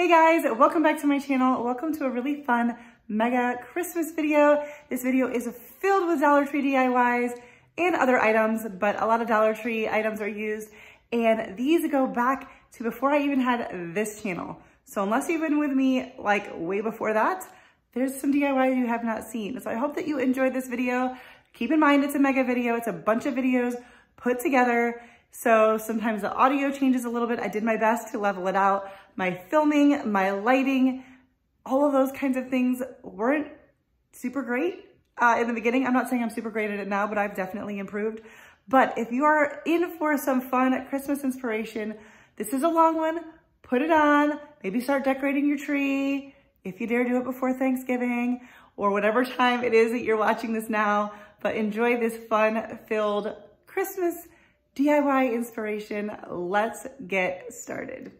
Hey guys, welcome back to my channel. Welcome to a really fun mega Christmas video. This video is filled with Dollar Tree DIYs and other items, but a lot of Dollar Tree items are used. And these go back to before I even had this channel. So unless you've been with me like way before that, there's some DIYs you have not seen. So I hope that you enjoyed this video. Keep in mind, it's a mega video. It's a bunch of videos put together. So sometimes the audio changes a little bit. I did my best to level it out. My filming, my lighting, all of those kinds of things weren't super great uh, in the beginning. I'm not saying I'm super great at it now, but I've definitely improved. But if you are in for some fun at Christmas inspiration, this is a long one. Put it on, maybe start decorating your tree. If you dare do it before Thanksgiving or whatever time it is that you're watching this now, but enjoy this fun-filled Christmas DIY inspiration. Let's get started.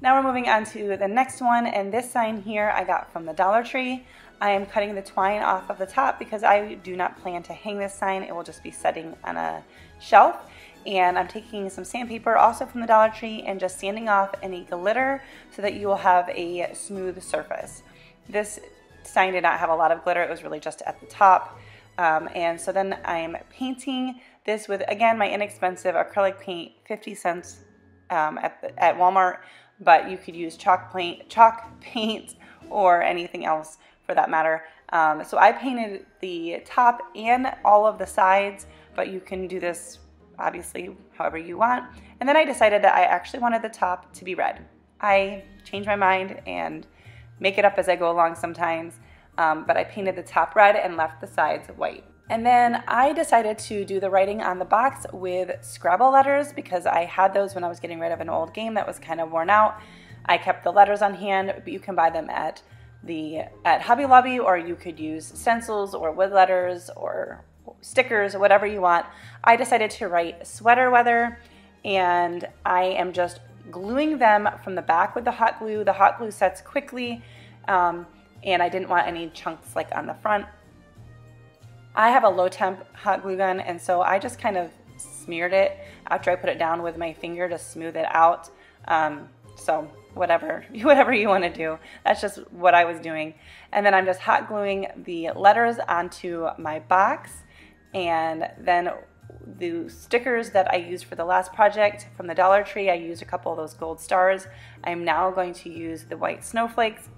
Now we're moving on to the next one, and this sign here I got from the Dollar Tree. I am cutting the twine off of the top because I do not plan to hang this sign. It will just be setting on a shelf. And I'm taking some sandpaper also from the Dollar Tree and just sanding off any glitter so that you will have a smooth surface. This sign did not have a lot of glitter. It was really just at the top. Um, and so then I'm painting this with, again, my inexpensive acrylic paint, 50 cents um, at, the, at Walmart, but you could use chalk paint, chalk paint or anything else for that matter. Um, so I painted the top and all of the sides, but you can do this obviously however you want. And then I decided that I actually wanted the top to be red. I change my mind and make it up as I go along sometimes, um, but I painted the top red and left the sides white. And then I decided to do the writing on the box with Scrabble letters because I had those when I was getting rid of an old game that was kind of worn out. I kept the letters on hand, but you can buy them at the at Hobby Lobby or you could use stencils or wood letters or stickers whatever you want. I decided to write sweater weather and I am just gluing them from the back with the hot glue. The hot glue sets quickly um, and I didn't want any chunks like on the front. I have a low temp hot glue gun and so I just kind of smeared it after I put it down with my finger to smooth it out. Um, so whatever, whatever you want to do. That's just what I was doing. And then I'm just hot gluing the letters onto my box. And then the stickers that I used for the last project from the Dollar Tree, I used a couple of those gold stars. I'm now going to use the white snowflakes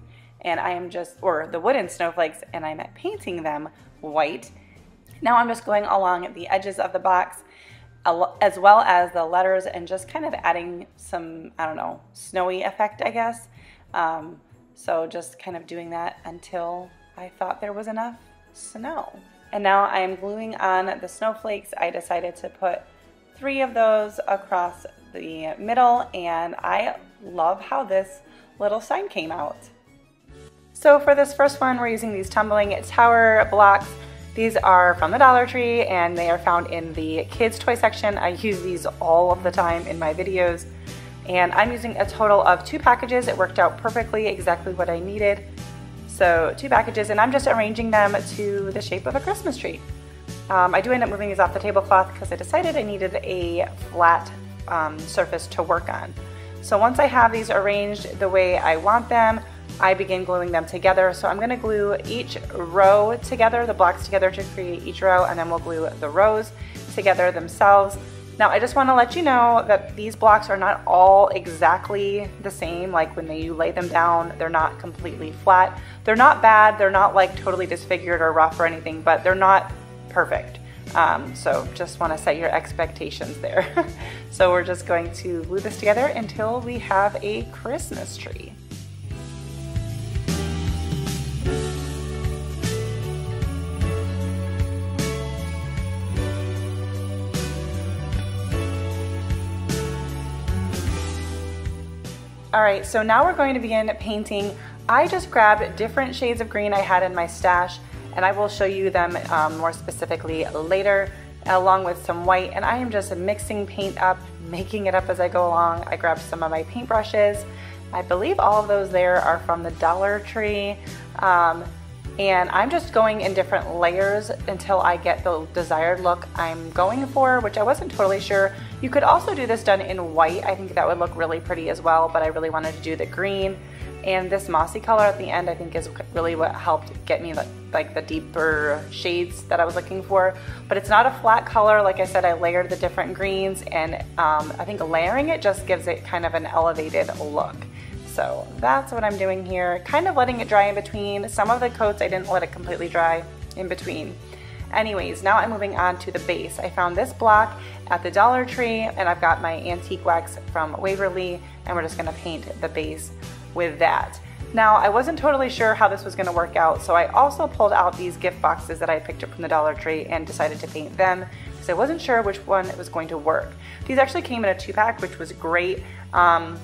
and I am just, or the wooden snowflakes, and I'm painting them white. Now I'm just going along the edges of the box as well as the letters and just kind of adding some, I don't know, snowy effect, I guess. Um, so just kind of doing that until I thought there was enough snow. And now I'm gluing on the snowflakes. I decided to put three of those across the middle and I love how this little sign came out. So for this first one, we're using these tumbling tower blocks. These are from the Dollar Tree and they are found in the kids toy section. I use these all of the time in my videos and I'm using a total of two packages. It worked out perfectly, exactly what I needed. So two packages and I'm just arranging them to the shape of a Christmas tree. Um, I do end up moving these off the tablecloth because I decided I needed a flat um, surface to work on. So once I have these arranged the way I want them, I begin gluing them together. So I'm gonna glue each row together, the blocks together to create each row, and then we'll glue the rows together themselves. Now I just wanna let you know that these blocks are not all exactly the same. Like when you lay them down, they're not completely flat. They're not bad, they're not like totally disfigured or rough or anything, but they're not perfect. Um, so just wanna set your expectations there. so we're just going to glue this together until we have a Christmas tree. All right, so now we're going to begin painting. I just grabbed different shades of green I had in my stash and I will show you them um, more specifically later along with some white and I am just mixing paint up, making it up as I go along. I grabbed some of my paintbrushes. I believe all of those there are from the Dollar Tree. Um, and I'm just going in different layers until I get the desired look I'm going for, which I wasn't totally sure. You could also do this done in white. I think that would look really pretty as well, but I really wanted to do the green. And this mossy color at the end I think is really what helped get me like, like the deeper shades that I was looking for. But it's not a flat color. Like I said, I layered the different greens and um, I think layering it just gives it kind of an elevated look. So that's what I'm doing here. Kind of letting it dry in between. Some of the coats I didn't let it completely dry in between. Anyways, now I'm moving on to the base. I found this block at the Dollar Tree and I've got my antique wax from Waverly and we're just gonna paint the base with that. Now, I wasn't totally sure how this was gonna work out, so I also pulled out these gift boxes that I picked up from the Dollar Tree and decided to paint them because I wasn't sure which one was going to work. These actually came in a two pack, which was great. Um,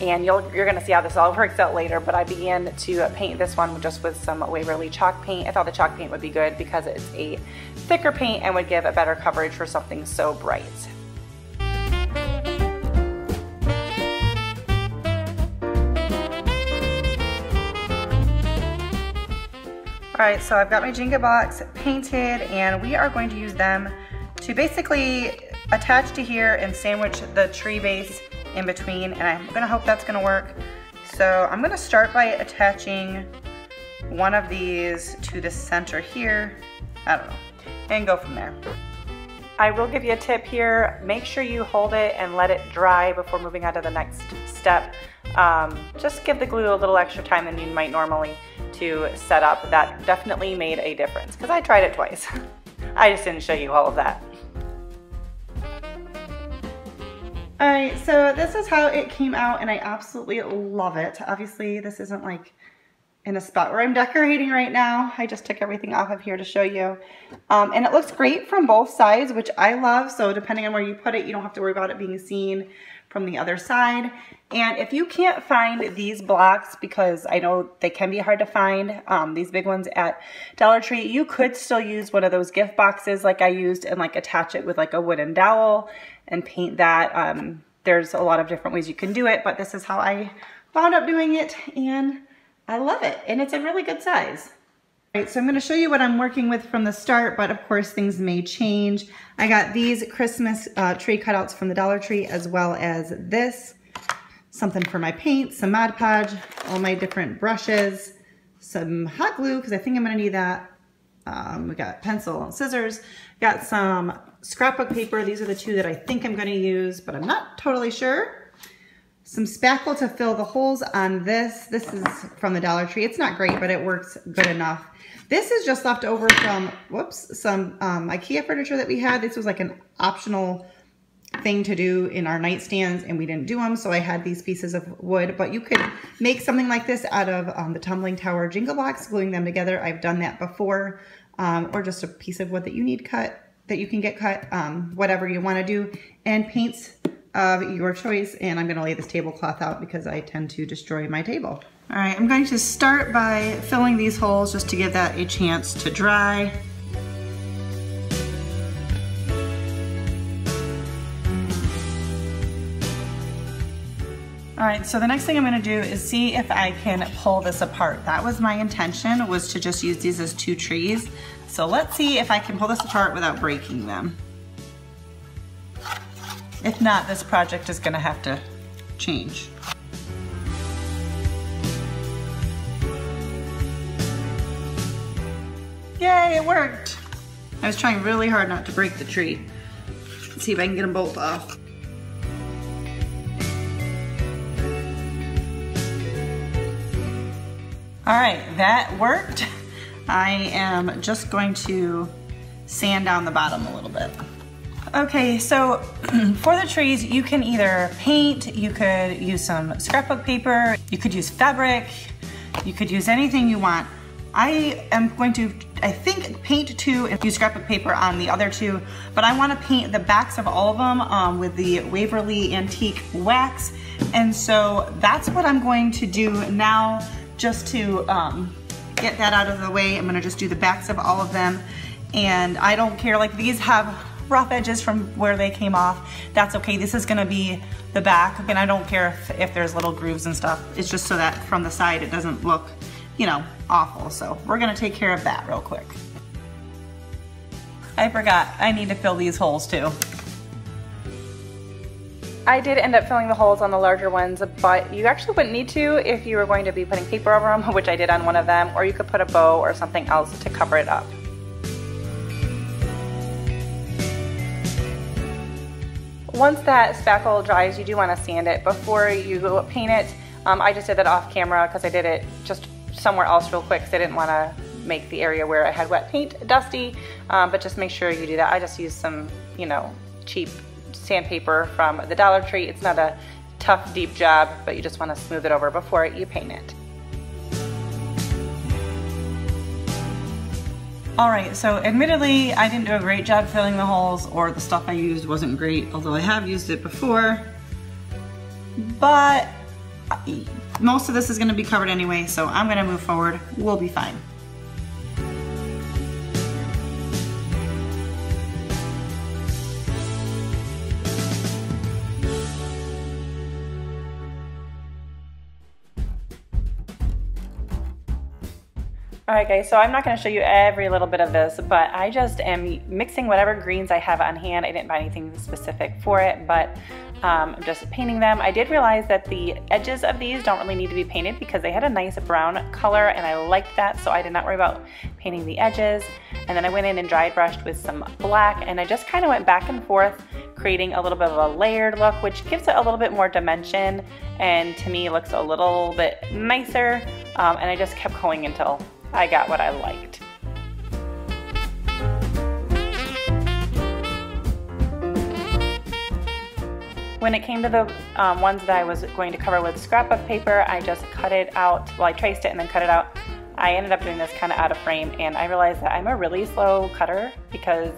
and you are gonna see how this all works out later, but I began to paint this one just with some Waverly chalk paint. I thought the chalk paint would be good because it's a thicker paint and would give a better coverage for something so bright. All right, so I've got my Jenga box painted and we are going to use them to basically attach to here and sandwich the tree base in between and I'm gonna hope that's gonna work. So I'm gonna start by attaching one of these to the center here, I don't know, and go from there. I will give you a tip here. Make sure you hold it and let it dry before moving on to the next step. Um, just give the glue a little extra time than you might normally to set up. That definitely made a difference because I tried it twice. I just didn't show you all of that. All right, so this is how it came out and I absolutely love it. Obviously, this isn't like in a spot where I'm decorating right now. I just took everything off of here to show you. Um, and it looks great from both sides, which I love. So depending on where you put it, you don't have to worry about it being seen from the other side. And if you can't find these blocks, because I know they can be hard to find, um, these big ones at Dollar Tree, you could still use one of those gift boxes like I used and like attach it with like a wooden dowel and paint that. Um, there's a lot of different ways you can do it, but this is how I wound up doing it and I love it. And it's a really good size. All right, so I'm gonna show you what I'm working with from the start, but of course things may change. I got these Christmas uh, tree cutouts from the Dollar Tree as well as this, something for my paint, some Mod Podge, all my different brushes, some hot glue, because I think I'm gonna need that. Um, we got pencil and scissors, got some scrapbook paper. These are the two that I think I'm gonna use, but I'm not totally sure. Some spackle to fill the holes on this. This is from the Dollar Tree. It's not great, but it works good enough. This is just left over from, whoops, some um, Ikea furniture that we had. This was like an optional thing to do in our nightstands and we didn't do them. So I had these pieces of wood, but you could make something like this out of um, the tumbling tower Jenga blocks, gluing them together. I've done that before, um, or just a piece of wood that you need cut that you can get cut, um, whatever you want to do, and paints of your choice. And I'm going to lay this tablecloth out because I tend to destroy my table. All right, I'm going to start by filling these holes just to give that a chance to dry. All right, so the next thing I'm gonna do is see if I can pull this apart. That was my intention, was to just use these as two trees. So let's see if I can pull this apart without breaking them. If not, this project is gonna have to change. Yay, it worked. I was trying really hard not to break the tree. Let's see if I can get them both off. All right, that worked. I am just going to sand down the bottom a little bit. Okay, so for the trees, you can either paint, you could use some scrapbook paper, you could use fabric, you could use anything you want. I am going to, I think, paint two and use scrapbook paper on the other two, but I wanna paint the backs of all of them um, with the Waverly Antique Wax. And so that's what I'm going to do now just to um, get that out of the way. I'm gonna just do the backs of all of them. And I don't care, like these have rough edges from where they came off. That's okay, this is gonna be the back. And I don't care if, if there's little grooves and stuff. It's just so that from the side it doesn't look, you know, awful. So we're gonna take care of that real quick. I forgot, I need to fill these holes too. I did end up filling the holes on the larger ones, but you actually wouldn't need to if you were going to be putting paper over them, which I did on one of them, or you could put a bow or something else to cover it up. Once that spackle dries, you do want to sand it before you paint it. Um, I just did that off camera because I did it just somewhere else real quick because I didn't want to make the area where I had wet paint dusty, um, but just make sure you do that. I just used some, you know, cheap sandpaper from the Dollar Tree. It's not a tough, deep job, but you just want to smooth it over before you paint it. All right, so admittedly, I didn't do a great job filling the holes or the stuff I used wasn't great, although I have used it before. But most of this is gonna be covered anyway, so I'm gonna move forward. We'll be fine. All right guys, so I'm not gonna show you every little bit of this, but I just am mixing whatever greens I have on hand. I didn't buy anything specific for it, but um, I'm just painting them. I did realize that the edges of these don't really need to be painted because they had a nice brown color and I liked that, so I did not worry about painting the edges. And then I went in and dry brushed with some black and I just kind of went back and forth creating a little bit of a layered look, which gives it a little bit more dimension and to me looks a little bit nicer. Um, and I just kept going until I got what I liked. When it came to the um, ones that I was going to cover with scrapbook paper, I just cut it out, well I traced it and then cut it out. I ended up doing this kind of out of frame and I realized that I'm a really slow cutter because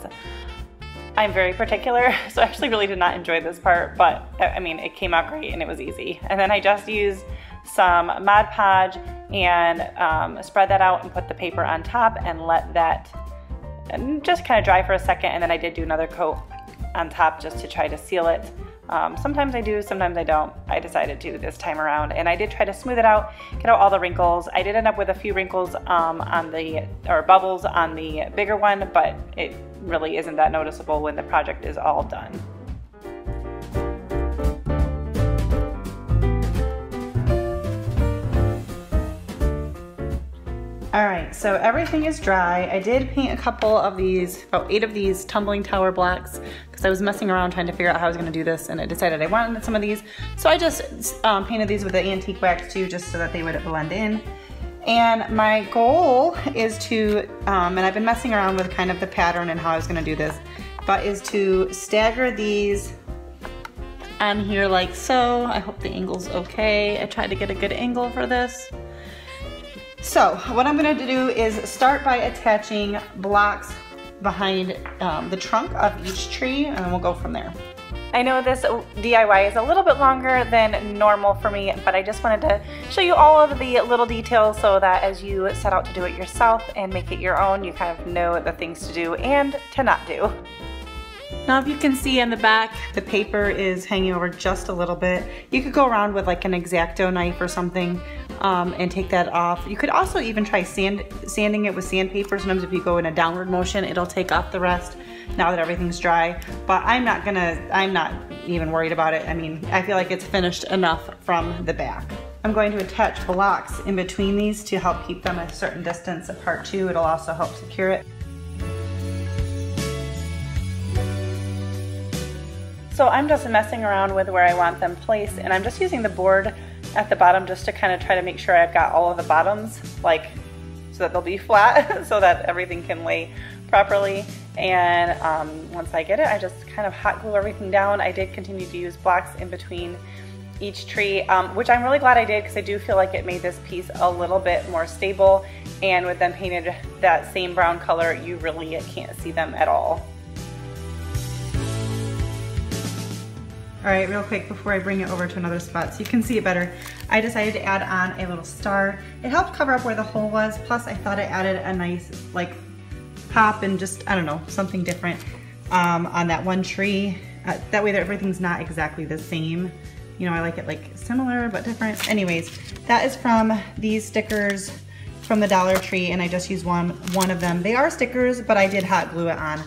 I'm very particular, so I actually really did not enjoy this part, but I mean, it came out great and it was easy. And then I just used some Mod Podge and um, spread that out and put the paper on top and let that just kind of dry for a second. And then I did do another coat on top just to try to seal it. Um, sometimes I do, sometimes I don't. I decided to this time around. And I did try to smooth it out, get out all the wrinkles. I did end up with a few wrinkles um, on the, or bubbles on the bigger one, but it really isn't that noticeable when the project is all done. All right, so everything is dry. I did paint a couple of these, about eight of these tumbling tower blocks because I was messing around trying to figure out how I was gonna do this and I decided I wanted some of these. So I just um, painted these with the antique wax too, just so that they would blend in. And my goal is to, um, and I've been messing around with kind of the pattern and how I was gonna do this, but is to stagger these on here like so. I hope the angle's okay. I tried to get a good angle for this. So what I'm gonna do is start by attaching blocks behind um, the trunk of each tree and we'll go from there. I know this DIY is a little bit longer than normal for me, but I just wanted to show you all of the little details so that as you set out to do it yourself and make it your own, you kind of know the things to do and to not do. Now if you can see in the back, the paper is hanging over just a little bit. You could go around with like an X-Acto knife or something um, and take that off. You could also even try sand, sanding it with sandpaper. Sometimes if you go in a downward motion, it'll take off the rest now that everything's dry. But I'm not gonna, I'm not even worried about it. I mean, I feel like it's finished enough from the back. I'm going to attach blocks in between these to help keep them a certain distance apart too. It'll also help secure it. So I'm just messing around with where I want them placed and I'm just using the board at the bottom just to kind of try to make sure I've got all of the bottoms like so that they'll be flat so that everything can lay properly. And um, once I get it, I just kind of hot glue everything down. I did continue to use blocks in between each tree, um, which I'm really glad I did because I do feel like it made this piece a little bit more stable. And with them painted that same brown color, you really can't see them at all. All right, real quick before I bring it over to another spot so you can see it better, I decided to add on a little star. It helped cover up where the hole was, plus I thought it added a nice like pop and just, I don't know, something different um, on that one tree. Uh, that way that everything's not exactly the same. You know, I like it like similar but different. Anyways, that is from these stickers from the Dollar Tree and I just used one, one of them. They are stickers, but I did hot glue it on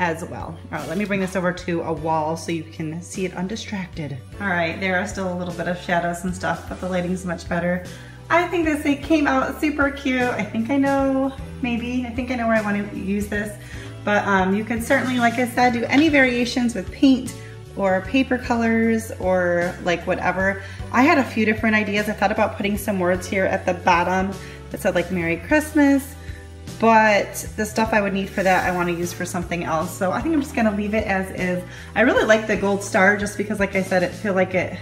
as well. All right, let me bring this over to a wall so you can see it undistracted. All right, there are still a little bit of shadows and stuff, but the lighting's much better. I think this thing came out super cute. I think I know, maybe, I think I know where I want to use this. But um, you can certainly, like I said, do any variations with paint or paper colors or like whatever. I had a few different ideas. I thought about putting some words here at the bottom that said like Merry Christmas but the stuff I would need for that I want to use for something else. So I think I'm just gonna leave it as is. I really like the gold star just because like I said, it feel like it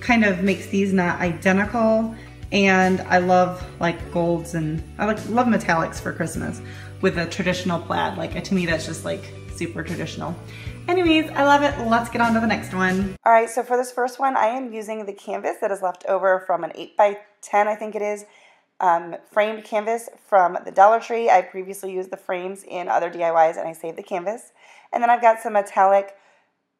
kind of makes these not identical. And I love like golds and I like love metallics for Christmas with a traditional plaid. Like to me, that's just like super traditional. Anyways, I love it. Let's get on to the next one. All right, so for this first one, I am using the canvas that is left over from an 8 by 10 I think it is, um, framed canvas from the Dollar Tree. I previously used the frames in other DIYs and I saved the canvas. And then I've got some metallic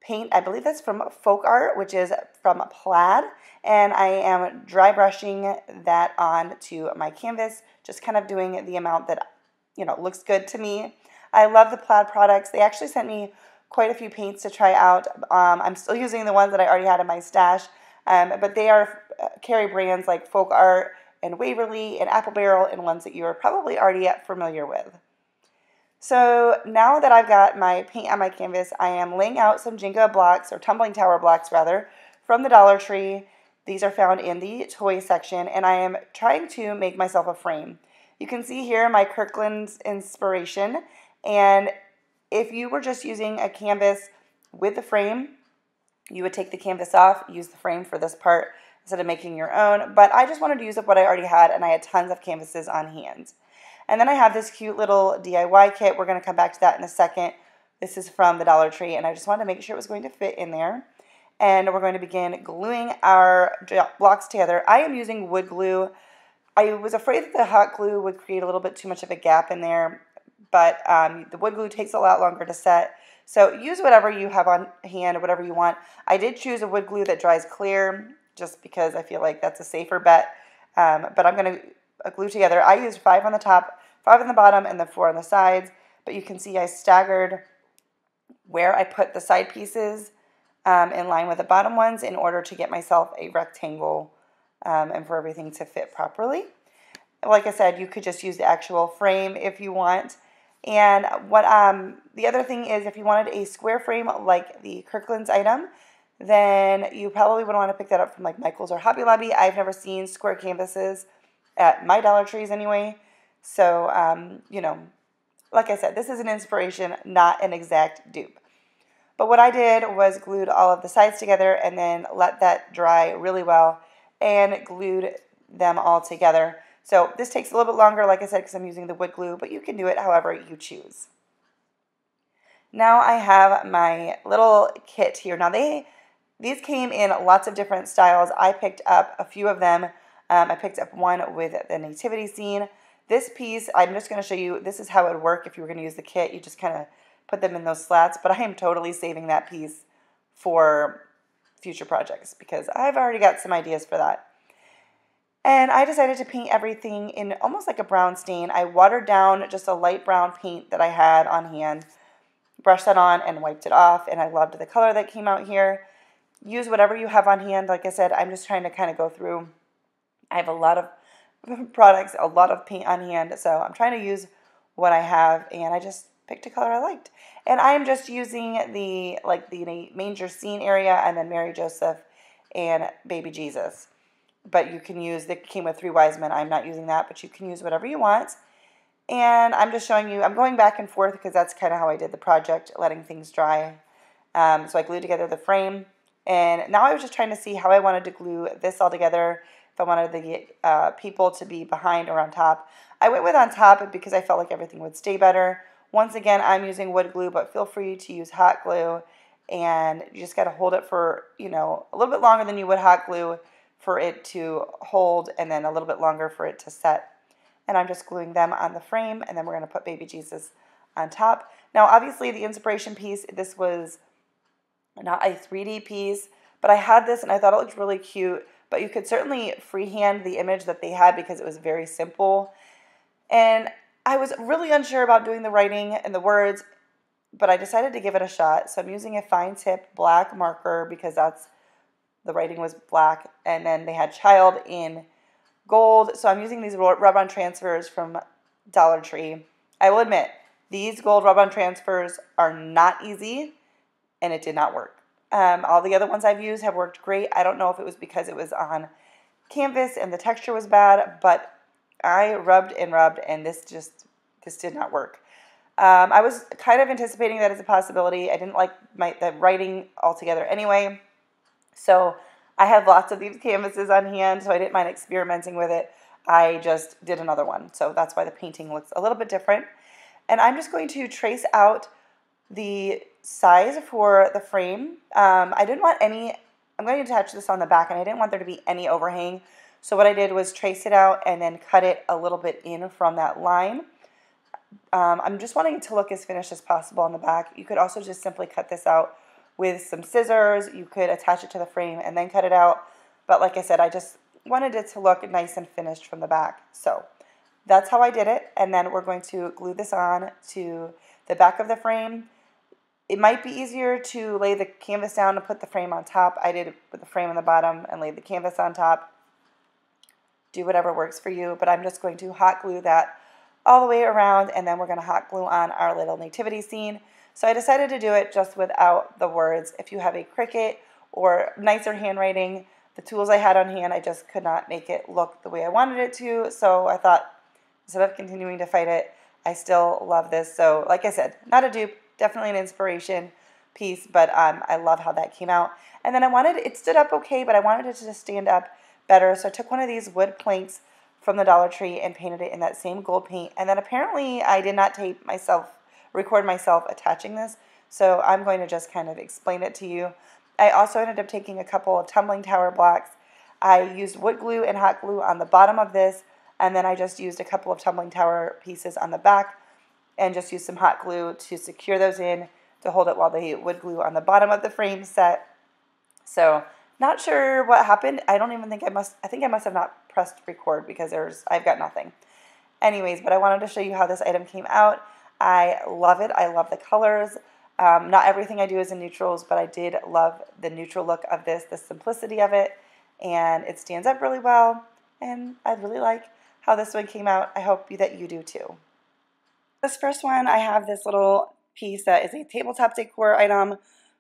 paint. I believe that's from Folk Art, which is from Plaid. And I am dry brushing that on to my canvas, just kind of doing the amount that, you know, looks good to me. I love the Plaid products. They actually sent me quite a few paints to try out. Um, I'm still using the ones that I already had in my stash, um, but they are uh, carry brands like Folk Art, and Waverly and Apple Barrel and ones that you are probably already familiar with. So now that I've got my paint on my canvas, I am laying out some Jenga blocks, or tumbling tower blocks rather, from the Dollar Tree. These are found in the toy section, and I am trying to make myself a frame. You can see here my Kirkland's inspiration, and if you were just using a canvas with the frame, you would take the canvas off, use the frame for this part, instead of making your own. But I just wanted to use up what I already had, and I had tons of canvases on hand. And then I have this cute little DIY kit. We're going to come back to that in a second. This is from the Dollar Tree, and I just wanted to make sure it was going to fit in there. And we're going to begin gluing our blocks together. I am using wood glue. I was afraid that the hot glue would create a little bit too much of a gap in there, but um, the wood glue takes a lot longer to set. So use whatever you have on hand, or whatever you want. I did choose a wood glue that dries clear just because I feel like that's a safer bet. Um, but I'm going to glue together. I used five on the top, five on the bottom, and then four on the sides. But you can see I staggered where I put the side pieces um, in line with the bottom ones in order to get myself a rectangle um, and for everything to fit properly. Like I said, you could just use the actual frame if you want. And what um, the other thing is, if you wanted a square frame like the Kirkland's item, then you probably would want to pick that up from like Michael's or Hobby Lobby. I've never seen square canvases at my Dollar Trees anyway. So, um, you know, like I said, this is an inspiration, not an exact dupe. But what I did was glued all of the sides together and then let that dry really well and glued them all together. So this takes a little bit longer, like I said, because I'm using the wood glue, but you can do it however you choose. Now I have my little kit here. Now they these came in lots of different styles. I picked up a few of them. Um, I picked up one with the nativity scene. This piece, I'm just going to show you, this is how it would work if you were going to use the kit. You just kind of put them in those slats, but I am totally saving that piece for future projects because I've already got some ideas for that. And I decided to paint everything in almost like a brown stain. I watered down just a light brown paint that I had on hand, brushed that on and wiped it off, and I loved the color that came out here use whatever you have on hand. Like I said, I'm just trying to kind of go through. I have a lot of products, a lot of paint on hand, so I'm trying to use what I have, and I just picked a color I liked. And I'm just using the like the manger scene area, and then Mary Joseph and Baby Jesus. But you can use, the came with three wise men. I'm not using that, but you can use whatever you want. And I'm just showing you, I'm going back and forth because that's kind of how I did the project, letting things dry. Um, so I glued together the frame and now I was just trying to see how I wanted to glue this all together, if I wanted the uh, people to be behind or on top. I went with on top because I felt like everything would stay better. Once again, I'm using wood glue, but feel free to use hot glue. And you just got to hold it for, you know, a little bit longer than you would hot glue for it to hold and then a little bit longer for it to set. And I'm just gluing them on the frame and then we're going to put baby Jesus on top. Now, obviously the inspiration piece, this was not a 3D piece, but I had this and I thought it looked really cute. But you could certainly freehand the image that they had because it was very simple. And I was really unsure about doing the writing and the words but I decided to give it a shot. So I'm using a fine tip black marker because that's the writing was black, and then they had child in gold. So I'm using these rub-on transfers from Dollar Tree. I will admit, these gold rub-on transfers are not easy, and it did not work. Um, all the other ones I've used have worked great. I don't know if it was because it was on canvas and the texture was bad, but I rubbed and rubbed, and this just this did not work. Um, I was kind of anticipating that as a possibility. I didn't like my the writing altogether anyway, so I had lots of these canvases on hand, so I didn't mind experimenting with it. I just did another one, so that's why the painting looks a little bit different. And I'm just going to trace out the size for the frame. Um, I didn't want any, I'm going to attach this on the back and I didn't want there to be any overhang. So what I did was trace it out and then cut it a little bit in from that line. Um, I'm just wanting it to look as finished as possible on the back. You could also just simply cut this out with some scissors. You could attach it to the frame and then cut it out. But like I said, I just wanted it to look nice and finished from the back. So that's how I did it. And then we're going to glue this on to the back of the frame. It might be easier to lay the canvas down and put the frame on top. I did it with the frame on the bottom and laid the canvas on top. Do whatever works for you, but I'm just going to hot glue that all the way around and then we're going to hot glue on our little nativity scene. So I decided to do it just without the words. If you have a Cricut or nicer handwriting, the tools I had on hand, I just could not make it look the way I wanted it to. So I thought instead of continuing to fight it, I still love this. So like I said, not a dupe, definitely an inspiration piece, but um, I love how that came out. And then I wanted, it stood up okay, but I wanted it to stand up better. So I took one of these wood planks from the Dollar Tree and painted it in that same gold paint. And then apparently I did not tape myself, record myself attaching this. So I'm going to just kind of explain it to you. I also ended up taking a couple of tumbling tower blocks. I used wood glue and hot glue on the bottom of this and then I just used a couple of tumbling tower pieces on the back and just use some hot glue to secure those in to hold it while the wood glue on the bottom of the frame set. So not sure what happened. I don't even think I must, I think I must have not pressed record because there's, I've got nothing. Anyways, but I wanted to show you how this item came out. I love it. I love the colors. Um, not everything I do is in neutrals, but I did love the neutral look of this, the simplicity of it, and it stands up really well, and I really like how this one came out. I hope that you do too. This first one, I have this little piece that is a tabletop decor item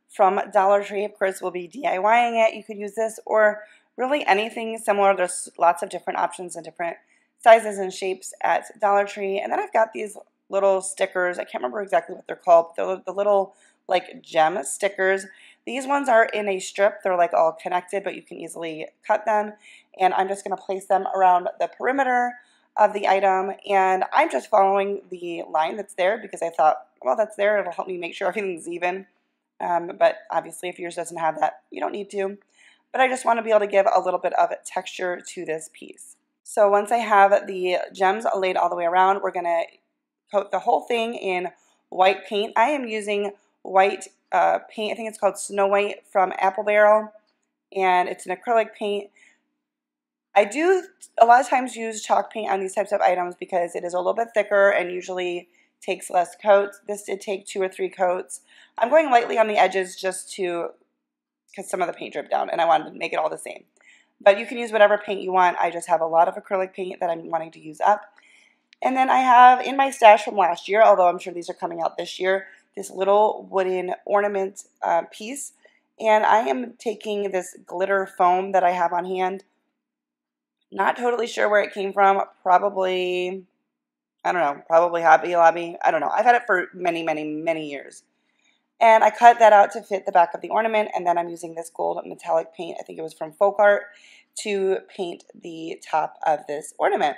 from Dollar Tree. Of course, we'll be DIYing it. You could use this or really anything similar. There's lots of different options and different sizes and shapes at Dollar Tree. And then I've got these little stickers. I can't remember exactly what they're called. They're the little like gem stickers. These ones are in a strip. They're like all connected, but you can easily cut them. And I'm just going to place them around the perimeter of the item. And I'm just following the line that's there because I thought, well, that's there. It'll help me make sure everything's even. Um, but obviously, if yours doesn't have that, you don't need to. But I just want to be able to give a little bit of texture to this piece. So once I have the gems laid all the way around, we're going to coat the whole thing in white paint. I am using white uh, paint. I think it's called Snow White from Apple Barrel. And it's an acrylic paint. I do a lot of times use chalk paint on these types of items because it is a little bit thicker and usually takes less coats. This did take two or three coats. I'm going lightly on the edges just to, because some of the paint dripped down and I wanted to make it all the same. But you can use whatever paint you want. I just have a lot of acrylic paint that I'm wanting to use up. And then I have in my stash from last year, although I'm sure these are coming out this year, this little wooden ornament uh, piece. And I am taking this glitter foam that I have on hand. Not totally sure where it came from. Probably, I don't know, probably Hobby Lobby. I don't know. I've had it for many, many, many years. And I cut that out to fit the back of the ornament. And then I'm using this gold metallic paint. I think it was from Folk Art to paint the top of this ornament.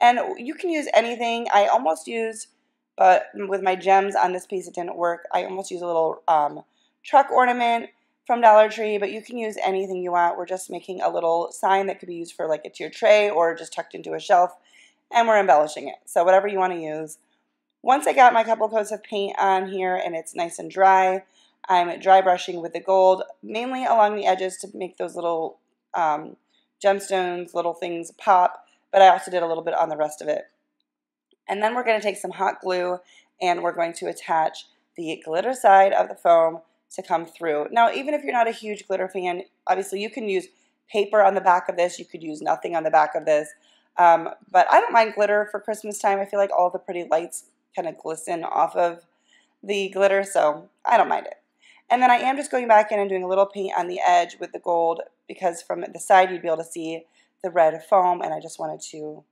And you can use anything. I almost used but with my gems on this piece, it didn't work. I almost used a little um, truck ornament from Dollar Tree, but you can use anything you want. We're just making a little sign that could be used for like a tier tray or just tucked into a shelf, and we're embellishing it. So whatever you want to use. Once I got my couple coats of paint on here and it's nice and dry, I'm dry brushing with the gold, mainly along the edges to make those little um, gemstones, little things pop, but I also did a little bit on the rest of it. And then we're going to take some hot glue and we're going to attach the glitter side of the foam to come through. Now, even if you're not a huge glitter fan, obviously you can use paper on the back of this. You could use nothing on the back of this. Um, but I don't mind glitter for Christmas time. I feel like all the pretty lights kind of glisten off of the glitter, so I don't mind it. And then I am just going back in and doing a little paint on the edge with the gold because from the side you'd be able to see the red foam and I just wanted to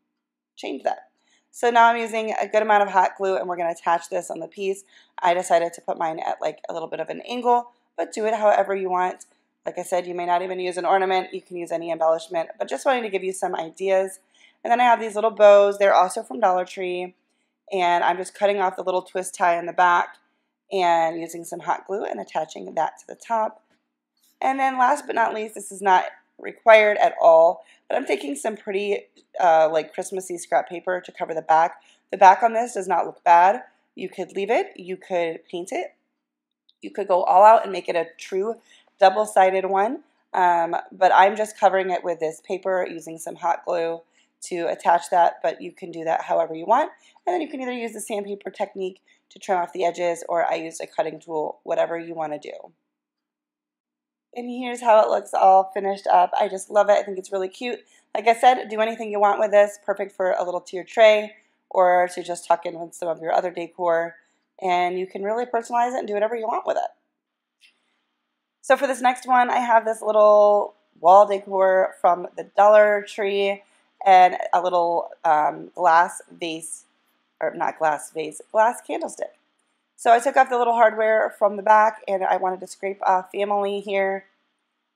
change that. So now I'm using a good amount of hot glue and we're going to attach this on the piece. I decided to put mine at like a little bit of an angle, but do it however you want. Like I said, you may not even use an ornament. You can use any embellishment, but just wanting to give you some ideas. And then I have these little bows. They're also from Dollar Tree. And I'm just cutting off the little twist tie in the back and using some hot glue and attaching that to the top. And then last but not least, this is not required at all, but I'm taking some pretty uh, like Christmassy scrap paper to cover the back. The back on this does not look bad. You could leave it, you could paint it, you could go all out and make it a true double-sided one, um, but I'm just covering it with this paper using some hot glue to attach that, but you can do that however you want. And then you can either use the sandpaper technique to trim off the edges or I use a cutting tool, whatever you want to do. And here's how it looks all finished up. I just love it. I think it's really cute. Like I said, do anything you want with this. Perfect for a little tier tray or to just tuck in with some of your other decor. And you can really personalize it and do whatever you want with it. So for this next one, I have this little wall decor from the Dollar Tree and a little um, glass vase, or not glass vase, glass candlestick. So I took off the little hardware from the back and I wanted to scrape off family here.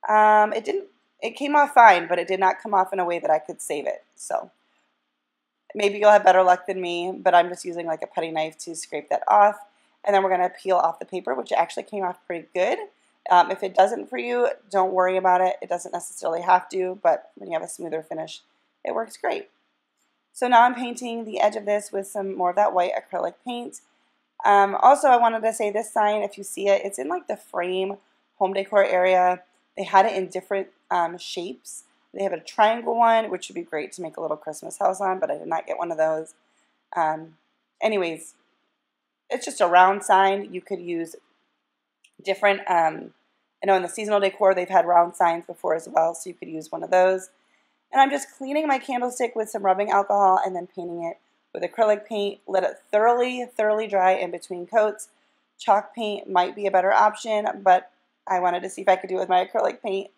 Um, it didn't, it came off fine, but it did not come off in a way that I could save it. So maybe you'll have better luck than me, but I'm just using like a putty knife to scrape that off. And then we're going to peel off the paper, which actually came off pretty good. Um, if it doesn't for you, don't worry about it. It doesn't necessarily have to, but when you have a smoother finish, it works great. So now I'm painting the edge of this with some more of that white acrylic paint. Um, also, I wanted to say this sign, if you see it, it's in like the frame home decor area. They had it in different um, shapes. They have a triangle one, which would be great to make a little Christmas house on, but I did not get one of those. Um, anyways, it's just a round sign. You could use different, um, I know in the seasonal decor they've had round signs before as well, so you could use one of those. And I'm just cleaning my candlestick with some rubbing alcohol and then painting it with acrylic paint. Let it thoroughly, thoroughly dry in between coats. Chalk paint might be a better option, but I wanted to see if I could do it with my acrylic paint.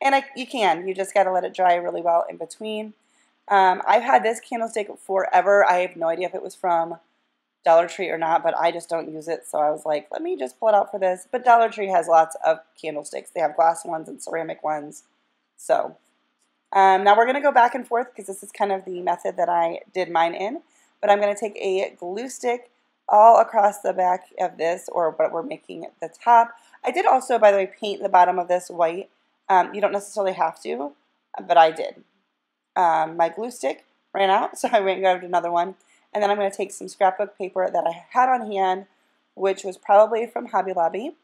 And I, you can. You just got to let it dry really well in between. Um, I've had this candlestick forever. I have no idea if it was from Dollar Tree or not, but I just don't use it. So I was like, let me just pull it out for this. But Dollar Tree has lots of candlesticks. They have glass ones and ceramic ones. So um, now we're going to go back and forth because this is kind of the method that I did mine in. But I'm going to take a glue stick all across the back of this, or what we're making the top. I did also, by the way, paint the bottom of this white. Um, you don't necessarily have to, but I did. Um, my glue stick ran out, so I went and grabbed another one. And then I'm going to take some scrapbook paper that I had on hand, which was probably from Hobby Lobby,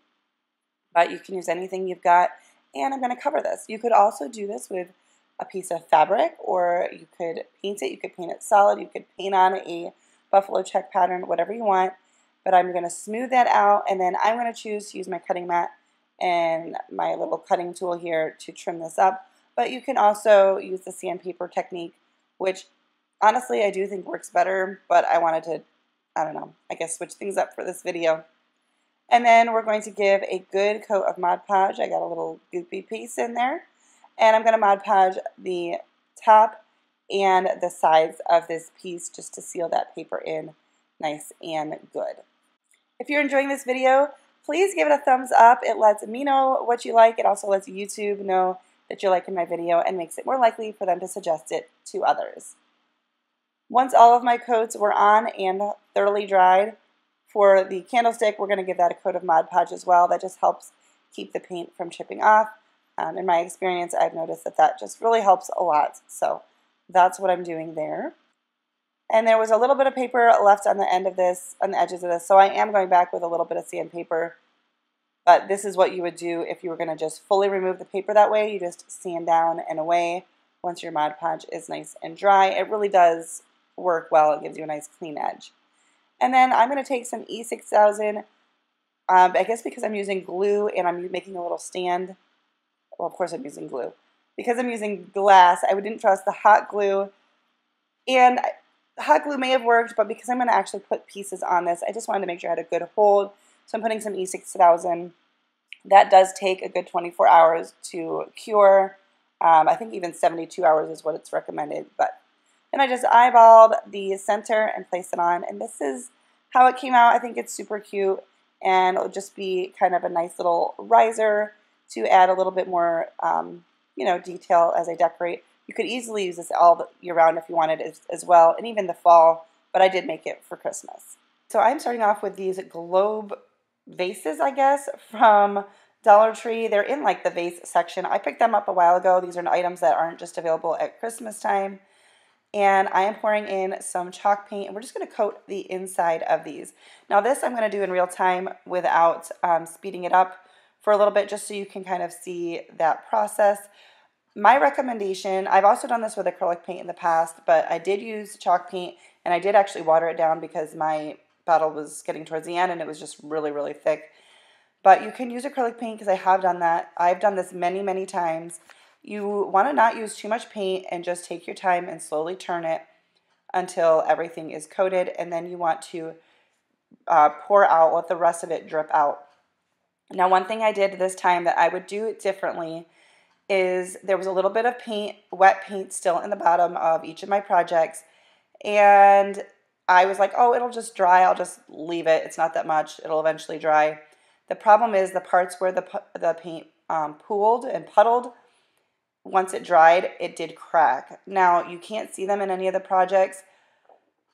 but you can use anything you've got. And I'm going to cover this. You could also do this with a piece of fabric or you could paint it. You could paint it solid. You could paint on a buffalo check pattern, whatever you want. But I'm going to smooth that out and then I'm going to choose to use my cutting mat and my little cutting tool here to trim this up. But you can also use the sandpaper technique, which honestly I do think works better, but I wanted to, I don't know, I guess switch things up for this video. And then we're going to give a good coat of Mod Podge. I got a little goopy piece in there. And I'm going to Mod Podge the top and the sides of this piece just to seal that paper in nice and good. If you're enjoying this video, please give it a thumbs up. It lets me know what you like. It also lets YouTube know that you're liking my video and makes it more likely for them to suggest it to others. Once all of my coats were on and thoroughly dried, for the candlestick, we're going to give that a coat of Mod Podge as well. That just helps keep the paint from chipping off. Um, in my experience, I've noticed that that just really helps a lot. So that's what I'm doing there. And there was a little bit of paper left on the end of this, on the edges of this, so I am going back with a little bit of sandpaper. But this is what you would do if you were going to just fully remove the paper that way. You just sand down and away once your Mod Podge is nice and dry. It really does work well. It gives you a nice clean edge. And then I'm going to take some E6000 Um, I guess because I'm using glue and I'm making a little stand. Well, of course I'm using glue. Because I'm using glass, I didn't trust the hot glue. And hot glue may have worked, but because I'm going to actually put pieces on this, I just wanted to make sure I had a good hold. So I'm putting some E6000. That does take a good 24 hours to cure. Um, I think even 72 hours is what it's recommended. But then I just eyeballed the center and placed it on. And this is how it came out. I think it's super cute. And it'll just be kind of a nice little riser to add a little bit more, um, you know, detail as I decorate. You could easily use this all year round if you wanted as, as well, and even the fall, but I did make it for Christmas. So I'm starting off with these globe vases, I guess, from Dollar Tree. They're in like the vase section. I picked them up a while ago. These are items that aren't just available at Christmas time. And I am pouring in some chalk paint and we're just going to coat the inside of these. Now this I'm going to do in real time without um, speeding it up for a little bit just so you can kind of see that process. My recommendation, I've also done this with acrylic paint in the past, but I did use chalk paint and I did actually water it down because my bottle was getting towards the end and it was just really, really thick. But you can use acrylic paint because I have done that. I've done this many, many times. You want to not use too much paint and just take your time and slowly turn it until everything is coated. And then you want to uh, pour out, let the rest of it drip out. Now, one thing I did this time that I would do it differently is there was a little bit of paint, wet paint still in the bottom of each of my projects. And I was like, oh, it'll just dry. I'll just leave it. It's not that much. It'll eventually dry. The problem is the parts where the, the paint um, pooled and puddled, once it dried, it did crack. Now, you can't see them in any of the projects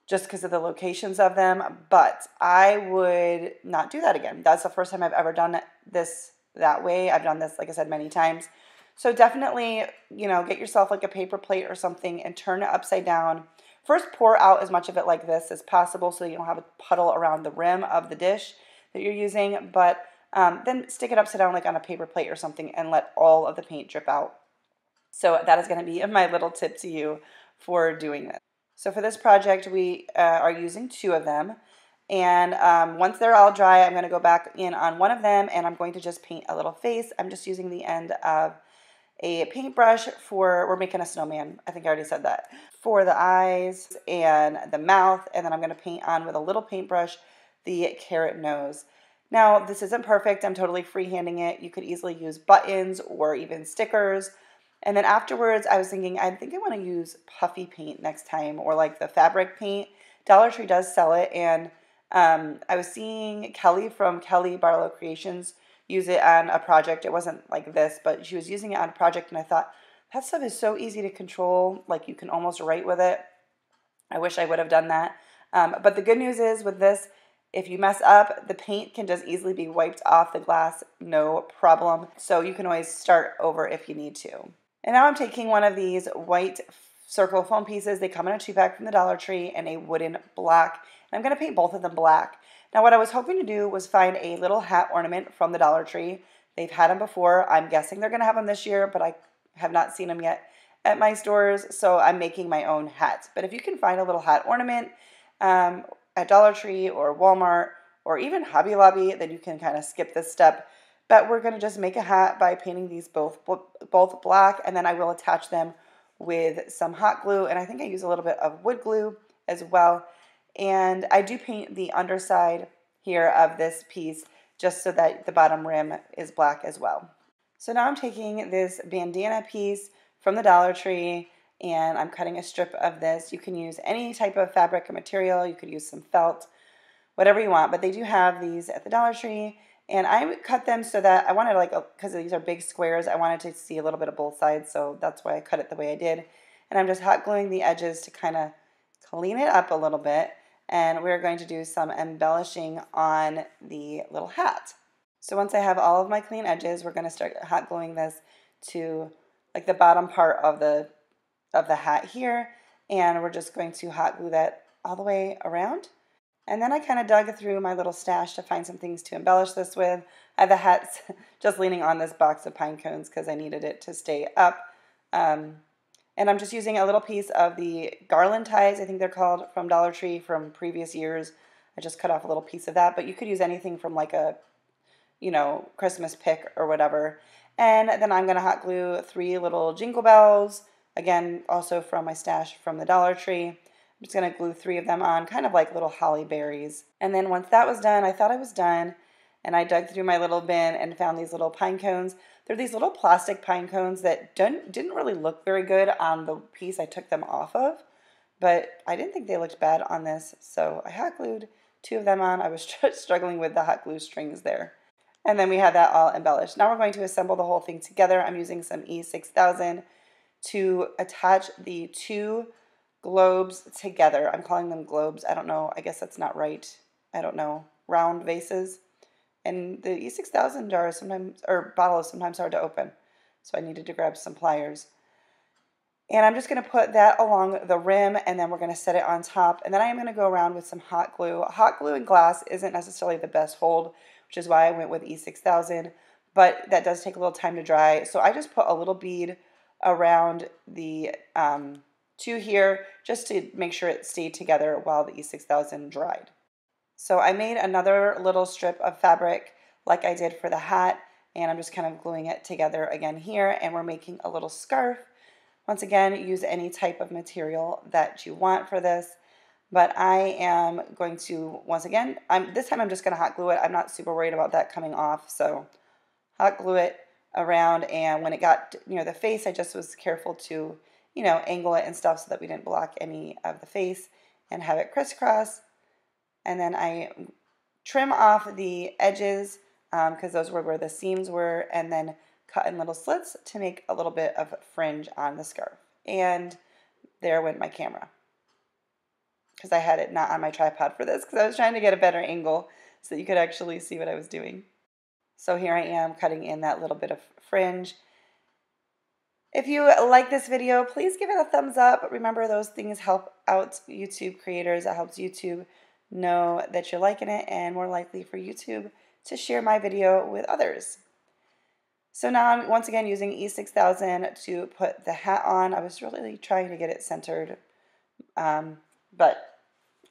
just because of the locations of them, but I would not do that again. That's the first time I've ever done this that way. I've done this, like I said, many times. So definitely, you know, get yourself like a paper plate or something and turn it upside down. First, pour out as much of it like this as possible so you don't have a puddle around the rim of the dish that you're using, but um, then stick it upside down like on a paper plate or something and let all of the paint drip out. So that is going to be my little tip to you for doing this. So for this project, we uh, are using two of them. And um, once they're all dry, I'm going to go back in on one of them and I'm going to just paint a little face. I'm just using the end of a paintbrush for, we're making a snowman. I think I already said that. For the eyes and the mouth. And then I'm going to paint on with a little paintbrush the carrot nose. Now, this isn't perfect. I'm totally freehanding it. You could easily use buttons or even stickers. And then afterwards, I was thinking, I think I want to use puffy paint next time or like the fabric paint. Dollar Tree does sell it. And um, I was seeing Kelly from Kelly Barlow Creations use it on a project. It wasn't like this, but she was using it on a project. And I thought, that stuff is so easy to control. Like you can almost write with it. I wish I would have done that. Um, but the good news is with this, if you mess up, the paint can just easily be wiped off the glass, no problem. So you can always start over if you need to. And now I'm taking one of these white circle foam pieces. They come in a two pack from the Dollar Tree and a wooden block. And I'm going to paint both of them black. Now what I was hoping to do was find a little hat ornament from the Dollar Tree. They've had them before. I'm guessing they're going to have them this year, but I have not seen them yet at my stores. So I'm making my own hats. But if you can find a little hat ornament, um, at Dollar Tree or Walmart or even Hobby Lobby, then you can kind of skip this step. But we're going to just make a hat by painting these both both black, and then I will attach them with some hot glue, and I think I use a little bit of wood glue as well. And I do paint the underside here of this piece just so that the bottom rim is black as well. So now I'm taking this bandana piece from the Dollar Tree and I'm cutting a strip of this. You can use any type of fabric or material. You could use some felt, whatever you want, but they do have these at the Dollar Tree. And I cut them so that I wanted like, because these are big squares, I wanted to see a little bit of both sides, so that's why I cut it the way I did. And I'm just hot gluing the edges to kind of clean it up a little bit. And we're going to do some embellishing on the little hat. So once I have all of my clean edges, we're going to start hot gluing this to like the bottom part of the of the hat here and we're just going to hot glue that all the way around. And then I kind of dug through my little stash to find some things to embellish this with. I have the hats just leaning on this box of pine cones because I needed it to stay up. Um, and I'm just using a little piece of the garland ties, I think they're called, from Dollar Tree from previous years. I just cut off a little piece of that, but you could use anything from like a you know, Christmas pick or whatever. And then I'm going to hot glue three little jingle bells, again, also from my stash from the Dollar Tree. I'm just going to glue three of them on, kind of like little holly berries. And then once that was done, I thought I was done, and I dug through my little bin and found these little pine cones. They're these little plastic pine cones that didn't, didn't really look very good on the piece I took them off of, but I didn't think they looked bad on this, so I hot glued two of them on. I was struggling with the hot glue strings there. And then we have that all embellished. Now we're going to assemble the whole thing together. I'm using some E6000 to attach the two globes together. I'm calling them globes. I don't know. I guess that's not right. I don't know. Round vases. And the E6000 jar is sometimes, or bottle is sometimes hard to open. So I needed to grab some pliers. And I'm just going to put that along the rim and then we're going to set it on top. And then I am going to go around with some hot glue. Hot glue and glass isn't necessarily the best hold, which is why I went with E6000, but that does take a little time to dry. So I just put a little bead around the um, two here just to make sure it stayed together while the E6000 dried. So I made another little strip of fabric like I did for the hat and I'm just kind of gluing it together again here and we're making a little scarf once again, use any type of material that you want for this. But I am going to, once again, I'm, this time I'm just going to hot glue it. I'm not super worried about that coming off. So hot glue it around. And when it got near the face, I just was careful to, you know, angle it and stuff so that we didn't block any of the face and have it crisscross. And then I trim off the edges because um, those were where the seams were. And then cut in little slits to make a little bit of fringe on the scarf. And there went my camera because I had it not on my tripod for this because I was trying to get a better angle so that you could actually see what I was doing. So here I am cutting in that little bit of fringe. If you like this video, please give it a thumbs up. Remember, those things help out YouTube creators. It helps YouTube know that you're liking it and more likely for YouTube to share my video with others. So now I'm once again using E6000 to put the hat on. I was really trying to get it centered, um, but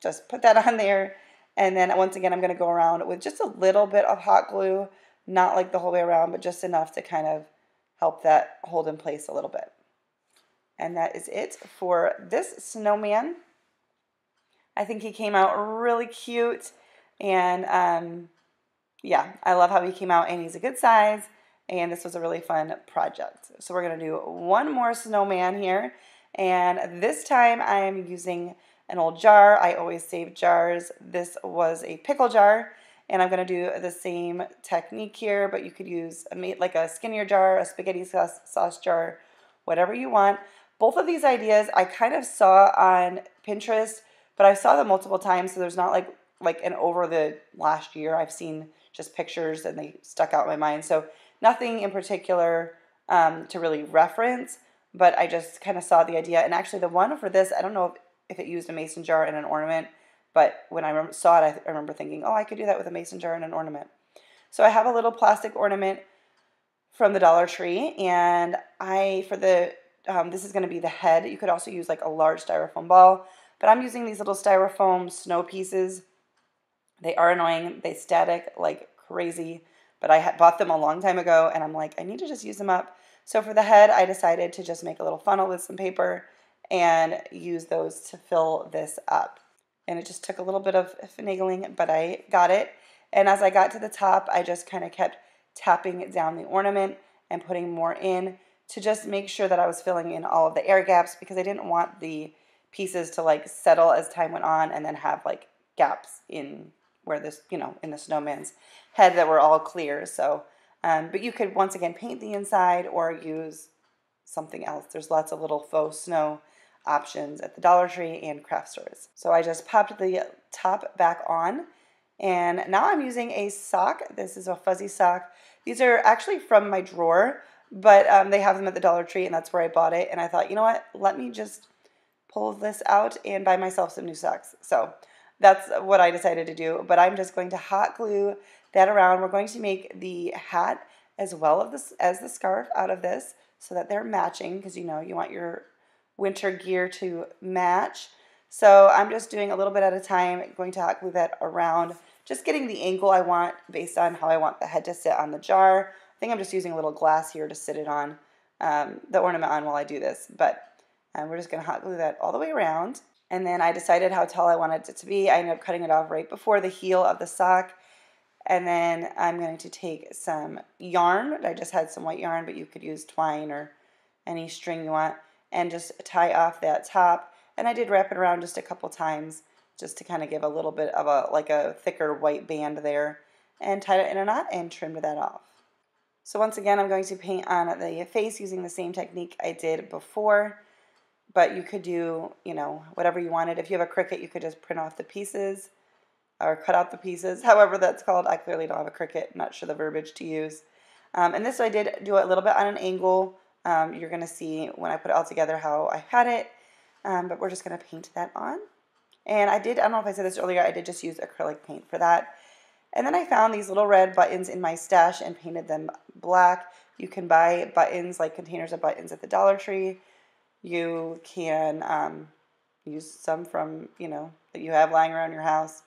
just put that on there. And then once again, I'm going to go around with just a little bit of hot glue, not like the whole way around, but just enough to kind of help that hold in place a little bit. And that is it for this snowman. I think he came out really cute. And um, yeah, I love how he came out and he's a good size and this was a really fun project. So we're going to do one more snowman here, and this time I am using an old jar. I always save jars. This was a pickle jar, and I'm going to do the same technique here, but you could use a, like a skinnier jar, a spaghetti sauce, sauce jar, whatever you want. Both of these ideas I kind of saw on Pinterest, but I saw them multiple times, so there's not like like an over the last year. I've seen just pictures and they stuck out in my mind. So nothing in particular um, to really reference, but I just kind of saw the idea. And actually, the one for this, I don't know if, if it used a mason jar and an ornament, but when I saw it, I, remember thinking, oh, I could do that with a mason jar and an ornament. So I have a little plastic ornament from the Dollar Tree, and I, for the, um, this is going to be the head. You could also use like a large styrofoam ball, but I'm using these little styrofoam snow pieces. They are annoying. They static like crazy but I had bought them a long time ago and I'm like, I need to just use them up. So for the head, I decided to just make a little funnel with some paper and use those to fill this up. And it just took a little bit of finagling, but I got it. And as I got to the top, I just kind of kept tapping it down the ornament and putting more in to just make sure that I was filling in all of the air gaps because I didn't want the pieces to like settle as time went on and then have like gaps in where this, you know, in the snowman's head that were all clear. So, um, but you could once again paint the inside or use something else. There's lots of little faux snow options at the Dollar Tree and craft stores. So I just popped the top back on and now I'm using a sock. This is a fuzzy sock. These are actually from my drawer, but um, they have them at the Dollar Tree and that's where I bought it. And I thought, you know what, let me just pull this out and buy myself some new socks. So that's what I decided to do. But I'm just going to hot glue that around. We're going to make the hat as well of this as the scarf out of this so that they're matching because you know you want your winter gear to match. So I'm just doing a little bit at a time, going to hot glue that around just getting the angle I want based on how I want the head to sit on the jar. I think I'm just using a little glass here to sit it on, um, the ornament on while I do this, but um, we're just going to hot glue that all the way around. And then I decided how tall I wanted it to be. I ended up cutting it off right before the heel of the sock. And then I'm going to take some yarn. I just had some white yarn, but you could use twine or any string you want. And just tie off that top. And I did wrap it around just a couple times just to kind of give a little bit of a, like a thicker white band there. And tied it in a knot and trimmed that off. So once again, I'm going to paint on the face using the same technique I did before but you could do, you know, whatever you wanted. If you have a Cricut, you could just print off the pieces or cut out the pieces, however that's called. I clearly don't have a Cricut, not sure the verbiage to use. Um, and this I did do a little bit on an angle. Um, you're going to see when I put it all together how I had it, um, but we're just going to paint that on. And I did, I don't know if I said this earlier, I did just use acrylic paint for that. And then I found these little red buttons in my stash and painted them black. You can buy buttons, like containers of buttons at the Dollar Tree. You can um, use some from, you know, that you have lying around your house,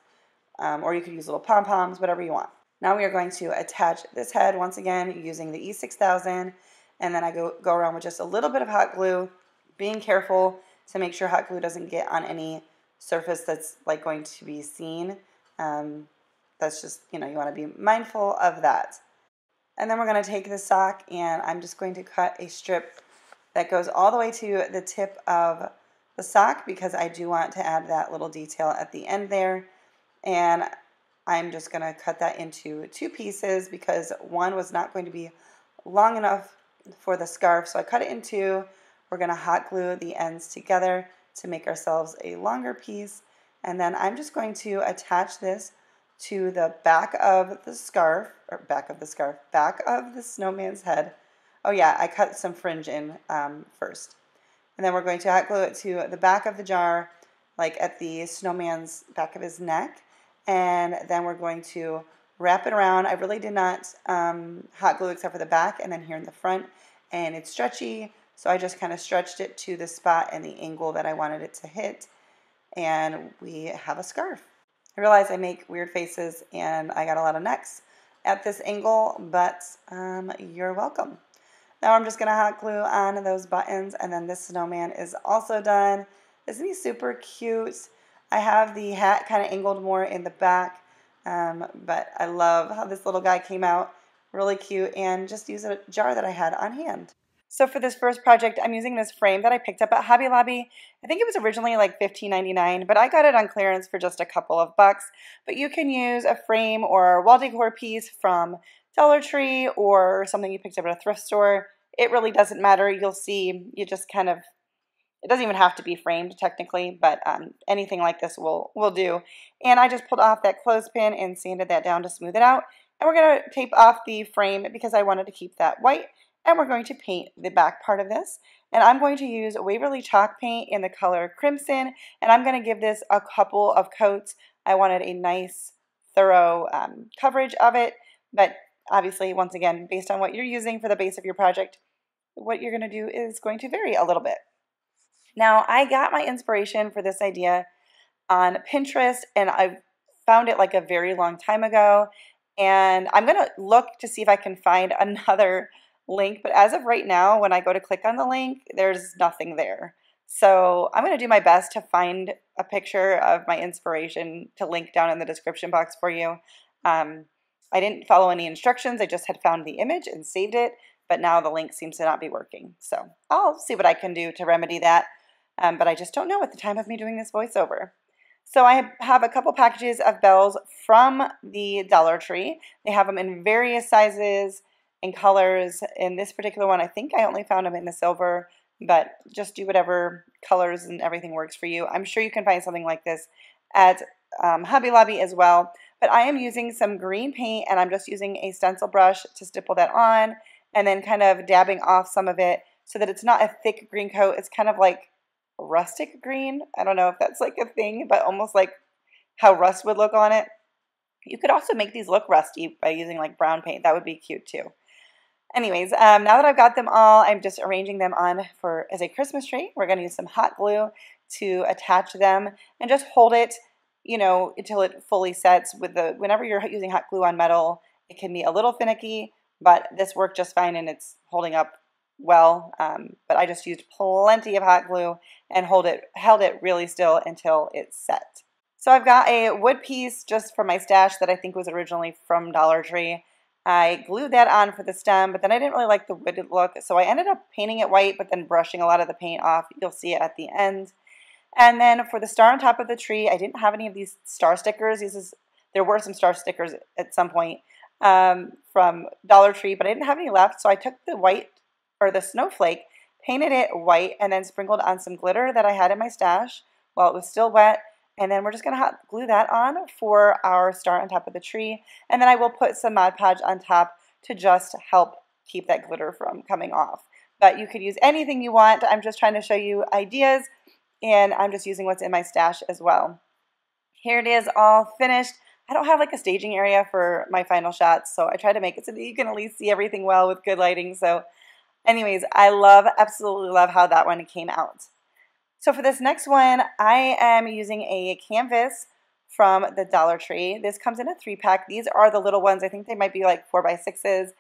um, or you could use little pom-poms, whatever you want. Now we are going to attach this head once again using the E6000, and then I go, go around with just a little bit of hot glue, being careful to make sure hot glue doesn't get on any surface that's like going to be seen. Um, that's just, you know, you want to be mindful of that. And then we're going to take the sock and I'm just going to cut a strip that goes all the way to the tip of the sock because I do want to add that little detail at the end there. And I'm just going to cut that into two pieces because one was not going to be long enough for the scarf. So I cut it in two. We're going to hot glue the ends together to make ourselves a longer piece. And then I'm just going to attach this to the back of the scarf, or back of the scarf, back of the snowman's head Oh yeah, I cut some fringe in um, first. And then we're going to hot glue it to the back of the jar, like at the snowman's back of his neck. And then we're going to wrap it around. I really did not um, hot glue except for the back and then here in the front. And it's stretchy, so I just kind of stretched it to the spot and the angle that I wanted it to hit. And we have a scarf. I realize I make weird faces and I got a lot of necks at this angle, but um, you're welcome. Now I'm just going to hot glue on those buttons and then this snowman is also done. Isn't he super cute? I have the hat kind of angled more in the back, um, but I love how this little guy came out. Really cute and just use a jar that I had on hand. So for this first project, I'm using this frame that I picked up at Hobby Lobby. I think it was originally like $15.99, but I got it on clearance for just a couple of bucks. But you can use a frame or wall decor piece from Dollar Tree or something you picked up at a thrift store. It really doesn't matter. You'll see, you just kind of, it doesn't even have to be framed technically, but um, anything like this will, will do. And I just pulled off that clothespin and sanded that down to smooth it out. And we're going to tape off the frame because I wanted to keep that white. And we're going to paint the back part of this. And I'm going to use Waverly chalk paint in the color Crimson. And I'm going to give this a couple of coats. I wanted a nice, thorough um, coverage of it. But obviously, once again, based on what you're using for the base of your project, what you're going to do is going to vary a little bit. Now, I got my inspiration for this idea on Pinterest, and I found it like a very long time ago. And I'm going to look to see if I can find another link. But as of right now, when I go to click on the link, there's nothing there. So I'm going to do my best to find a picture of my inspiration to link down in the description box for you. Um, I didn't follow any instructions. I just had found the image and saved it, but now the link seems to not be working. So I'll see what I can do to remedy that, um, but I just don't know at the time of me doing this voiceover. So I have a couple packages of bells from the Dollar Tree. They have them in various sizes and colors. In this particular one, I think I only found them in the silver, but just do whatever colors and everything works for you. I'm sure you can find something like this at um, Hobby Lobby as well. But I am using some green paint and I'm just using a stencil brush to stipple that on and then kind of dabbing off some of it so that it's not a thick green coat. It's kind of like rustic green. I don't know if that's like a thing, but almost like how rust would look on it. You could also make these look rusty by using like brown paint. That would be cute too. Anyways, um, now that I've got them all, I'm just arranging them on for as a Christmas tree. We're going to use some hot glue to attach them and just hold it you know, until it fully sets with the, whenever you're using hot glue on metal, it can be a little finicky, but this worked just fine and it's holding up well. Um, but I just used plenty of hot glue and hold it, held it really still until it set. So I've got a wood piece just for my stash that I think was originally from Dollar Tree. I glued that on for the stem, but then I didn't really like the wood look, so I ended up painting it white, but then brushing a lot of the paint off. You'll see it at the end. And then for the star on top of the tree, I didn't have any of these star stickers. These is, there were some star stickers at some point um, from Dollar Tree, but I didn't have any left, so I took the white, or the snowflake, painted it white, and then sprinkled on some glitter that I had in my stash while it was still wet, and then we're just going to hot glue that on for our star on top of the tree. And then I will put some Mod Podge on top to just help keep that glitter from coming off. But you could use anything you want. I'm just trying to show you ideas and I'm just using what's in my stash as well. Here it is all finished. I don't have like a staging area for my final shots, so I try to make it so that you can at least see everything well with good lighting. So anyways, I love, absolutely love how that one came out. So for this next one, I am using a canvas from the Dollar Tree. This comes in a three pack. These are the little ones. I think they might be like four by sixes.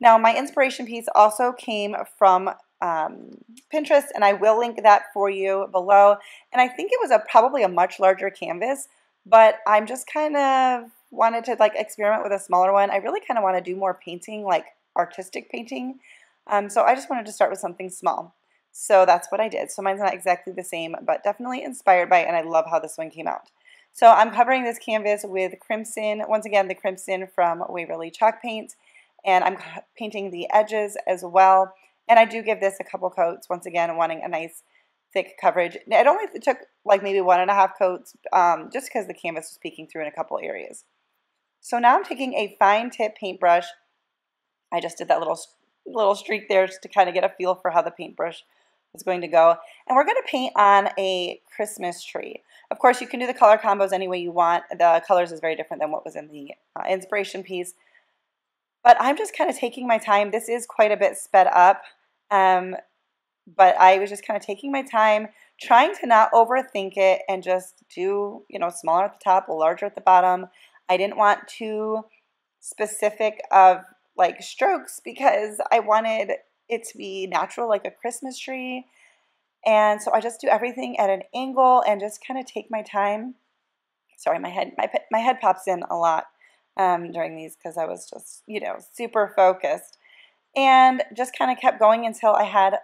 Now my inspiration piece also came from um, Pinterest and I will link that for you below. And I think it was a probably a much larger canvas, but I'm just kind of wanted to like experiment with a smaller one. I really kind of want to do more painting, like artistic painting. Um, so I just wanted to start with something small. So that's what I did. So mine's not exactly the same, but definitely inspired by it, and I love how this one came out. So I'm covering this canvas with crimson, once again, the crimson from Waverly Chalk Paint, and I'm painting the edges as well. And I do give this a couple coats, once again, wanting a nice thick coverage. It only took like maybe one and a half coats, um, just because the canvas was peeking through in a couple areas. So now I'm taking a fine tip paintbrush. I just did that little little streak there just to kind of get a feel for how the paintbrush is going to go. And we're going to paint on a Christmas tree. Of course, you can do the color combos any way you want. The colors is very different than what was in the uh, inspiration piece. But I'm just kind of taking my time. This is quite a bit sped up. Um, but I was just kind of taking my time, trying to not overthink it and just do, you know, smaller at the top, larger at the bottom. I didn't want too specific of like strokes because I wanted it to be natural like a Christmas tree. And so I just do everything at an angle and just kind of take my time. Sorry, my head my my head pops in a lot um, during these because I was just you know super focused, and just kind of kept going until I had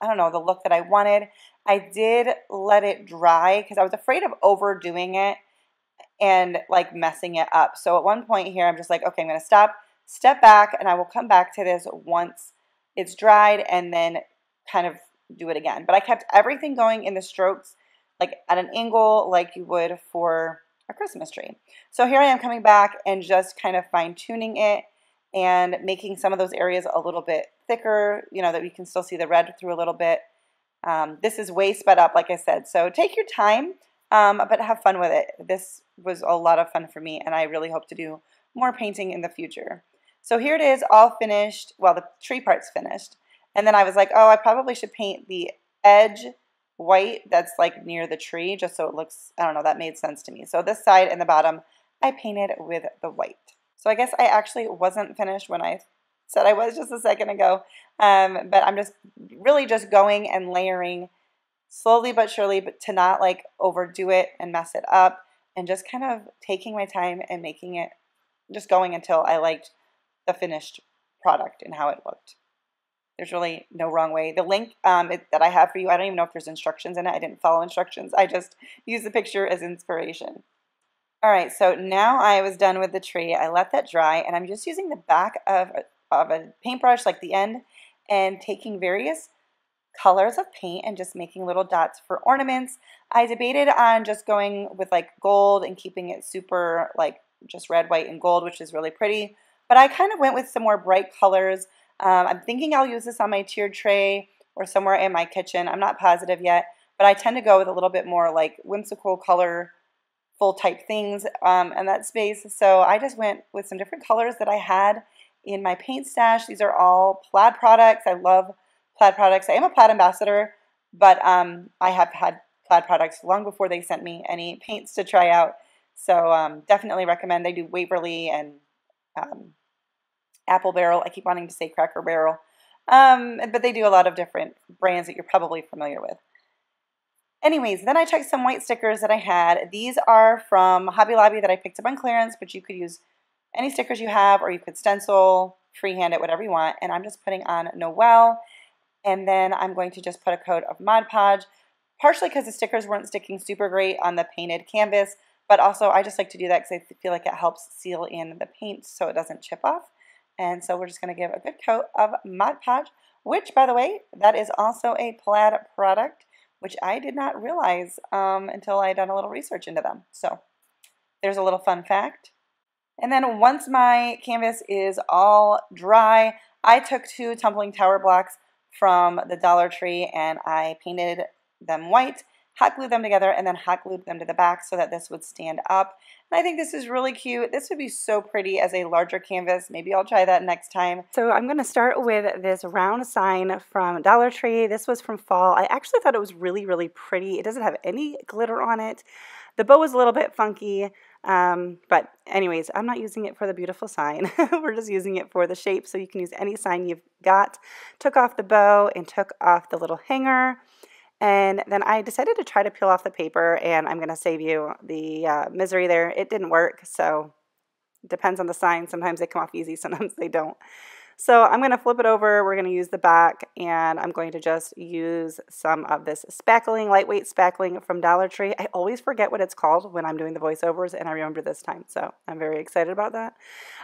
I don't know the look that I wanted. I did let it dry because I was afraid of overdoing it and like messing it up. So at one point here, I'm just like, okay, I'm to stop, step back, and I will come back to this once it's dried and then kind of do it again. But I kept everything going in the strokes like at an angle like you would for a Christmas tree. So here I am coming back and just kind of fine tuning it and making some of those areas a little bit thicker, you know, that we can still see the red through a little bit. Um, this is way sped up, like I said. So take your time, um, but have fun with it. This was a lot of fun for me, and I really hope to do more painting in the future. So here it is all finished. Well, the tree part's finished. And then I was like, oh, I probably should paint the edge white that's like near the tree just so it looks, I don't know, that made sense to me. So this side and the bottom, I painted with the white. So I guess I actually wasn't finished when I said I was just a second ago. Um, but I'm just really just going and layering slowly but surely, but to not like overdo it and mess it up and just kind of taking my time and making it just going until I liked the finished product and how it looked. There's really no wrong way. The link um, it, that I have for you, I don't even know if there's instructions in it. I didn't follow instructions. I just used the picture as inspiration. All right, so now I was done with the tree. I let that dry, and I'm just using the back of a, of a paintbrush, like the end, and taking various colors of paint and just making little dots for ornaments. I debated on just going with like gold and keeping it super like just red, white, and gold, which is really pretty. But I kind of went with some more bright colors. Um, I'm thinking I'll use this on my tiered tray or somewhere in my kitchen. I'm not positive yet, but I tend to go with a little bit more like whimsical color full type things um, in that space. So I just went with some different colors that I had in my paint stash. These are all plaid products. I love plaid products. I am a plaid ambassador, but um, I have had plaid products long before they sent me any paints to try out. So um, definitely recommend. They do Waverly and um, Apple Barrel. I keep wanting to say Cracker Barrel. Um, but they do a lot of different brands that you're probably familiar with. Anyways, then I checked some white stickers that I had. These are from Hobby Lobby that I picked up on clearance, but you could use any stickers you have or you could stencil, freehand it, whatever you want. And I'm just putting on Noel. And then I'm going to just put a coat of Mod Podge, partially because the stickers weren't sticking super great on the painted canvas, but also I just like to do that because I feel like it helps seal in the paint so it doesn't chip off. And so we're just going to give a good coat of Mod Podge, which, by the way, that is also a plaid product which I did not realize um, until I had done a little research into them. So there's a little fun fact. And then once my canvas is all dry, I took two tumbling tower blocks from the Dollar Tree and I painted them white hot glued them together and then hot glued them to the back so that this would stand up. And I think this is really cute. This would be so pretty as a larger canvas. Maybe I'll try that next time. So I'm going to start with this round sign from Dollar Tree. This was from fall. I actually thought it was really, really pretty. It doesn't have any glitter on it. The bow is a little bit funky, um, but anyways, I'm not using it for the beautiful sign. We're just using it for the shape, so you can use any sign you've got. Took off the bow and took off the little hanger. And then I decided to try to peel off the paper, and I'm going to save you the uh, misery there. It didn't work, so depends on the sign. Sometimes they come off easy, sometimes they don't. So I'm going to flip it over. We're going to use the back and I'm going to just use some of this spackling, lightweight spackling from Dollar Tree. I always forget what it's called when I'm doing the voiceovers and I remember this time. So I'm very excited about that.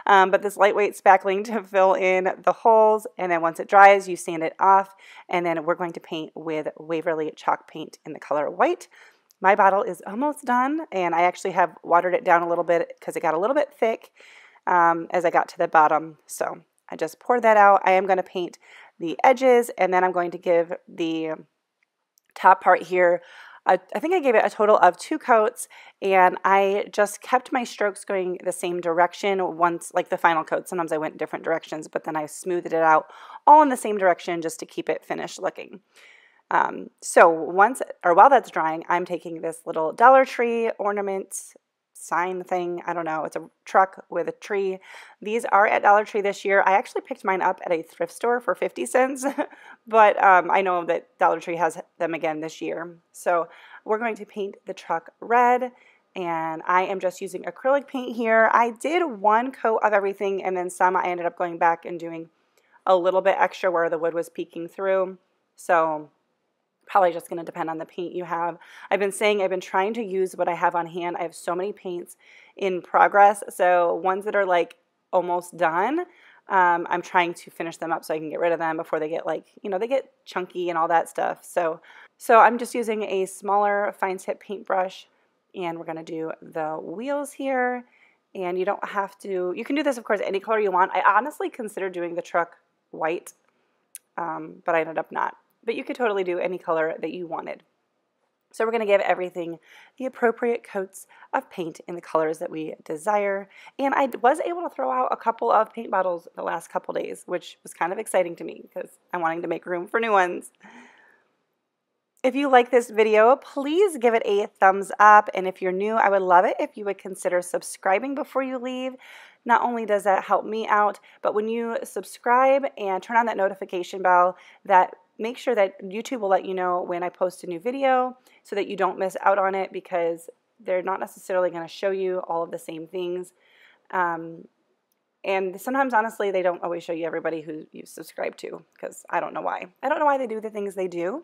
Um, but this lightweight spackling to fill in the holes and then once it dries you sand it off and then we're going to paint with Waverly chalk paint in the color white. My bottle is almost done and I actually have watered it down a little bit because it got a little bit thick um, as I got to the bottom. So I just poured that out. I am going to paint the edges and then I'm going to give the top part here I think I gave it a total of two coats and I just kept my strokes going the same direction once like the final coat sometimes I went different directions but then I smoothed it out all in the same direction just to keep it finished looking um, so once or while that's drying I'm taking this little Dollar Tree ornament sign thing. I don't know. It's a truck with a tree. These are at Dollar Tree this year. I actually picked mine up at a thrift store for 50 cents, but um, I know that Dollar Tree has them again this year. So we're going to paint the truck red and I am just using acrylic paint here. I did one coat of everything and then some I ended up going back and doing a little bit extra where the wood was peeking through. So probably just going to depend on the paint you have. I've been saying I've been trying to use what I have on hand. I have so many paints in progress. So ones that are like almost done, um, I'm trying to finish them up so I can get rid of them before they get like, you know, they get chunky and all that stuff. So, so I'm just using a smaller fine tip paintbrush and we're going to do the wheels here. And you don't have to, you can do this, of course, any color you want. I honestly considered doing the truck white, um, but I ended up not but you could totally do any color that you wanted. So we're going to give everything the appropriate coats of paint in the colors that we desire. And I was able to throw out a couple of paint bottles the last couple days, which was kind of exciting to me because I'm wanting to make room for new ones. If you like this video, please give it a thumbs up. And if you're new, I would love it if you would consider subscribing before you leave. Not only does that help me out, but when you subscribe and turn on that notification bell, that make sure that YouTube will let you know when I post a new video so that you don't miss out on it because they're not necessarily going to show you all of the same things. Um, and sometimes, honestly, they don't always show you everybody who you subscribe to because I don't know why. I don't know why they do the things they do.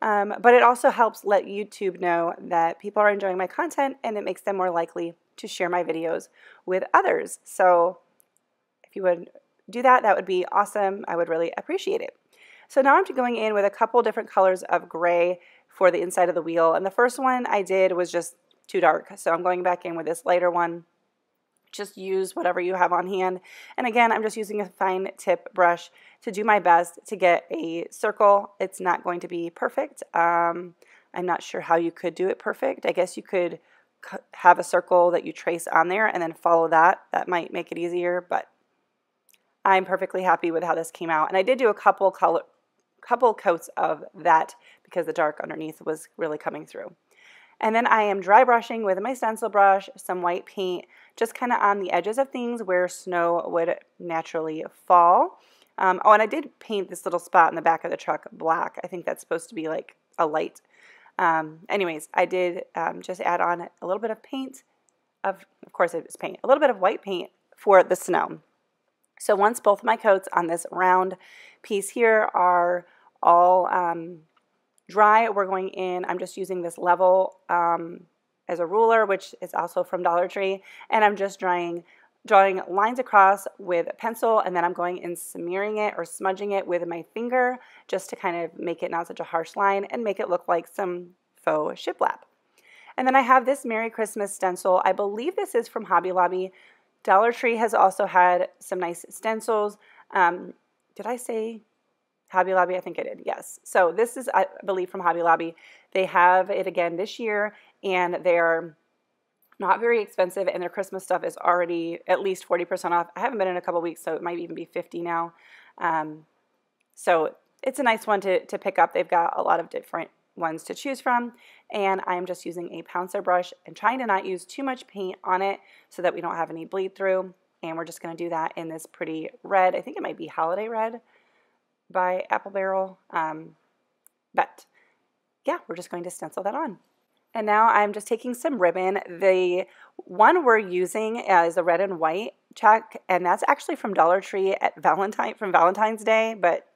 Um, but it also helps let YouTube know that people are enjoying my content and it makes them more likely to share my videos with others. So if you would do that, that would be awesome. I would really appreciate it. So now I'm going in with a couple different colors of gray for the inside of the wheel. And the first one I did was just too dark. So I'm going back in with this lighter one. Just use whatever you have on hand. And again, I'm just using a fine tip brush to do my best to get a circle. It's not going to be perfect. Um, I'm not sure how you could do it perfect. I guess you could have a circle that you trace on there and then follow that. That might make it easier, but I'm perfectly happy with how this came out. And I did do a couple color, couple coats of that because the dark underneath was really coming through. And then I am dry brushing with my stencil brush, some white paint, just kind of on the edges of things where snow would naturally fall. Um, oh, and I did paint this little spot in the back of the truck black. I think that's supposed to be like a light. Um, anyways, I did um, just add on a little bit of paint, of, of course it was paint, a little bit of white paint for the snow. So once both my coats on this round piece here are all um, dry, we're going in, I'm just using this level um, as a ruler, which is also from Dollar Tree, and I'm just drawing drawing lines across with a pencil and then I'm going and smearing it or smudging it with my finger just to kind of make it not such a harsh line and make it look like some faux shiplap. And then I have this Merry Christmas stencil. I believe this is from Hobby Lobby. Dollar Tree has also had some nice stencils. Um, did I say Hobby Lobby? I think I did, yes. So this is, I believe, from Hobby Lobby. They have it again this year, and they're not very expensive, and their Christmas stuff is already at least 40% off. I haven't been in a couple weeks, so it might even be 50 now. Um, so it's a nice one to, to pick up. They've got a lot of different ones to choose from, and I'm just using a pouncer brush and trying to not use too much paint on it so that we don't have any bleed through. And we're just going to do that in this pretty red, I think it might be Holiday Red by Apple Barrel. Um, but yeah, we're just going to stencil that on. And now I'm just taking some ribbon. The one we're using is a red and white check, and that's actually from Dollar Tree at Valentine from Valentine's Day, but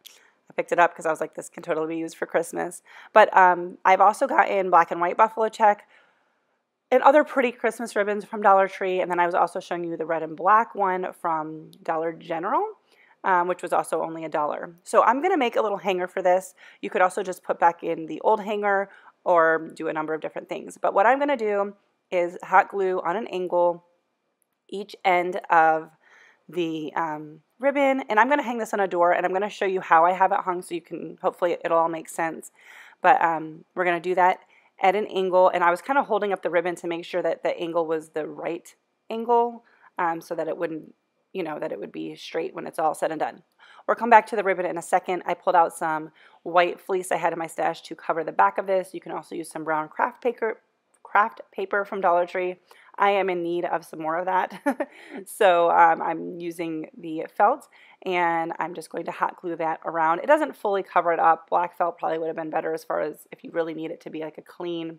I picked it up because I was like, this can totally be used for Christmas. But um, I've also gotten black and white buffalo check and other pretty Christmas ribbons from Dollar Tree. And then I was also showing you the red and black one from Dollar General. Um, which was also only a dollar. So I'm going to make a little hanger for this. You could also just put back in the old hanger or do a number of different things. But what I'm going to do is hot glue on an angle each end of the um, ribbon and I'm going to hang this on a door and I'm going to show you how I have it hung so you can hopefully it'll all make sense but um, we're going to do that at an angle and I was kind of holding up the ribbon to make sure that the angle was the right angle um, so that it wouldn't you know that it would be straight when it's all said and done We'll come back to the ribbon in a second. I pulled out some white fleece I had in my stash to cover the back of this. You can also use some brown craft paper, craft paper from Dollar Tree. I am in need of some more of that. so um, I'm using the felt and I'm just going to hot glue that around. It doesn't fully cover it up. Black felt probably would have been better as far as if you really need it to be like a clean,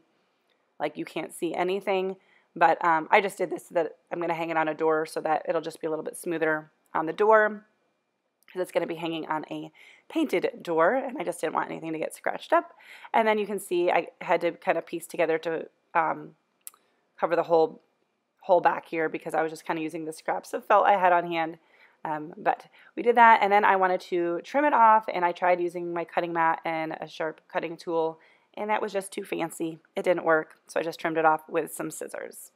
like you can't see anything. But um, I just did this so that I'm going to hang it on a door so that it'll just be a little bit smoother on the door because it's going to be hanging on a painted door and I just didn't want anything to get scratched up. And then you can see I had to kind of piece together to um, cover the whole whole back here because I was just kind of using the scraps of felt I had on hand. Um, but we did that and then I wanted to trim it off and I tried using my cutting mat and a sharp cutting tool and that was just too fancy. It didn't work so I just trimmed it off with some scissors.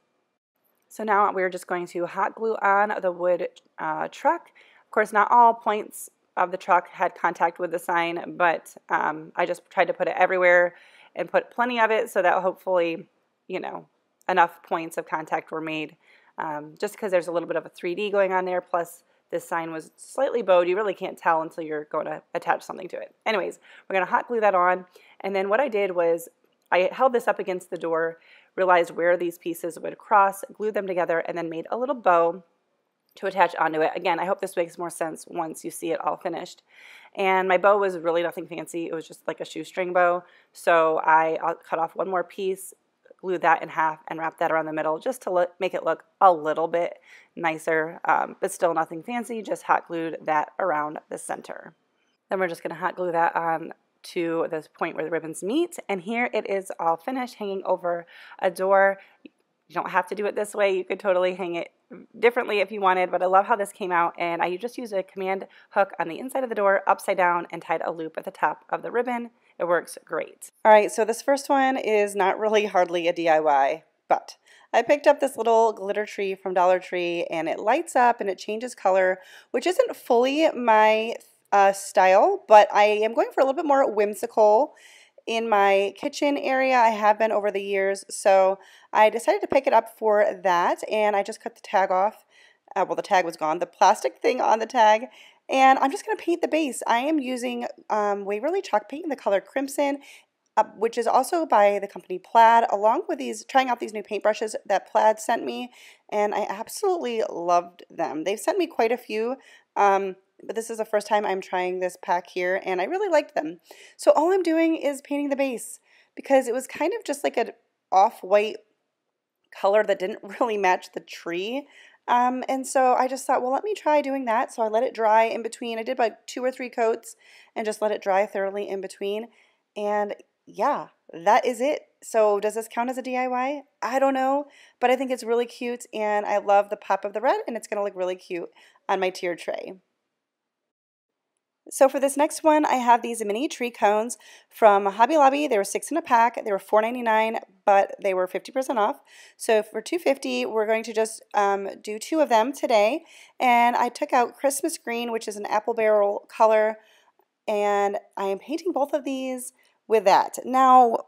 So now we're just going to hot glue on the wood uh, truck of course, not all points of the truck had contact with the sign, but um, I just tried to put it everywhere and put plenty of it so that hopefully, you know, enough points of contact were made. Um, just because there's a little bit of a 3D going on there, plus this sign was slightly bowed. You really can't tell until you're going to attach something to it. Anyways, we're going to hot glue that on. And then what I did was I held this up against the door, realized where these pieces would cross, glued them together, and then made a little bow to attach onto it. Again, I hope this makes more sense once you see it all finished. And my bow was really nothing fancy. It was just like a shoestring bow. So I uh, cut off one more piece, glued that in half, and wrap that around the middle just to look, make it look a little bit nicer, um, but still nothing fancy. Just hot glued that around the center. Then we're just going to hot glue that on to this point where the ribbons meet. And here it is all finished, hanging over a door. You don't have to do it this way. You could totally hang it differently if you wanted, but I love how this came out and I just used a command hook on the inside of the door upside down and tied a loop at the top of the ribbon. It works great. All right, so this first one is not really hardly a DIY, but I picked up this little glitter tree from Dollar Tree and it lights up and it changes color, which isn't fully my uh, style, but I am going for a little bit more whimsical in my kitchen area. I have been over the years, so I decided to pick it up for that, and I just cut the tag off. Uh, well, the tag was gone, the plastic thing on the tag, and I'm just going to paint the base. I am using um, Waverly chalk paint in the color Crimson. uh, which is also by the company Plaid, along with these, trying out these new paintbrushes that Plaid sent me, and I absolutely loved them. They've sent me quite a few, um, but this is the first time I'm trying this pack here, and I really liked them. So all I'm doing is painting the base, because it was kind of just like an off-white color that didn't really match the tree. Um, and so I just thought, well, let me try doing that. So I let it dry in between. I did like two or three coats and just let it dry thoroughly in between. And yeah, that is it. So does this count as a DIY? I don't know, but I think it's really cute and I love the pop of the red and it's going to look really cute on my tier tray. So for this next one, I have these mini tree cones from Hobby Lobby. They were six in a pack. They were $4.99, but they were 50% off. So for $2.50, we're going to just um, do two of them today. And I took out Christmas Green, which is an apple barrel color, and I am painting both of these with that. Now,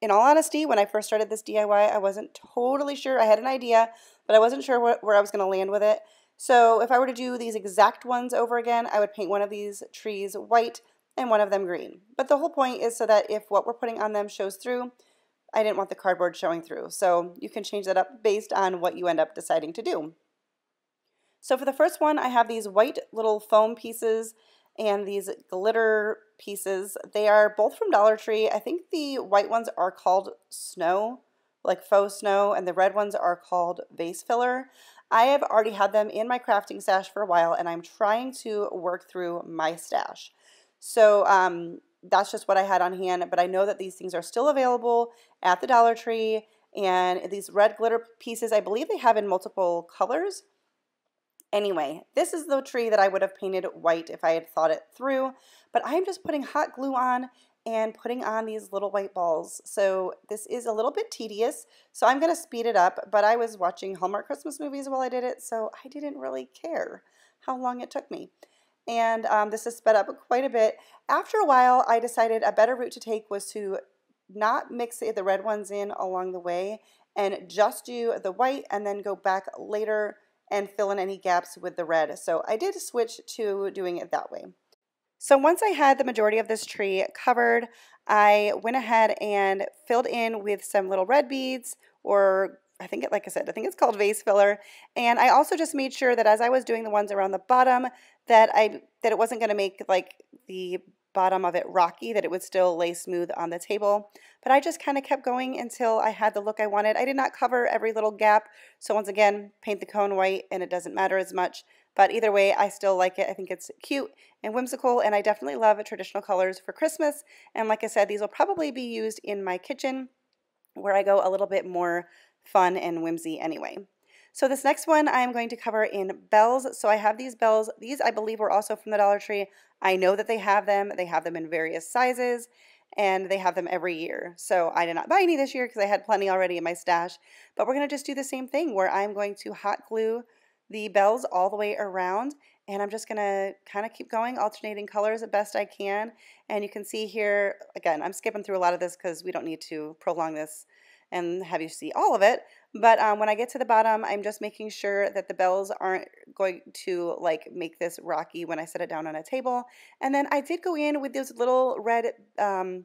in all honesty, when I first started this DIY, I wasn't totally sure. I had an idea, but I wasn't sure where, where I was going to land with it. So if I were to do these exact ones over again, I would paint one of these trees white and one of them green. But the whole point is so that if what we're putting on them shows through, I didn't want the cardboard showing through. So you can change that up based on what you end up deciding to do. So for the first one, I have these white little foam pieces and these glitter pieces. They are both from Dollar Tree. I think the white ones are called snow, like faux snow, and the red ones are called vase filler. I have already had them in my crafting stash for a while, and I'm trying to work through my stash. So um, that's just what I had on hand, but I know that these things are still available at the Dollar Tree, and these red glitter pieces, I believe they have in multiple colors. Anyway, this is the tree that I would have painted white if I had thought it through, but I'm just putting hot glue on and putting on these little white balls. So this is a little bit tedious, so I'm going to speed it up, but I was watching Hallmark Christmas movies while I did it, so I didn't really care how long it took me. And um, this is sped up quite a bit. After a while, I decided a better route to take was to not mix the red ones in along the way and just do the white and then go back later and fill in any gaps with the red. So I did switch to doing it that way. So once I had the majority of this tree covered, I went ahead and filled in with some little red beads or I think it, like I said, I think it's called vase filler. And I also just made sure that as I was doing the ones around the bottom that I that it wasn't going to make like the bottom of it rocky, that it would still lay smooth on the table. But I just kind of kept going until I had the look I wanted. I did not cover every little gap. So once again, paint the cone white and it doesn't matter as much. But either way, I still like it. I think it's cute and whimsical, and I definitely love traditional colors for Christmas. And like I said, these will probably be used in my kitchen where I go a little bit more fun and whimsy anyway. So this next one I'm going to cover in bells. So I have these bells. These I believe were also from the Dollar Tree. I know that they have them. They have them in various sizes and they have them every year. So I did not buy any this year because I had plenty already in my stash. But we're going to just do the same thing where I'm going to hot glue the bells all the way around and I'm just to kind of keep going, alternating colors as best I can. And you can see here, again, I'm skipping through a lot of this because we don't need to prolong this and have you see all of it. But um, when I get to the bottom, I'm just making sure that the bells aren't going to like make this rocky when I set it down on a table. And then I did go in with those little red um,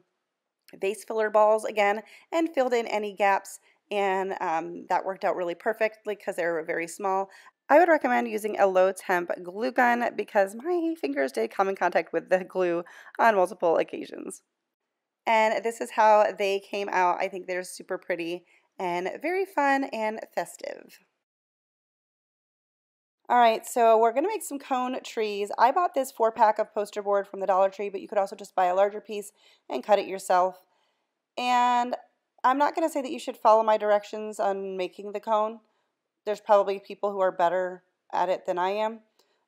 vase filler balls again and filled in any gaps and um, that worked out really perfectly because they were very small. I would recommend using a low temp glue gun because my fingers did come in contact with the glue on multiple occasions. And this is how they came out. I think they're super pretty and very fun and festive. All right, so we're gonna make some cone trees. I bought this four pack of poster board from the Dollar Tree, but you could also just buy a larger piece and cut it yourself. And I'm not gonna say that you should follow my directions on making the cone. There's probably people who are better at it than I am.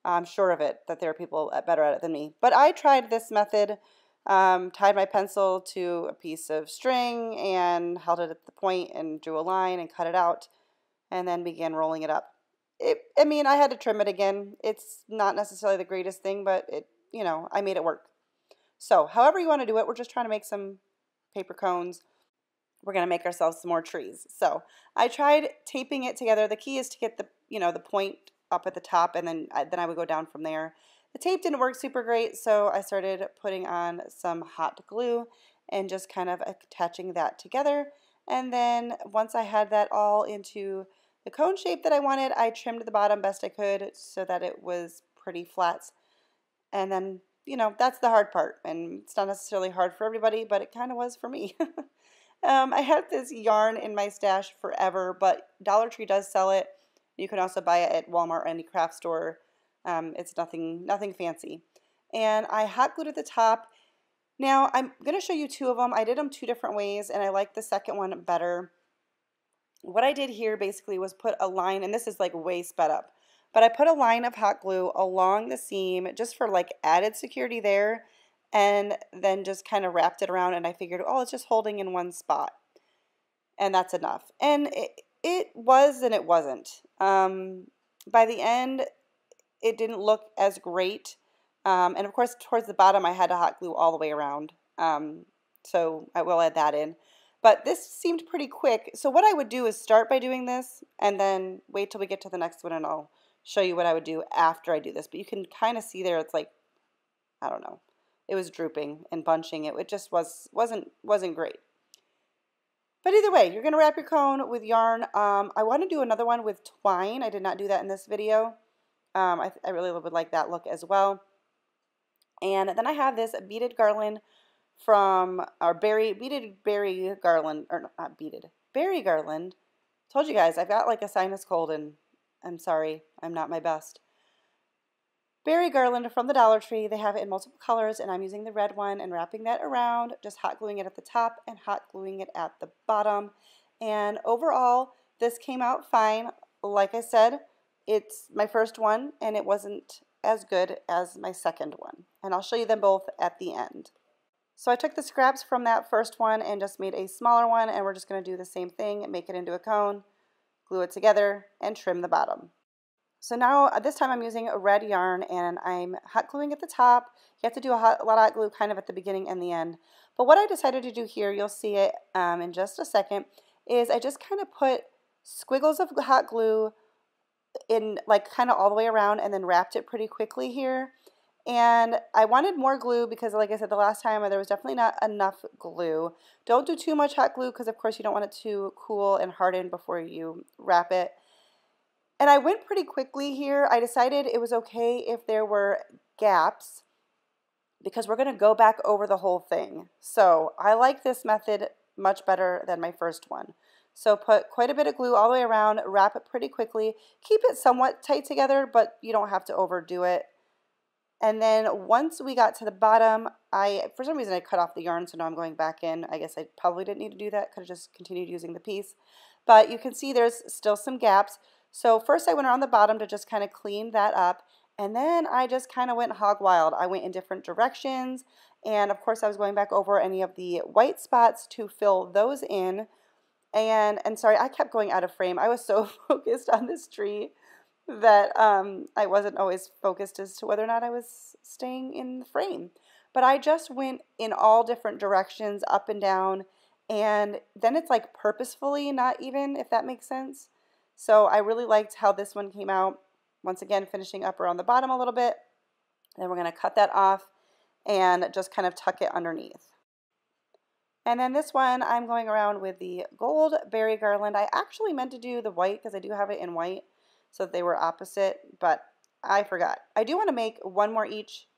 I'm sure of it that there are people better at it than me. But I tried this method um, tied my pencil to a piece of string and held it at the point and drew a line and cut it out and then began rolling it up. It, I mean, I had to trim it again. It's not necessarily the greatest thing, but it, you know, I made it work. So, however you want to do it, we're just trying to make some paper cones. We're going to make ourselves some more trees. So, I tried taping it together. The key is to get the, you know, the point up at the top and then I, then I would go down from there. The tape didn't work super great, so I started putting on some hot glue and just kind of attaching that together. And then once I had that all into the cone shape that I wanted, I trimmed the bottom best I could so that it was pretty flat. And then, you know, that's the hard part. And it's not necessarily hard for everybody, but it kind of was for me. um, I had this yarn in my stash forever, but Dollar Tree does sell it. You can also buy it at Walmart or any craft store. Um, it's nothing, nothing fancy. And I hot glued at the top. Now, I'm going to show you two of them. I did them two different ways, and I like the second one better what I did here basically was put a line, and this is like way sped up, but I put a line of hot glue along the seam just for like added security there, and then just kind of wrapped it around, and I figured, oh, it's just holding in one spot, and that's enough. And it, it was and it wasn't. Um, by the end, it didn't look as great, um, and of course, towards the bottom, I had to hot glue all the way around, um, so I will add that in. But this seemed pretty quick. So what I would do is start by doing this and then wait till we get to the next one and I'll show you what I would do after I do this. But you can kind of see there it's like, I don't know, it was drooping and bunching. It, it just was, wasn't, wasn't great. But either way, you're to wrap your cone with yarn. Um, I want to do another one with twine. I did not do that in this video. Um, I, I really would like that look as well. And then I have this beaded garland from our berry beaded berry garland or not beaded berry garland. Told you guys I've got like a sinus cold and I'm sorry I'm not my best. Berry garland from the Dollar Tree. They have it in multiple colors and I'm using the red one and wrapping that around, just hot gluing it at the top and hot gluing it at the bottom. And overall, this came out fine. Like I said, it's my first one and it wasn't as good as my second one. And I'll show you them both at the end. So I took the scraps from that first one and just made a smaller one and we're just going to do the same thing, make it into a cone, glue it together, and trim the bottom. So now uh, this time I'm using a red yarn and I'm hot gluing at the top. You have to do a, hot, a lot of hot glue kind of at the beginning and the end. But what I decided to do here, you'll see it um, in just a second, is I just kind of put squiggles of hot glue in like kind of all the way around and then wrapped it pretty quickly here. And I wanted more glue because like I said the last time there was definitely not enough glue. Don't do too much hot glue because of course you don't want it to cool and harden before you wrap it. And I went pretty quickly here. I decided it was okay if there were gaps because we're going to go back over the whole thing. So I like this method much better than my first one. So put quite a bit of glue all the way around, wrap it pretty quickly. Keep it somewhat tight together, but you don't have to overdo it. And then once we got to the bottom, I, for some reason I cut off the yarn, so now I'm going back in. I guess I probably didn't need to do that, could have just continued using the piece. But you can see there's still some gaps. So first I went around the bottom to just kind of clean that up. And then I just kind of went hog wild. I went in different directions. And of course I was going back over any of the white spots to fill those in. And, and sorry, I kept going out of frame. I was so focused on this tree that um, I wasn't always focused as to whether or not I was staying in the frame. But I just went in all different directions, up and down, and then it's like purposefully not even, if that makes sense. So I really liked how this one came out. Once again, finishing up around the bottom a little bit. Then we're going to cut that off and just kind of tuck it underneath. And then this one, I'm going around with the gold berry garland. I actually meant to do the white because I do have it in white so that they were opposite, but I forgot. I do want to make one more each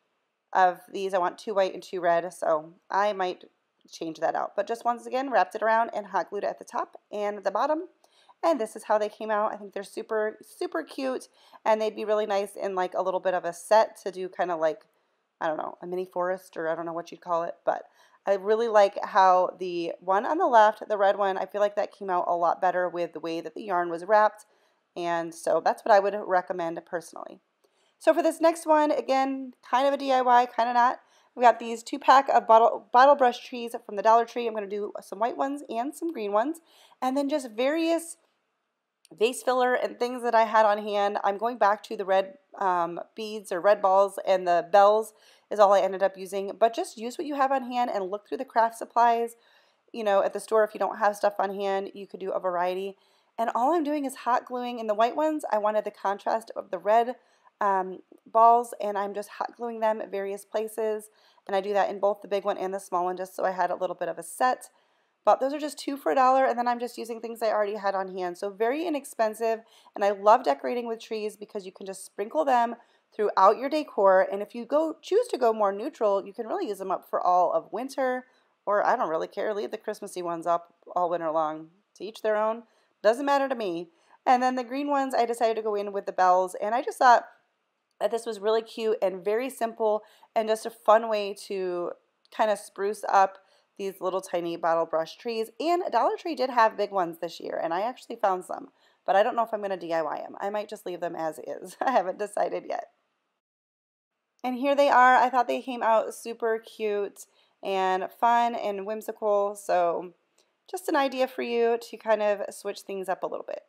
of these. I want two white and two red, so I might change that out. But just once again, wrapped it around and hot glued it at the top and the bottom. And this is how they came out. I think they're super, super cute. And they'd be really nice in like a little bit of a set to do kind of like, I don't know, a mini forest or I don't know what you'd call it. But I really like how the one on the left, the red one, I feel like that came out a lot better with the way that the yarn was wrapped. And so that's what I would recommend personally. So for this next one, again, kind of a DIY, kind of not. We got these two pack of bottle, bottle brush trees from the Dollar Tree. I'm going to do some white ones and some green ones. And then just various vase filler and things that I had on hand. I'm going back to the red um, beads or red balls and the bells is all I ended up using. But just use what you have on hand and look through the craft supplies. You know, at the store, if you don't have stuff on hand, you could do a variety. And all I'm doing is hot gluing. In the white ones, I wanted the contrast of the red um, balls and I'm just hot gluing them at various places. And I do that in both the big one and the small one just so I had a little bit of a set. But those are just two for a dollar and then I'm just using things I already had on hand. So very inexpensive and I love decorating with trees because you can just sprinkle them throughout your decor and if you go choose to go more neutral you can really use them up for all of winter or I don't really care leave the Christmassy ones up all winter long to each their own doesn't matter to me and then the green ones I decided to go in with the bells and I just thought that this was really cute and very simple and just a fun way to kind of spruce up these little tiny bottle brush trees. And Dollar Tree did have big ones this year, and I actually found some. But I don't know if I'm going to DIY them. I might just leave them as is. I haven't decided yet. And here they are. I thought they came out super cute and fun and whimsical. So just an idea for you to kind of switch things up a little bit.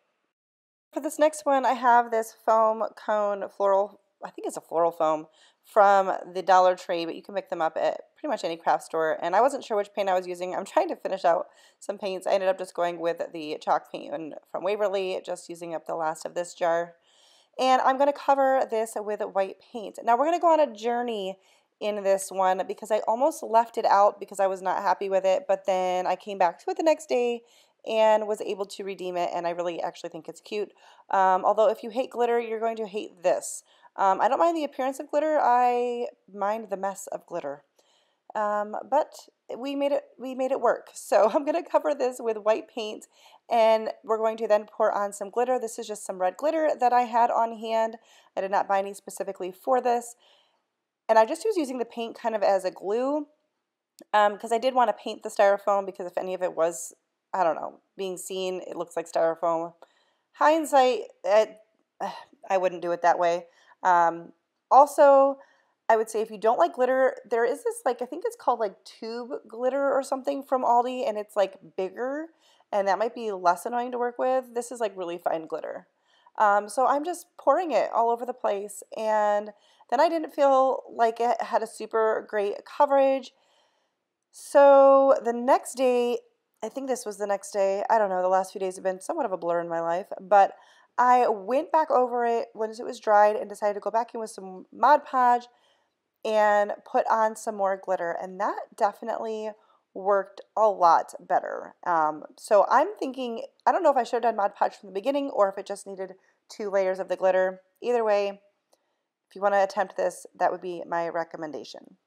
For this next one, I have this foam cone floral I think it's a floral foam from the Dollar Tree, but you can pick them up at pretty much any craft store. And I wasn't sure which paint I was using. I'm trying to finish out some paints. I ended up just going with the chalk paint from Waverly, just using up the last of this jar. And I'm going to cover this with white paint. Now we're going to go on a journey in this one because I almost left it out because I was not happy with it, but then I came back to it the next day and was able to redeem it, and I really actually think it's cute. Um, although if you hate glitter, you're going to hate this. Um, I don't mind the appearance of glitter. I mind the mess of glitter. Um, but we made it we made it work. So I'm going to cover this with white paint and we're going to then pour on some glitter. This is just some red glitter that I had on hand. I did not buy any specifically for this. And I just was using the paint kind of as a glue because um, I did want to paint the styrofoam because if any of it was, I don't know, being seen, it looks like styrofoam. Hindsight, it, I wouldn't do it that way. Um, also, I would say if you don't like glitter, there is this like I think it's called like tube glitter or something from Aldi, and it's like bigger, and that might be less annoying to work with. This is like really fine glitter. Um, so I'm just pouring it all over the place, and then I didn't feel like it had a super great coverage. So the next day, I think this was the next day. I don't know. The last few days have been somewhat of a blur in my life, but I went back over it once it was dried and decided to go back in with some Mod Podge and put on some more glitter. And that definitely worked a lot better. Um, so I'm thinking, I don't know if I should have done Mod Podge from the beginning or if it just needed two layers of the glitter. Either way, if you want to attempt this, that would be my recommendation.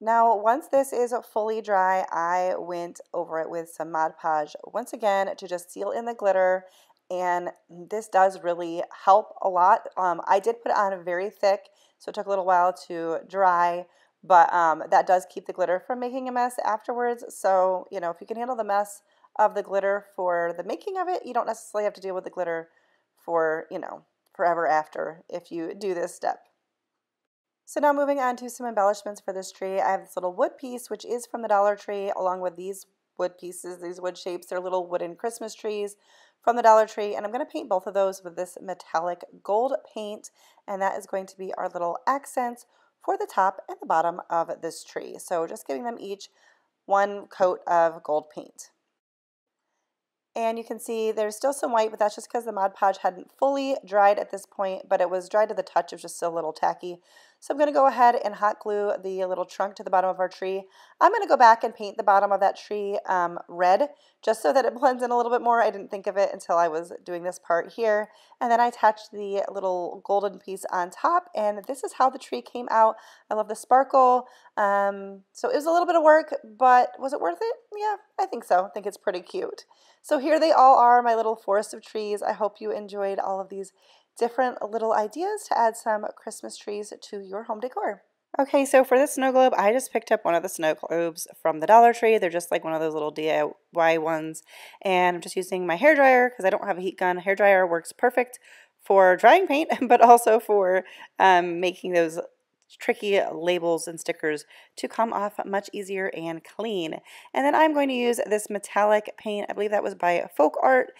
Now, once this is fully dry, I went over it with some Mod Podge once again to just seal in the glitter and this does really help a lot. Um, I did put it on very thick, so it took a little while to dry, but um, that does keep the glitter from making a mess afterwards. So, you know, if you can handle the mess of the glitter for the making of it, you don't necessarily have to deal with the glitter for, you know, forever after if you do this step. So now moving on to some embellishments for this tree, I have this little wood piece, which is from the Dollar Tree, along with these wood pieces, these wood shapes. They're little wooden Christmas trees from the Dollar Tree. And I'm going to paint both of those with this metallic gold paint. And that is going to be our little accents for the top and the bottom of this tree. So just giving them each one coat of gold paint. And you can see there's still some white, but that's just because the Mod Podge hadn't fully dried at this point, but it was dried to the touch, it was just still a little tacky. So I'm going to go ahead and hot glue the little trunk to the bottom of our tree. I'm going to go back and paint the bottom of that tree um, red just so that it blends in a little bit more. I didn't think of it until I was doing this part here. And then I attached the little golden piece on top and this is how the tree came out. I love the sparkle. Um, so it was a little bit of work, but was it worth it? Yeah, I think so. I think it's pretty cute. So here they all are, my little forest of trees. I hope you enjoyed all of these different little ideas to add some Christmas trees to your home decor. Okay, so for the snow globe, I just picked up one of the snow globes from the Dollar Tree. They're just like one of those little DIY ones. And I'm just using my hair dryer because I don't have a heat gun. Hair dryer works perfect for drying paint, but also for um, making those tricky labels and stickers to come off much easier and clean. And then I'm going to use this metallic paint. I believe that was by Folk Art.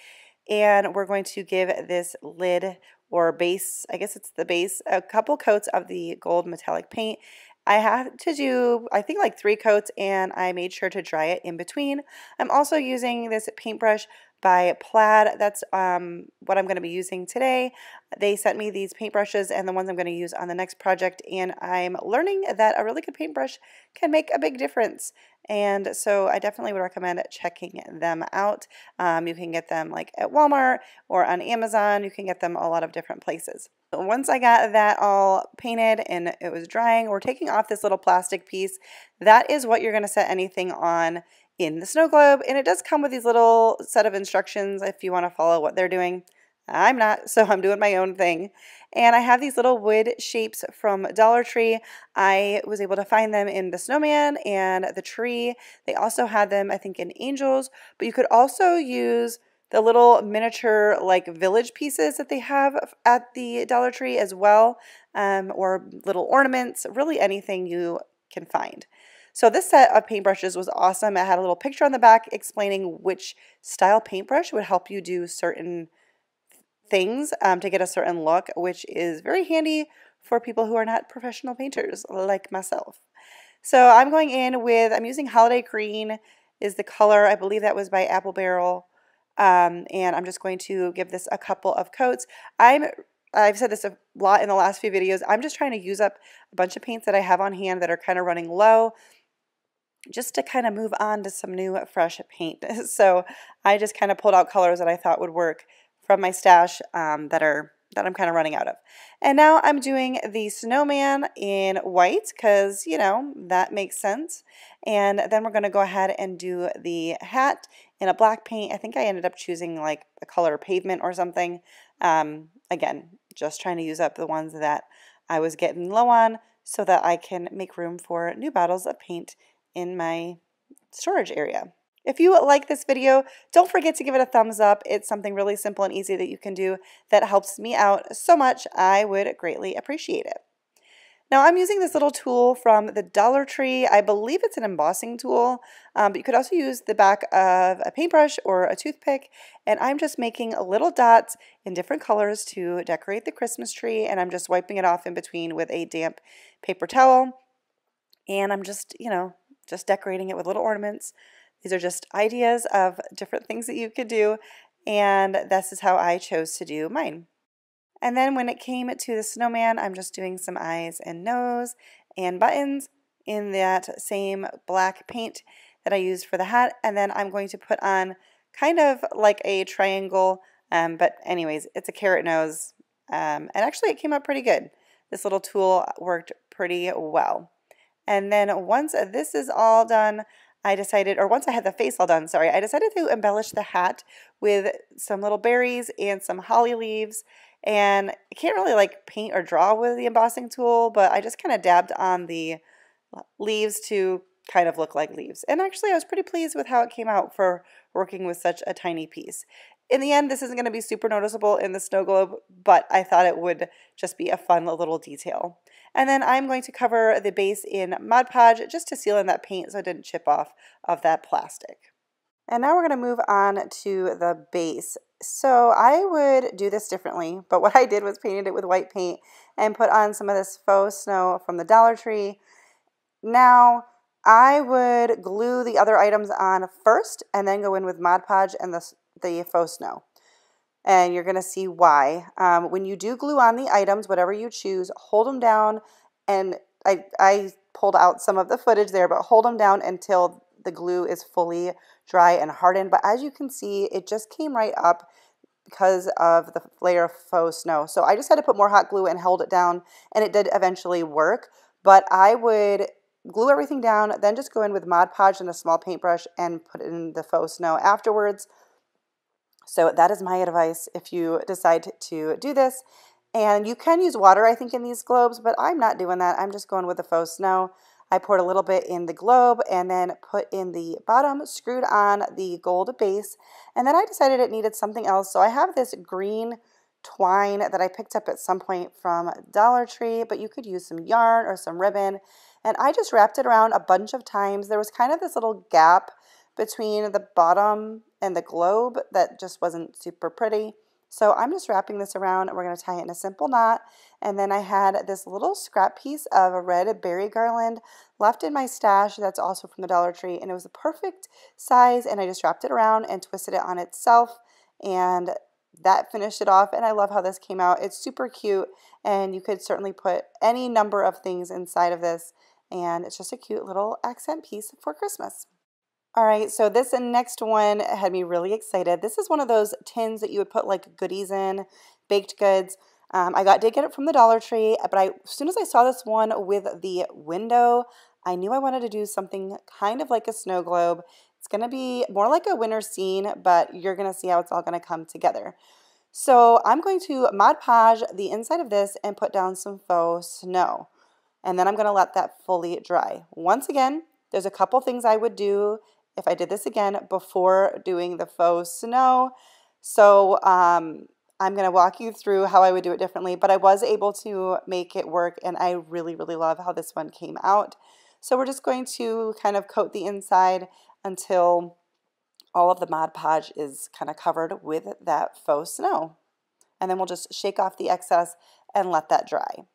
And we're going to give this lid or base, I guess it's the base, a couple coats of the gold metallic paint. I had to do, I think like three coats and I made sure to dry it in between. I'm also using this paintbrush by Plaid. That's um, what I'm going to be using today. They sent me these paintbrushes and the ones I'm going to use on the next project, and I'm learning that a really good paintbrush can make a big difference. And so I definitely would recommend checking them out. Um, you can get them like at Walmart or on Amazon. You can get them a lot of different places. Once I got that all painted and it was drying, we're taking off this little plastic piece. That is what you're going to set anything on in the snow globe. And it does come with these little set of instructions if you want to follow what they're doing. I'm not, so I'm doing my own thing. And I have these little wood shapes from Dollar Tree. I was able to find them in the snowman and the tree. They also had them, I think, in angels, but you could also use the little miniature like village pieces that they have at the Dollar Tree as well, um, or little ornaments, really anything you can find. So this set of paintbrushes was awesome. It had a little picture on the back explaining which style paintbrush would help you do certain things um, to get a certain look, which is very handy for people who are not professional painters like myself. So I'm going in with, I'm using Holiday Green is the color. I believe that was by Apple Barrel. Um, and I'm just going to give this a couple of coats. I'm I've said this a lot in the last few videos. I'm just trying to use up a bunch of paints that I have on hand that are kind of running low just to kind of move on to some new fresh paint. So I just kind of pulled out colors that I thought would work from my stash um, that are that I'm kind of running out of. And now I'm doing the snowman in white because, you know, that makes sense. And then we're going to go ahead and do the hat in a black paint. I think I ended up choosing like a color pavement or something. Um, again, just trying to use up the ones that I was getting low on so that I can make room for new bottles of paint in my storage area. If you like this video, don't forget to give it a thumbs up. It's something really simple and easy that you can do that helps me out so much. I would greatly appreciate it. Now I'm using this little tool from the Dollar Tree. I believe it's an embossing tool, um, but you could also use the back of a paintbrush or a toothpick. And I'm just making little dots in different colors to decorate the Christmas tree. And I'm just wiping it off in between with a damp paper towel. And I'm just, you know, just decorating it with little ornaments. These are just ideas of different things that you could do, and this is how I chose to do mine. And then when it came to the snowman, I'm just doing some eyes and nose and buttons in that same black paint that I used for the hat. And then I'm going to put on kind of like a triangle, um, but anyways, it's a carrot nose. Um, and actually it came out pretty good. This little tool worked pretty well. And then once this is all done, I decided, or once I had the face all done, sorry, I decided to embellish the hat with some little berries and some holly leaves. And I can't really like paint or draw with the embossing tool, but I just kind of dabbed on the leaves to kind of look like leaves. And actually I was pretty pleased with how it came out for working with such a tiny piece. In the end, this isn't going to be super noticeable in the snow globe, but I thought it would just be a fun little detail. And then I'm going to cover the base in Mod Podge just to seal in that paint so it didn't chip off of that plastic. And now we're going to move on to the base. So I would do this differently, but what I did was painted it with white paint and put on some of this faux snow from the Dollar Tree. Now, I would glue the other items on first and then go in with Mod Podge and the, the faux snow and you're going to see why. Um, when you do glue on the items, whatever you choose, hold them down, and I, I pulled out some of the footage there, but hold them down until the glue is fully dry and hardened. But as you can see, it just came right up because of the layer of faux snow. So I just had to put more hot glue and held it down, and it did eventually work. But I would glue everything down, then just go in with Mod Podge and a small paintbrush and put in the faux snow afterwards. So that is my advice if you decide to do this. And you can use water, I think, in these globes, but I'm not doing that. I'm just going with the faux snow. I poured a little bit in the globe and then put in the bottom, screwed on the gold base. And then I decided it needed something else. So I have this green twine that I picked up at some point from Dollar Tree, but you could use some yarn or some ribbon. And I just wrapped it around a bunch of times. There was kind of this little gap between the bottom and the globe that just wasn't super pretty. So I'm just wrapping this around and we're going to tie it in a simple knot. And then I had this little scrap piece of a red berry garland left in my stash that's also from the Dollar Tree. And it was the perfect size and I just wrapped it around and twisted it on itself. And that finished it off. And I love how this came out. It's super cute and you could certainly put any number of things inside of this. And it's just a cute little accent piece for Christmas. All right, so this next one had me really excited. This is one of those tins that you would put like goodies in, baked goods. Um, I got did get it from the Dollar Tree, but I, as soon as I saw this one with the window, I knew I wanted to do something kind of like a snow globe. It's going to be more like a winter scene, but you're going to see how it's all going to come together. So I'm going to Mod Podge the inside of this and put down some faux snow. And then I'm going to let that fully dry. Once again, there's a couple things I would do if I did this again before doing the faux snow. So um, I'm going to walk you through how I would do it differently, but I was able to make it work and I really, really love how this one came out. So we're just going to kind of coat the inside until all of the Mod Podge is kind of covered with that faux snow. And then we'll just shake off the excess and let that dry.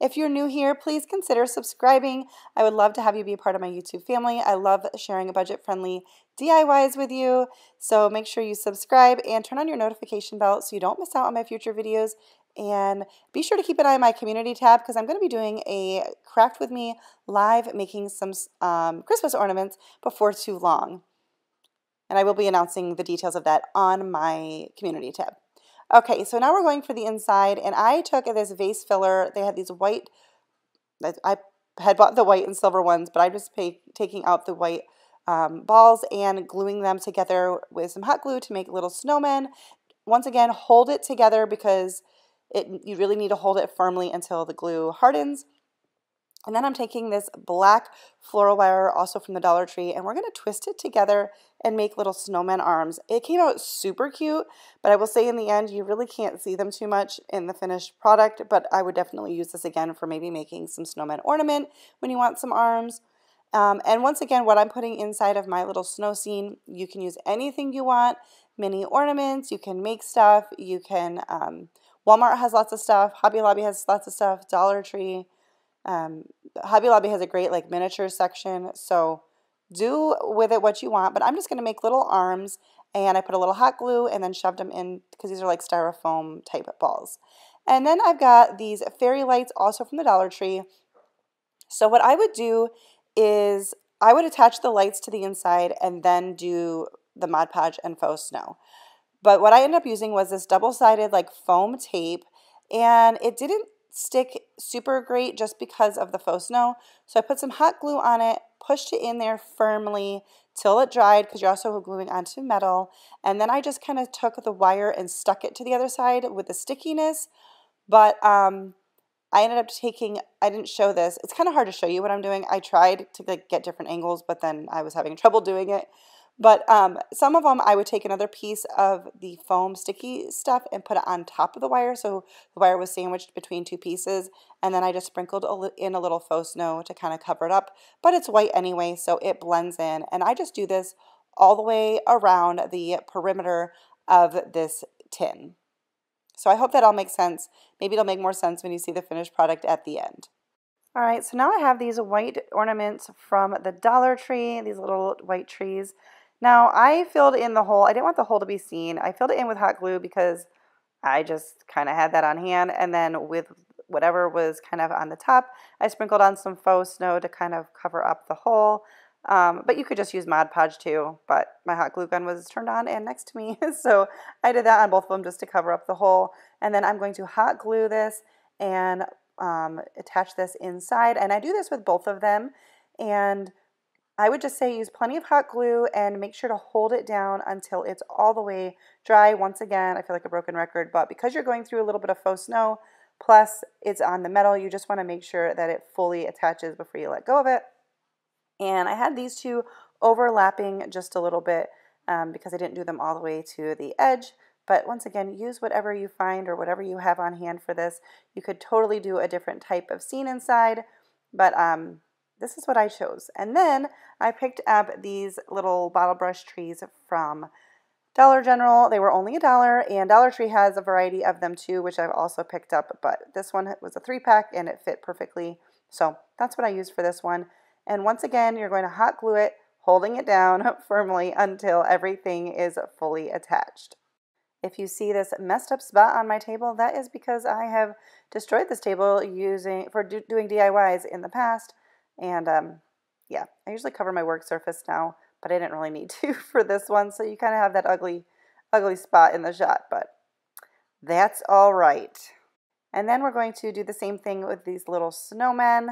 If you're new here, please consider subscribing. I would love to have you be a part of my YouTube family. I love sharing budget-friendly DIYs with you. So make sure you subscribe and turn on your notification bell so you don't miss out on my future videos. And be sure to keep an eye on my community tab because I'm going to be doing a craft with me live making some um, Christmas ornaments before too long. And I will be announcing the details of that on my community tab. Okay, so now we're going for the inside, and I took this vase filler. They had these white, I had bought the white and silver ones, but I'm just pay, taking out the white um, balls and gluing them together with some hot glue to make little snowmen. Once again, hold it together because it, you really need to hold it firmly until the glue hardens. And then I'm taking this black floral wire, also from the Dollar Tree, and we're going to twist it together and make little snowman arms. It came out super cute, but I will say in the end, you really can't see them too much in the finished product, but I would definitely use this again for maybe making some snowman ornament when you want some arms. Um, and once again, what I'm putting inside of my little snow scene, you can use anything you want, mini ornaments, you can make stuff, you can, um, Walmart has lots of stuff, Hobby Lobby has lots of stuff, Dollar Tree, um, Hobby Lobby has a great like miniature section, so do with it what you want. But I'm just going to make little arms, and I put a little hot glue and then shoved them in because these are like styrofoam type balls. And then I've got these fairy lights also from the Dollar Tree. So what I would do is I would attach the lights to the inside and then do the Mod Podge and faux snow. But what I ended up using was this double-sided like foam tape and it didn't stick super great just because of the faux snow. So I put some hot glue on it, pushed it in there firmly till it dried because you're also gluing onto metal. And then I just kind of took the wire and stuck it to the other side with the stickiness. But um, I ended up taking, I didn't show this. It's kind of hard to show you what I'm doing. I tried to like, get different angles, but then I was having trouble doing it. But um, some of them I would take another piece of the foam sticky stuff and put it on top of the wire. So the wire was sandwiched between two pieces. And then I just sprinkled in a little faux snow to kind of cover it up. But it's white anyway, so it blends in. And I just do this all the way around the perimeter of this tin. So I hope that all makes sense. Maybe it'll make more sense when you see the finished product at the end. All right, so now I have these white ornaments from the Dollar Tree, these little white trees. Now, I filled in the hole. I didn't want the hole to be seen. I filled it in with hot glue because I just kind of had that on hand. And then with whatever was kind of on the top, I sprinkled on some faux snow to kind of cover up the hole. Um, but you could just use Mod Podge too. But my hot glue gun was turned on and next to me. so I did that on both of them just to cover up the hole. And then I'm going to hot glue this and um, attach this inside. And I do this with both of them. And I would just say use plenty of hot glue and make sure to hold it down until it's all the way dry. Once again, I feel like a broken record, but because you're going through a little bit of faux snow, plus it's on the metal, you just want to make sure that it fully attaches before you let go of it. And I had these two overlapping just a little bit um, because I didn't do them all the way to the edge. But once again, use whatever you find or whatever you have on hand for this. You could totally do a different type of scene inside, but um, this is what I chose. And then I picked up these little bottle brush trees from Dollar General, they were only a dollar, and Dollar Tree has a variety of them too, which I've also picked up, but this one was a three pack and it fit perfectly. So that's what I used for this one. And once again, you're going to hot glue it, holding it down firmly until everything is fully attached. If you see this messed up spot on my table, that is because I have destroyed this table using for do, doing DIYs in the past. And um, yeah, I usually cover my work surface now but I didn't really need to for this one. So you kind of have that ugly, ugly spot in the shot, but that's all right. And then we're going to do the same thing with these little snowmen.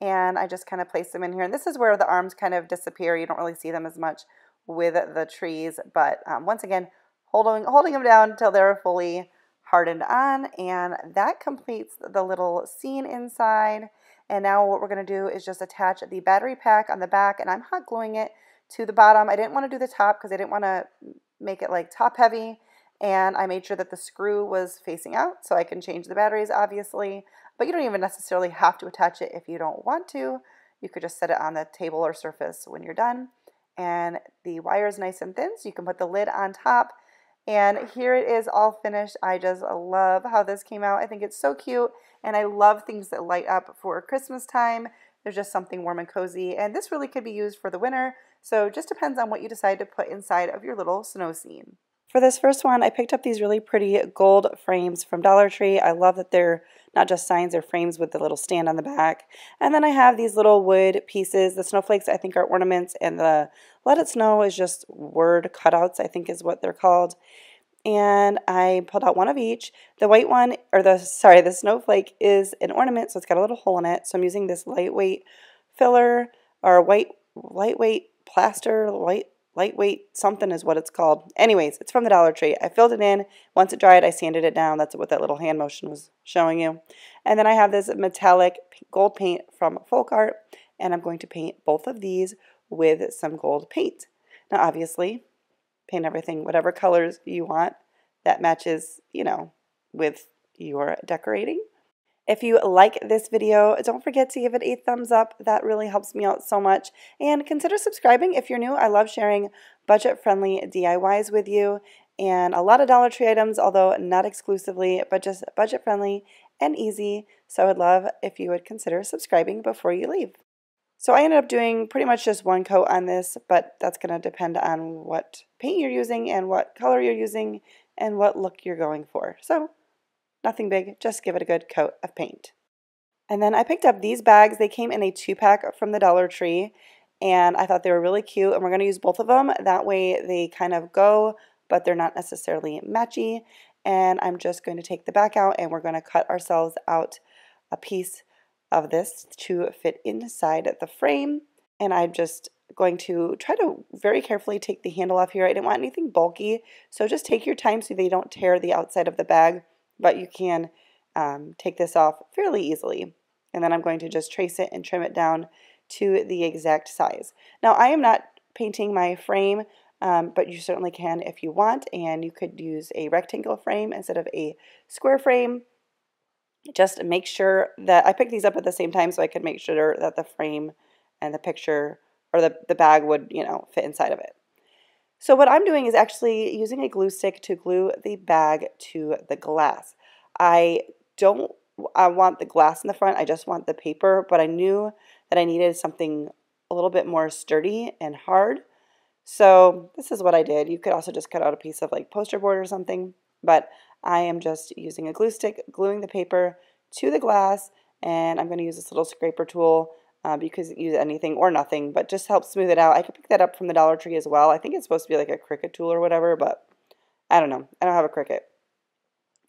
And I just kind of place them in here. And this is where the arms kind of disappear. You don't really see them as much with the trees. But um, once again, holding, holding them down until they're fully hardened on. And that completes the little scene inside. And now what we're going to do is just attach the battery pack on the back. And I'm hot gluing it to the bottom. I didn't want to do the top because I didn't want to make it like top heavy. And I made sure that the screw was facing out so I can change the batteries, obviously. But you don't even necessarily have to attach it if you don't want to. You could just set it on the table or surface when you're done. And the wire is nice and thin, so you can put the lid on top. And here it is all finished. I just love how this came out. I think it's so cute. And I love things that light up for Christmas time. There's just something warm and cozy. And this really could be used for the winter. So just depends on what you decide to put inside of your little snow scene. For this first one, I picked up these really pretty gold frames from Dollar Tree. I love that they're not just signs, they're frames with the little stand on the back. And then I have these little wood pieces. The snowflakes, I think, are ornaments, and the Let It Snow is just word cutouts, I think is what they're called. And I pulled out one of each. The white one, or the, sorry, the snowflake is an ornament, so it's got a little hole in it. So I'm using this lightweight filler, or white, lightweight plaster, light, lightweight something is what it's called. Anyways, it's from the Dollar Tree. I filled it in. Once it dried, I sanded it down. That's what that little hand motion was showing you. And then I have this metallic gold paint from Folk Art, and I'm going to paint both of these with some gold paint. Now, obviously, paint everything whatever colors you want that matches, you know, with your decorating. If you like this video, don't forget to give it a thumbs up. That really helps me out so much. And consider subscribing if you're new. I love sharing budget-friendly DIYs with you and a lot of Dollar Tree items, although not exclusively, but just budget-friendly and easy. So I would love if you would consider subscribing before you leave. So I ended up doing pretty much just one coat on this, but that's going to depend on what paint you're using and what color you're using and what look you're going for. So Nothing big, just give it a good coat of paint. And then I picked up these bags. They came in a two-pack from the Dollar Tree, and I thought they were really cute, and we're going to use both of them. That way they kind of go, but they're not necessarily matchy. And I'm just going to take the back out, and we're going to cut ourselves out a piece of this to fit inside the frame. And I'm just going to try to very carefully take the handle off here. I didn't want anything bulky, so just take your time so they don't tear the outside of the bag but you can um, take this off fairly easily. And then I'm going to just trace it and trim it down to the exact size. Now I am not painting my frame, um, but you certainly can if you want, and you could use a rectangle frame instead of a square frame. Just make sure that I picked these up at the same time so I could make sure that the frame and the picture or the, the bag would, you know, fit inside of it. So what I'm doing is actually using a glue stick to glue the bag to the glass. I don't I want the glass in the front, I just want the paper, but I knew that I needed something a little bit more sturdy and hard. So this is what I did. You could also just cut out a piece of like poster board or something, but I am just using a glue stick, gluing the paper to the glass, and I'm going to use this little scraper tool uh, you could use anything or nothing, but just help smooth it out. I could pick that up from the Dollar Tree as well. I think it's supposed to be like a Cricut tool or whatever, but I don't know. I don't have a Cricut.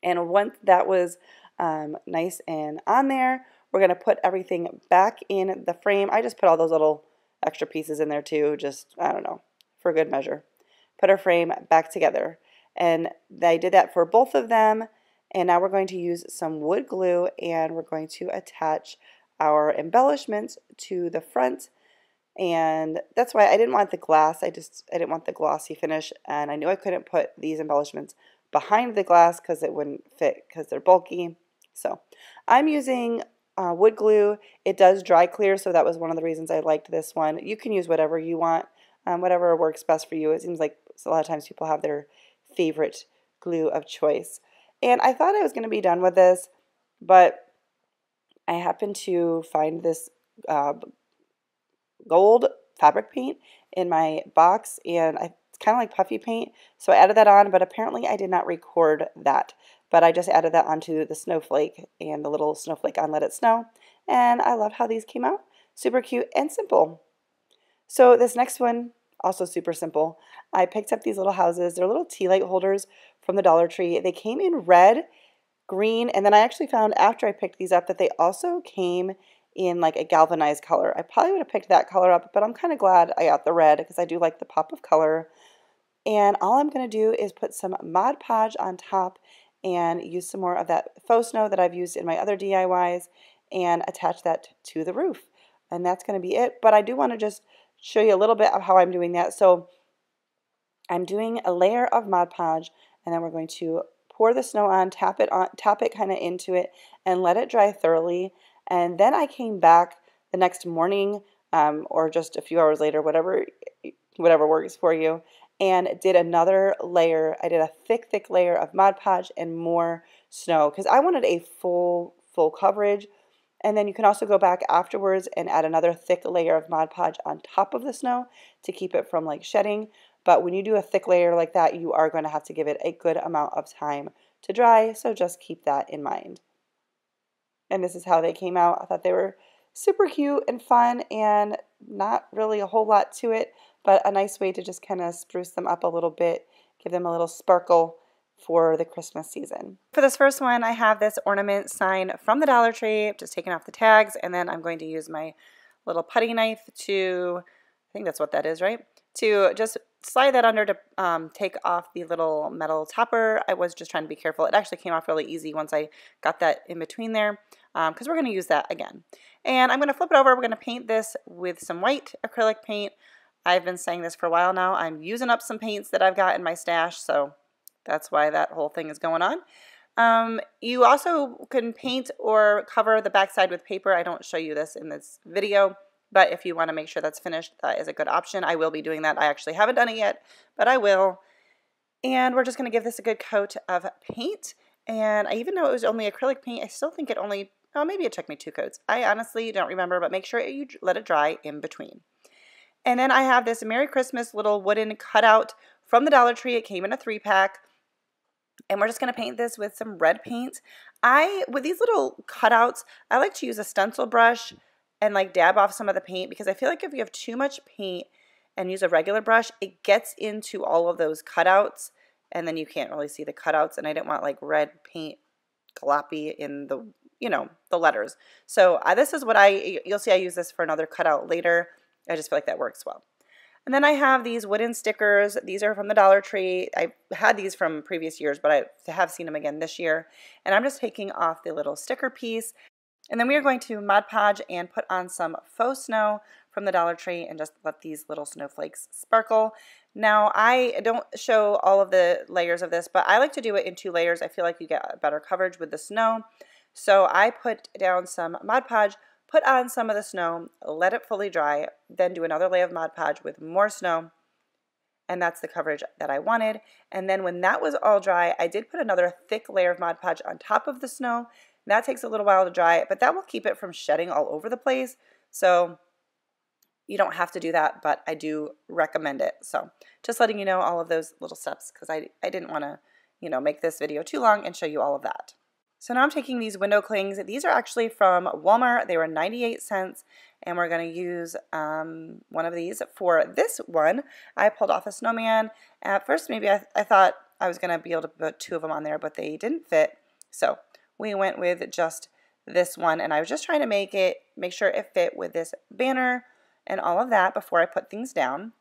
And once that was um, nice and on there, we're going to put everything back in the frame. I just put all those little extra pieces in there too, just, I don't know, for good measure. Put our frame back together. And I did that for both of them. And now we're going to use some wood glue and we're going to attach our embellishments to the front. And that's why I didn't want the glass I just I didn't want the glossy finish. And I knew I couldn't put these embellishments behind the glass because it wouldn't fit because they're bulky. So I'm using uh, wood glue. It does dry clear so that was one of the reasons I liked this one. You can use whatever you want um, whatever works best for you. It seems like a lot of times people have their favorite glue of choice. And I thought I was going to be done with this, but I happened to find this uh, gold fabric paint in my box and I, it's kind of like puffy paint. So I added that on, but apparently I did not record that. But I just added that onto the snowflake and the little snowflake on Let It Snow. And I love how these came out. Super cute and simple. So this next one, also super simple. I picked up these little houses. They're little tea light holders from the Dollar Tree. They came in red, green, and then I actually found after I picked these up that they also came in like a galvanized color. I probably would have picked that color up, but I'm kind of glad I got the red because I do like the pop of color. And all I'm going to do is put some Mod Podge on top and use some more of that faux snow that I've used in my other DIYs and attach that to the roof. And that's going to be it. But I do want to just show you a little bit of how I'm doing that. So I'm doing a layer of Mod Podge and then we're going to pour the snow on, tap it on, tap it kind of into it and let it dry thoroughly. And then I came back the next morning um, or just a few hours later, whatever, whatever works for you, and did another layer. I did a thick, thick layer of Mod Podge and more snow because I wanted a full, full coverage. And then you can also go back afterwards and add another thick layer of Mod Podge on top of the snow to keep it from like shedding. But when you do a thick layer like that, you are going to have to give it a good amount of time to dry. So just keep that in mind and this is how they came out. I thought they were super cute and fun and not really a whole lot to it, but a nice way to just kind of spruce them up a little bit, give them a little sparkle for the Christmas season. For this first one, I have this ornament sign from the Dollar Tree, just taking off the tags, and then I'm going to use my little putty knife to, I think that's what that is, right? To just slide that under to um, take off the little metal topper. I was just trying to be careful. It actually came off really easy once I got that in between there because um, we're going to use that again. And I'm going to flip it over. We're going to paint this with some white acrylic paint. I've been saying this for a while now. I'm using up some paints that I've got in my stash, so that's why that whole thing is going on. Um, you also can paint or cover the backside with paper. I don't show you this in this video. But if you want to make sure that's finished, that is a good option. I will be doing that. I actually haven't done it yet, but I will. And we're just going to give this a good coat of paint. And I even know it was only acrylic paint. I still think it only, oh, maybe it took me two coats. I honestly don't remember, but make sure you let it dry in between. And then I have this Merry Christmas little wooden cutout from the Dollar Tree. It came in a three pack. And we're just going to paint this with some red paint. I, with these little cutouts, I like to use a stencil brush and like dab off some of the paint because I feel like if you have too much paint and use a regular brush, it gets into all of those cutouts and then you can't really see the cutouts and I didn't want like red paint gloppy in the, you know, the letters. So uh, this is what I, you'll see I use this for another cutout later. I just feel like that works well. And then I have these wooden stickers. These are from the Dollar Tree. I had these from previous years, but I have seen them again this year. And I'm just taking off the little sticker piece and then we are going to Mod Podge and put on some faux snow from the Dollar Tree and just let these little snowflakes sparkle. Now, I don't show all of the layers of this, but I like to do it in two layers. I feel like you get better coverage with the snow. So I put down some Mod Podge, put on some of the snow, let it fully dry, then do another layer of Mod Podge with more snow, and that's the coverage that I wanted. And then when that was all dry, I did put another thick layer of Mod Podge on top of the snow that takes a little while to dry, but that will keep it from shedding all over the place. So you don't have to do that, but I do recommend it. So just letting you know all of those little steps because I, I didn't want to, you know, make this video too long and show you all of that. So now I'm taking these window clings. These are actually from Walmart. They were 98 cents and we're going to use um, one of these for this one. I pulled off a snowman. At first, maybe I, I thought I was going to be able to put two of them on there, but they didn't fit. So we went with just this one and I was just trying to make it, make sure it fit with this banner and all of that before I put things down.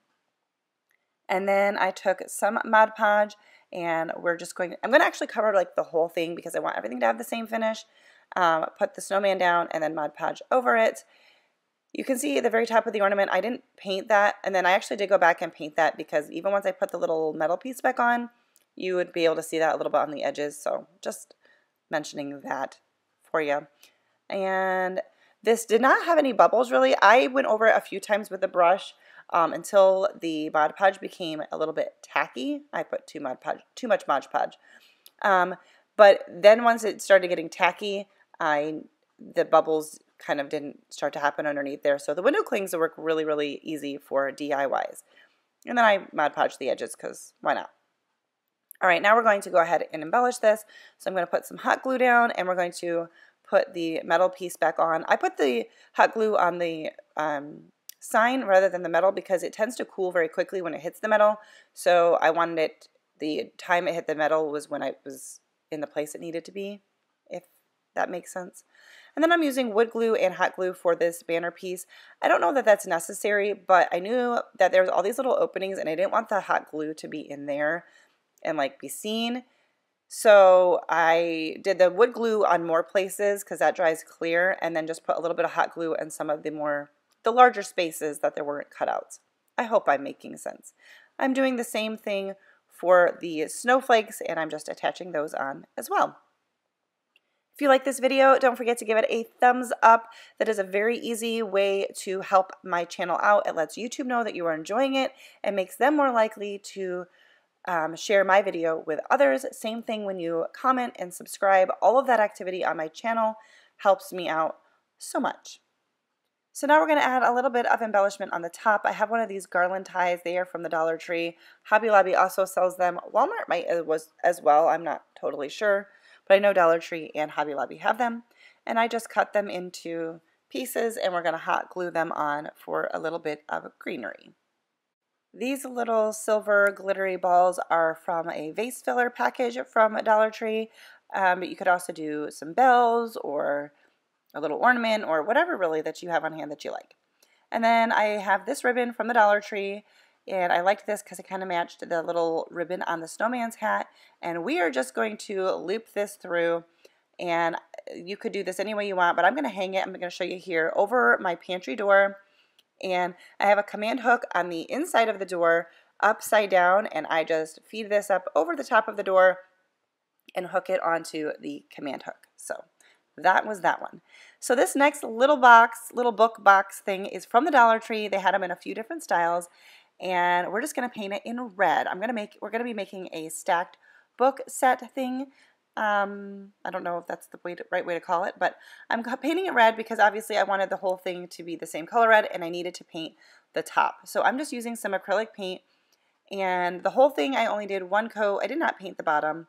And then I took some Mod Podge and we're just going, I'm going to actually cover like the whole thing because I want everything to have the same finish. Um, put the snowman down and then Mod Podge over it. You can see at the very top of the ornament, I didn't paint that. And then I actually did go back and paint that because even once I put the little metal piece back on, you would be able to see that a little bit on the edges. So just mentioning that for you. And this did not have any bubbles really. I went over it a few times with the brush. um, until the Mod Podge became a little bit tacky. I put too, Mod Podge, too much Mod Podge. Um, but then once it started getting tacky, I the bubbles kind of didn't start to happen underneath there. So the window clings work really, really easy for DIYs. And then I Mod Podge the edges because why not? All right, now we're going to go ahead and embellish this. So I'm going to put some hot glue down and we're going to put the metal piece back on. I put the hot glue on the um, sign rather than the metal because it tends to cool very quickly when it hits the metal. So I wanted it, the time it hit the metal was when I was in the place it needed to be, if that makes sense. And then I'm using wood glue and hot glue for this banner piece. I don't know that that's necessary, but I knew that there was all these little openings and I didn't want the hot glue to be in there and like be seen. So I did the wood glue on more places because that dries clear and then just put a little bit of hot glue in some of the more, the larger spaces that there weren't cutouts. I hope I'm making sense. I'm doing the same thing for the snowflakes and I'm just attaching those on as well. If you like this video, don't forget to give it a thumbs up. That is a very easy way to help my channel out. It lets YouTube know that you are enjoying it and makes them more likely to um, share my video with others. Same thing when you comment and subscribe. All of that activity on my channel helps me out so much. So now we're going to add a little bit of embellishment on the top. I have one of these garland ties. They are from the Dollar Tree. Hobby Lobby also sells them. Walmart might as well. I'm not totally sure. But I know Dollar Tree and Hobby Lobby have them. And I just cut them into pieces and we're going to hot glue them on for a little bit of greenery. These little silver glittery balls are from a vase filler package from Dollar Tree. Um, but you could also do some bells or a little ornament or whatever really that you have on hand that you like. And then I have this ribbon from the Dollar Tree and I liked this because it kind of matched the little ribbon on the snowman's hat and we are just going to loop this through and you could do this any way you want but I'm going to hang it, I'm going to show you here, over my pantry door and I have a command hook on the inside of the door upside down and I just feed this up over the top of the door and hook it onto the command hook. So that was that one. So this next little box, little book box thing is from the Dollar Tree. They had them in a few different styles and we're just going to paint it in red. I'm going to make, we're going to be making a stacked book set thing. Um, I don't know if that's the way to, right way to call it, but I'm painting it red because obviously I wanted the whole thing to be the same color red and I needed to paint the top. So I'm just using some acrylic paint and the whole thing I only did one coat. I did not paint the bottom.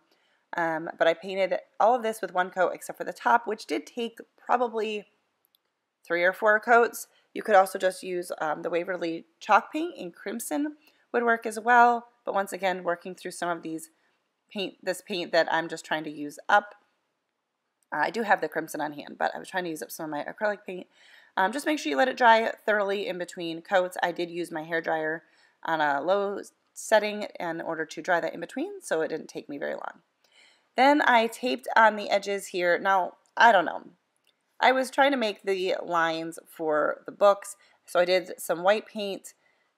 Um, but I painted all of this with one coat except for the top, which did take probably three or four coats. You could also just use um, the Waverly chalk paint in crimson would work as well. But once again, working through some of these paint, this paint that I'm just trying to use up. Uh, I do have the crimson on hand, but I was trying to use up some of my acrylic paint. Um, just make sure you let it dry thoroughly in between coats. I did use my hair dryer on a low setting in order to dry that in between, so it didn't take me very long. Then I taped on the edges here. Now, I don't know. I was trying to make the lines for the books, so I did some white paint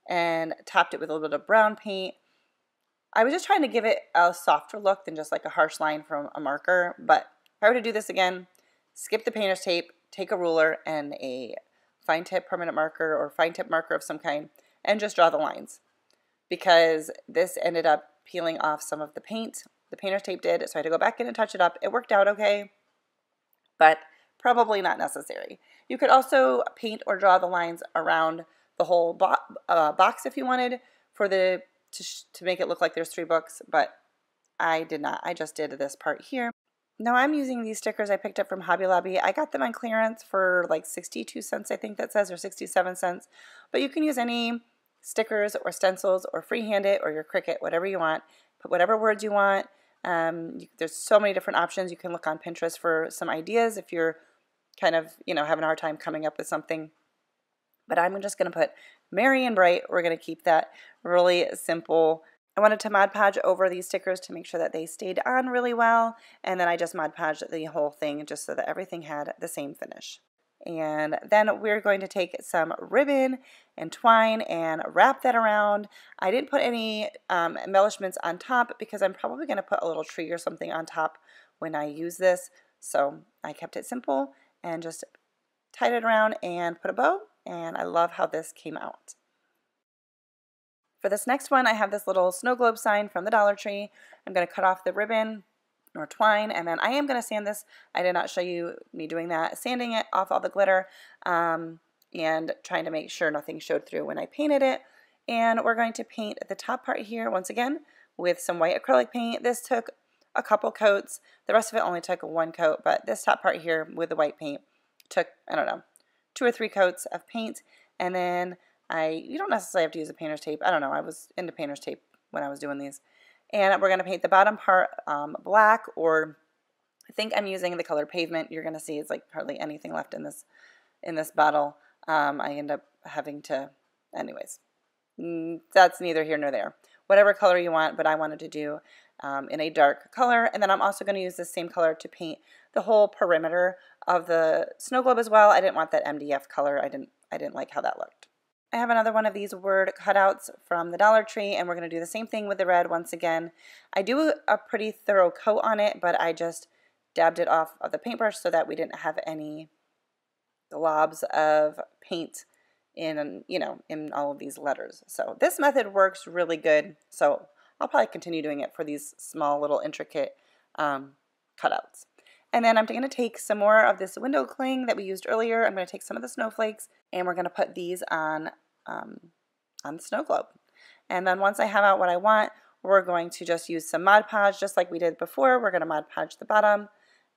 and topped it with a little bit of brown paint. I was just trying to give it a softer look than just like a harsh line from a marker, but if I were to do this again, skip the painter's tape, take a ruler and a fine tip permanent marker or fine tip marker of some kind, and just draw the lines. Because this ended up peeling off some of the paint the painter's tape did, so I had to go back in and touch it up. It worked out okay, but probably not necessary. You could also paint or draw the lines around the whole bo uh, box if you wanted for the to, to make it look like there's three books, but I did not. I just did this part here. Now I'm using these stickers I picked up from Hobby Lobby. I got them on clearance for like 62 cents, I think that says, or 67 cents. But you can use any stickers or stencils or freehand it or your Cricut, whatever you want. Put whatever words you want. Um, you, there's so many different options. You can look on Pinterest for some ideas if you're kind of, you know, having a hard time coming up with something. But I'm just going to put Merry and Bright. We're going to keep that really simple. I wanted to Mod Podge over these stickers to make sure that they stayed on really well. And then I just Mod Podged the whole thing just so that everything had the same finish. And then we're going to take some ribbon and twine and wrap that around. I didn't put any um, embellishments on top because I'm probably going to put a little tree or something on top when I use this. So I kept it simple and just tied it around and put a bow. And I love how this came out. For this next one, I have this little snow globe sign from the Dollar Tree. I'm going to cut off the ribbon or twine, and then I am going to sand this. I did not show you me doing that. Sanding it off all the glitter um, and trying to make sure nothing showed through when I painted it. And we're going to paint the top part here once again with some white acrylic paint. This took a couple coats. The rest of it only took one coat, but this top part here with the white paint took, I don't know, two or three coats of paint. And then I, you don't necessarily have to use a painter's tape. I don't know. I was into painter's tape when I was doing these. And we're going to paint the bottom part um, black or I think I'm using the color pavement. You're going to see it's like hardly anything left in this in this bottle. Um, I end up having to, anyways, that's neither here nor there. Whatever color you want, but I wanted to do um, in a dark color. And then I'm also going to use the same color to paint the whole perimeter of the snow globe as well. I didn't want that MDF color. I didn't, I didn't like how that looked. I have another one of these word cutouts from the Dollar Tree, and we're going to do the same thing with the red once again. I do a pretty thorough coat on it, but I just dabbed it off of the paintbrush so that we didn't have any globs of paint in, you know, in all of these letters. So this method works really good, so I'll probably continue doing it for these small little intricate um, cutouts. And then I'm going to take some more of this window cling that we used earlier. I'm going to take some of the snowflakes and we're going to put these on, um, on the snow globe. And then once I have out what I want, we're going to just use some Mod Podge just like we did before. We're going to Mod Podge the bottom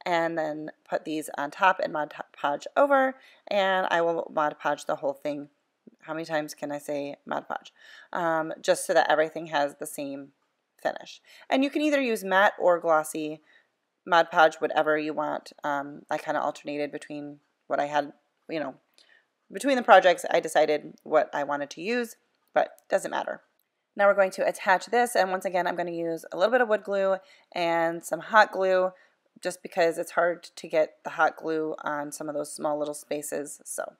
and then put these on top and Mod Podge over. And I will Mod Podge the whole thing. How many times can I say Mod Podge? Um, just so that everything has the same finish. And you can either use matte or glossy Mod Podge, whatever you want. Um, I kind of alternated between what I had, you know, between the projects, I decided what I wanted to use, but doesn't matter. Now we're going to attach this, and once again, I'm going to use a little bit of wood glue and some hot glue, just because it's hard to get the hot glue on some of those small little spaces. So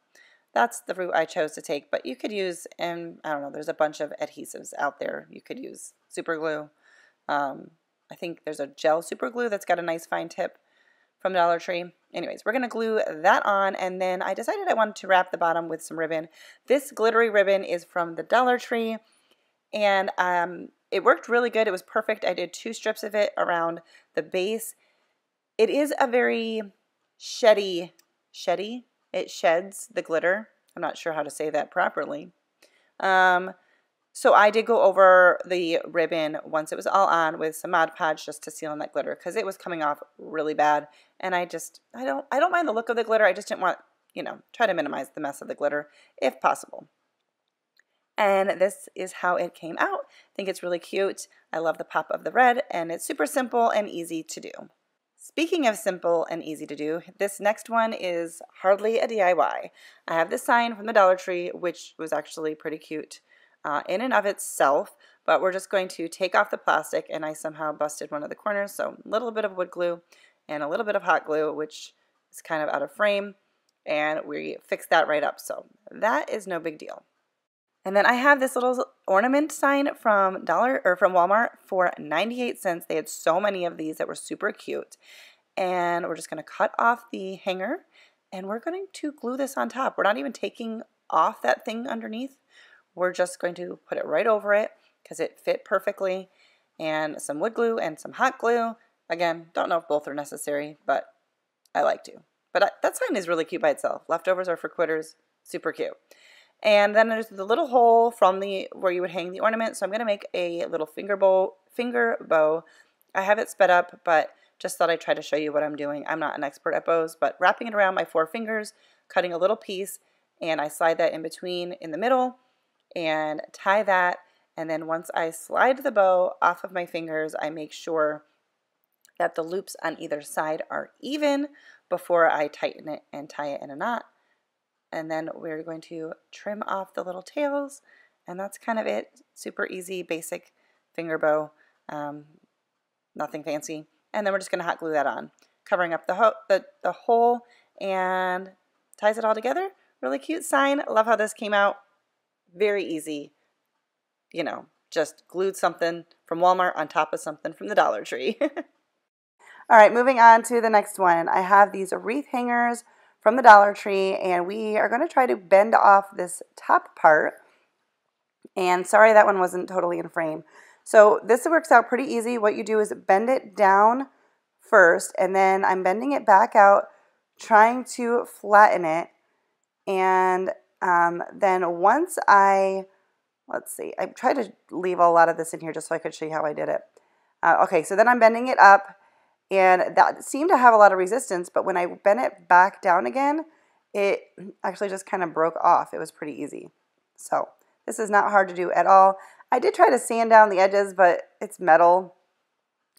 that's the route I chose to take, but you could use, and I don't know, there's a bunch of adhesives out there. You could use super glue. Um, I think there's a gel super glue that's got a nice fine tip from Dollar Tree. Anyways, we're going to glue that on and then I decided I wanted to wrap the bottom with some ribbon. This glittery ribbon is from the Dollar Tree and um, it worked really good. It was perfect. I did two strips of it around the base. It is a very sheddy, sheddy? It sheds the glitter. I'm not sure how to say that properly. Um, so I did go over the ribbon once it was all on with some Mod Podge just to seal in that glitter because it was coming off really bad. And I just, I don't, I don't mind the look of the glitter. I just didn't want, you know, try to minimize the mess of the glitter if possible. And this is how it came out. I think it's really cute. I love the pop of the red and it's super simple and easy to do. Speaking of simple and easy to do, this next one is hardly a DIY. I have this sign from the Dollar Tree, which was actually pretty cute uh, in and of itself, but we're just going to take off the plastic and I somehow busted one of the corners, so a little bit of wood glue and a little bit of hot glue, which is kind of out of frame, and we fixed that right up, so that is no big deal. And then I have this little ornament sign from Dollar or from Walmart for 98 cents. They had so many of these that were super cute. And we're just going to cut off the hanger and we're going to glue this on top. We're not even taking off that thing underneath. We're just going to put it right over it because it fit perfectly and some wood glue and some hot glue. Again, don't know if both are necessary, but I like to. But that sign is really cute by itself. Leftovers are for quitters. Super cute. And then there's the little hole from the where you would hang the ornament. So I'm going to make a little finger bow. Finger bow. I have it sped up, but just thought I'd try to show you what I'm doing. I'm not an expert at bows, but wrapping it around my four fingers, cutting a little piece, and I slide that in between in the middle and tie that. And then once I slide the bow off of my fingers, I make sure that the loops on either side are even before I tighten it and tie it in a knot. And then we're going to trim off the little tails and that's kind of it. Super easy, basic finger bow, um, nothing fancy. And then we're just going to hot glue that on, covering up the, the, the hole and ties it all together. Really cute sign. Love how this came out very easy, you know, just glued something from Walmart on top of something from the Dollar Tree. All right, moving on to the next one. I have these wreath hangers from the Dollar Tree, and we are going to try to bend off this top part. And sorry that one wasn't totally in frame. So this works out pretty easy. What you do is bend it down first, and then I'm bending it back out, trying to flatten it. And um, then once I, let's see, I tried to leave a lot of this in here just so I could show you how I did it. Uh, okay, so then I'm bending it up, and that seemed to have a lot of resistance, but when I bent it back down again, it actually just kind of broke off. It was pretty easy. So this is not hard to do at all. I did try to sand down the edges, but it's metal,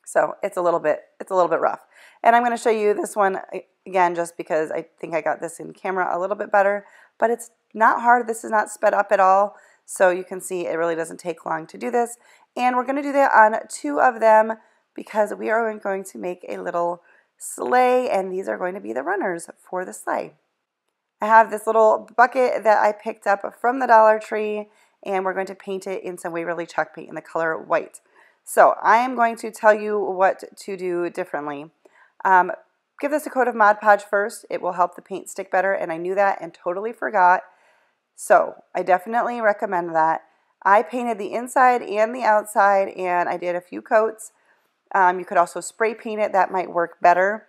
so it's a little bit it's a little bit rough. And I'm going to show you this one again just because I think I got this in camera a little bit better, but it's not hard. This is not sped up at all, so you can see it really doesn't take long to do this. And we're going to do that on two of them because we are going to make a little sleigh, and these are going to be the runners for the sleigh. I have this little bucket that I picked up from the Dollar Tree and we're going to paint it in some Waverly chalk paint in the color white. So I am going to tell you what to do differently. Um, give this a coat of Mod Podge first. It will help the paint stick better and I knew that and totally forgot. So I definitely recommend that. I painted the inside and the outside and I did a few coats. Um, you could also spray paint it. That might work better.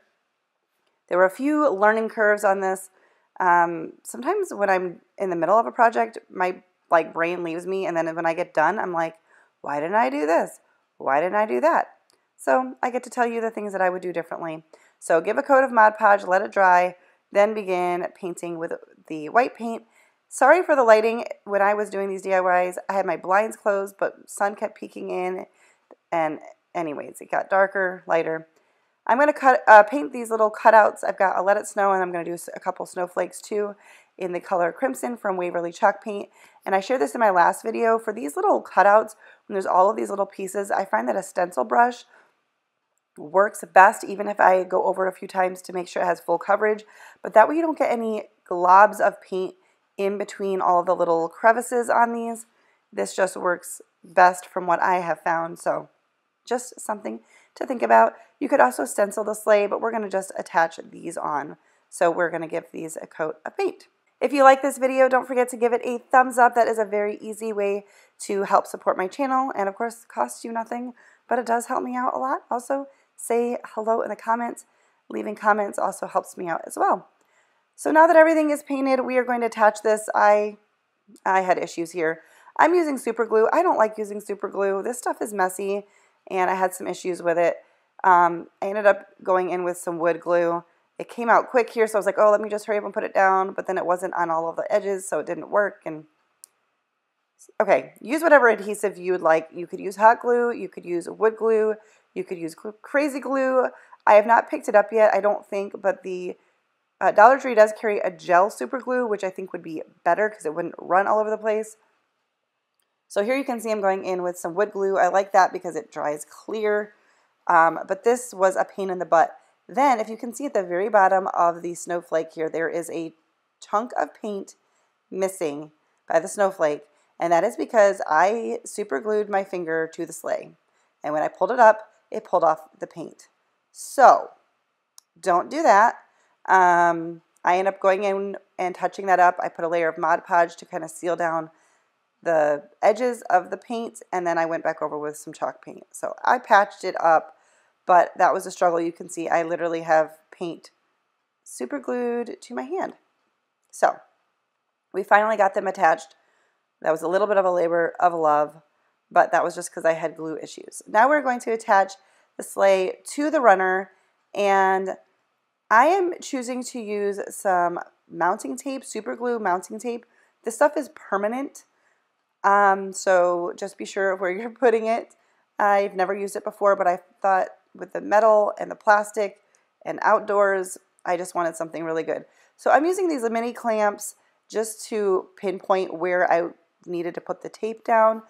There were a few learning curves on this. Um, sometimes when I'm in the middle of a project, my like brain leaves me, and then when I get done, I'm like, why didn't I do this? Why didn't I do that? So I get to tell you the things that I would do differently. So give a coat of Mod Podge, let it dry, then begin painting with the white paint. Sorry for the lighting. When I was doing these DIYs, I had my blinds closed, but sun kept peeking in, and anyways, it got darker, lighter. I'm going to cut uh, paint these little cutouts. I've got a Let It Snow, and I'm going to do a couple snowflakes too in the color Crimson from Waverly Chalk Paint. And I shared this in my last video. For these little cutouts, when there's all of these little pieces, I find that a stencil brush works best even if I go over it a few times to make sure it has full coverage. But that way you don't get any globs of paint in between all the little crevices on these. This just works best from what I have found. So just something to think about. You could also stencil the sleigh, but we're going to just attach these on. So we're going to give these a coat of paint. If you like this video, don't forget to give it a thumbs up. That is a very easy way to help support my channel. And of course, costs you nothing, but it does help me out a lot. Also, say hello in the comments. Leaving comments also helps me out as well. So now that everything is painted, we are going to attach this. I, I had issues here. I'm using super glue. I don't like using super glue. This stuff is messy and I had some issues with it. Um, I ended up going in with some wood glue. It came out quick here, so I was like, oh, let me just hurry up and put it down. But then it wasn't on all of the edges, so it didn't work. And Okay, use whatever adhesive you would like. You could use hot glue, you could use wood glue, you could use crazy glue. I have not picked it up yet, I don't think, but the uh, Dollar Tree does carry a gel super glue, which I think would be better because it wouldn't run all over the place. So here you can see I'm going in with some wood glue. I like that because it dries clear. Um, but this was a pain in the butt. Then, if you can see at the very bottom of the snowflake here, there is a chunk of paint missing by the snowflake. And that is because I super glued my finger to the sleigh. And when I pulled it up, it pulled off the paint. So, don't do that. Um, I end up going in and touching that up. I put a layer of Mod Podge to kind of seal down the edges of the paint and then I went back over with some chalk paint. So I patched it up, but that was a struggle. You can see I literally have paint super glued to my hand. So we finally got them attached. That was a little bit of a labor of love, but that was just because I had glue issues. Now we're going to attach the sleigh to the runner and I am choosing to use some mounting tape, super glue mounting tape. This stuff is permanent. Um, so just be sure where you're putting it. I've never used it before, but I thought with the metal and the plastic and outdoors, I just wanted something really good. So I'm using these mini clamps just to pinpoint where I needed to put the tape down.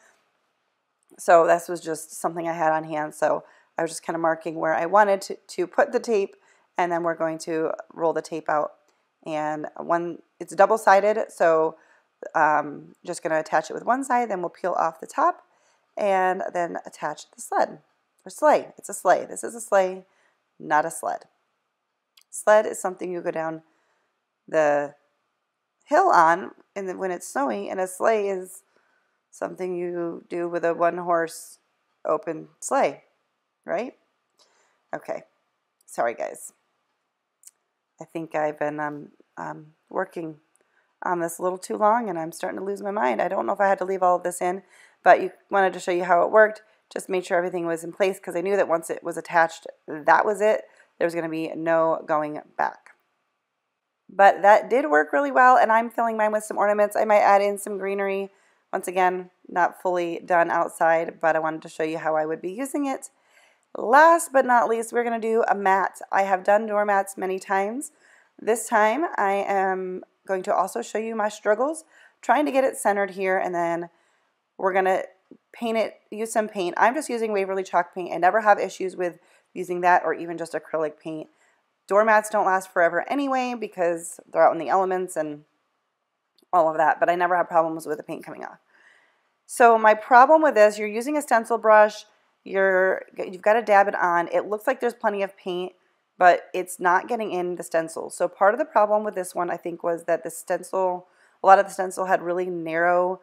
So this was just something I had on hand. So I was just kind of marking where I wanted to, to put the tape and then we're going to roll the tape out. And one, it's double-sided, so um, just going to attach it with one side, then we'll peel off the top and then attach the sled or sleigh. It's a sleigh. This is a sleigh, not a sled. Sled is something you go down the hill on and when it's snowing, and a sleigh is something you do with a one horse open sleigh, right? Okay. Sorry, guys. I think I've been um, um, working on this a little too long and I'm starting to lose my mind. I don't know if I had to leave all of this in, but you wanted to show you how it worked. Just made sure everything was in place because I knew that once it was attached, that was it. There was going to be no going back. But that did work really well, and I'm filling mine with some ornaments. I might add in some greenery. Once again, not fully done outside, but I wanted to show you how I would be using it. Last but not least, we're going to do a mat. I have done doormats many times. This time, I am going to also show you my struggles, trying to get it centered here, and then we're going to paint it, use some paint. I'm just using Waverly chalk paint. I never have issues with using that or even just acrylic paint. Doormats don't last forever anyway because they're out in the elements and all of that, but I never have problems with the paint coming off. So my problem with this, you're using a stencil brush, you're, you've got to dab it on. It looks like there's plenty of paint, but it's not getting in the stencil. So part of the problem with this one, I think, was that the stencil, a lot of the stencil had really narrow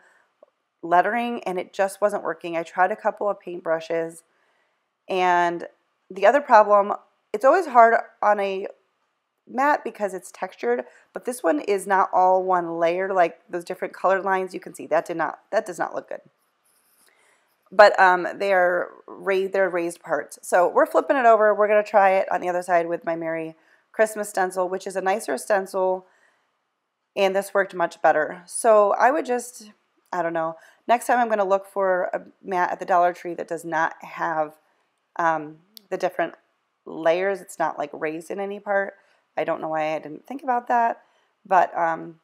lettering and it just wasn't working. I tried a couple of paint brushes and the other problem, it's always hard on a mat because it's textured, but this one is not all one layer like those different colored lines you can see. That did not that does not look good. But um, they are raised, they're raised parts. So we're flipping it over. We're going to try it on the other side with my Merry Christmas stencil, which is a nicer stencil, and this worked much better. So I would just, I don't know, next time I'm going to look for a mat at the Dollar Tree that does not have um, the different layers. It's not like raised in any part. I don't know why I didn't think about that. But um,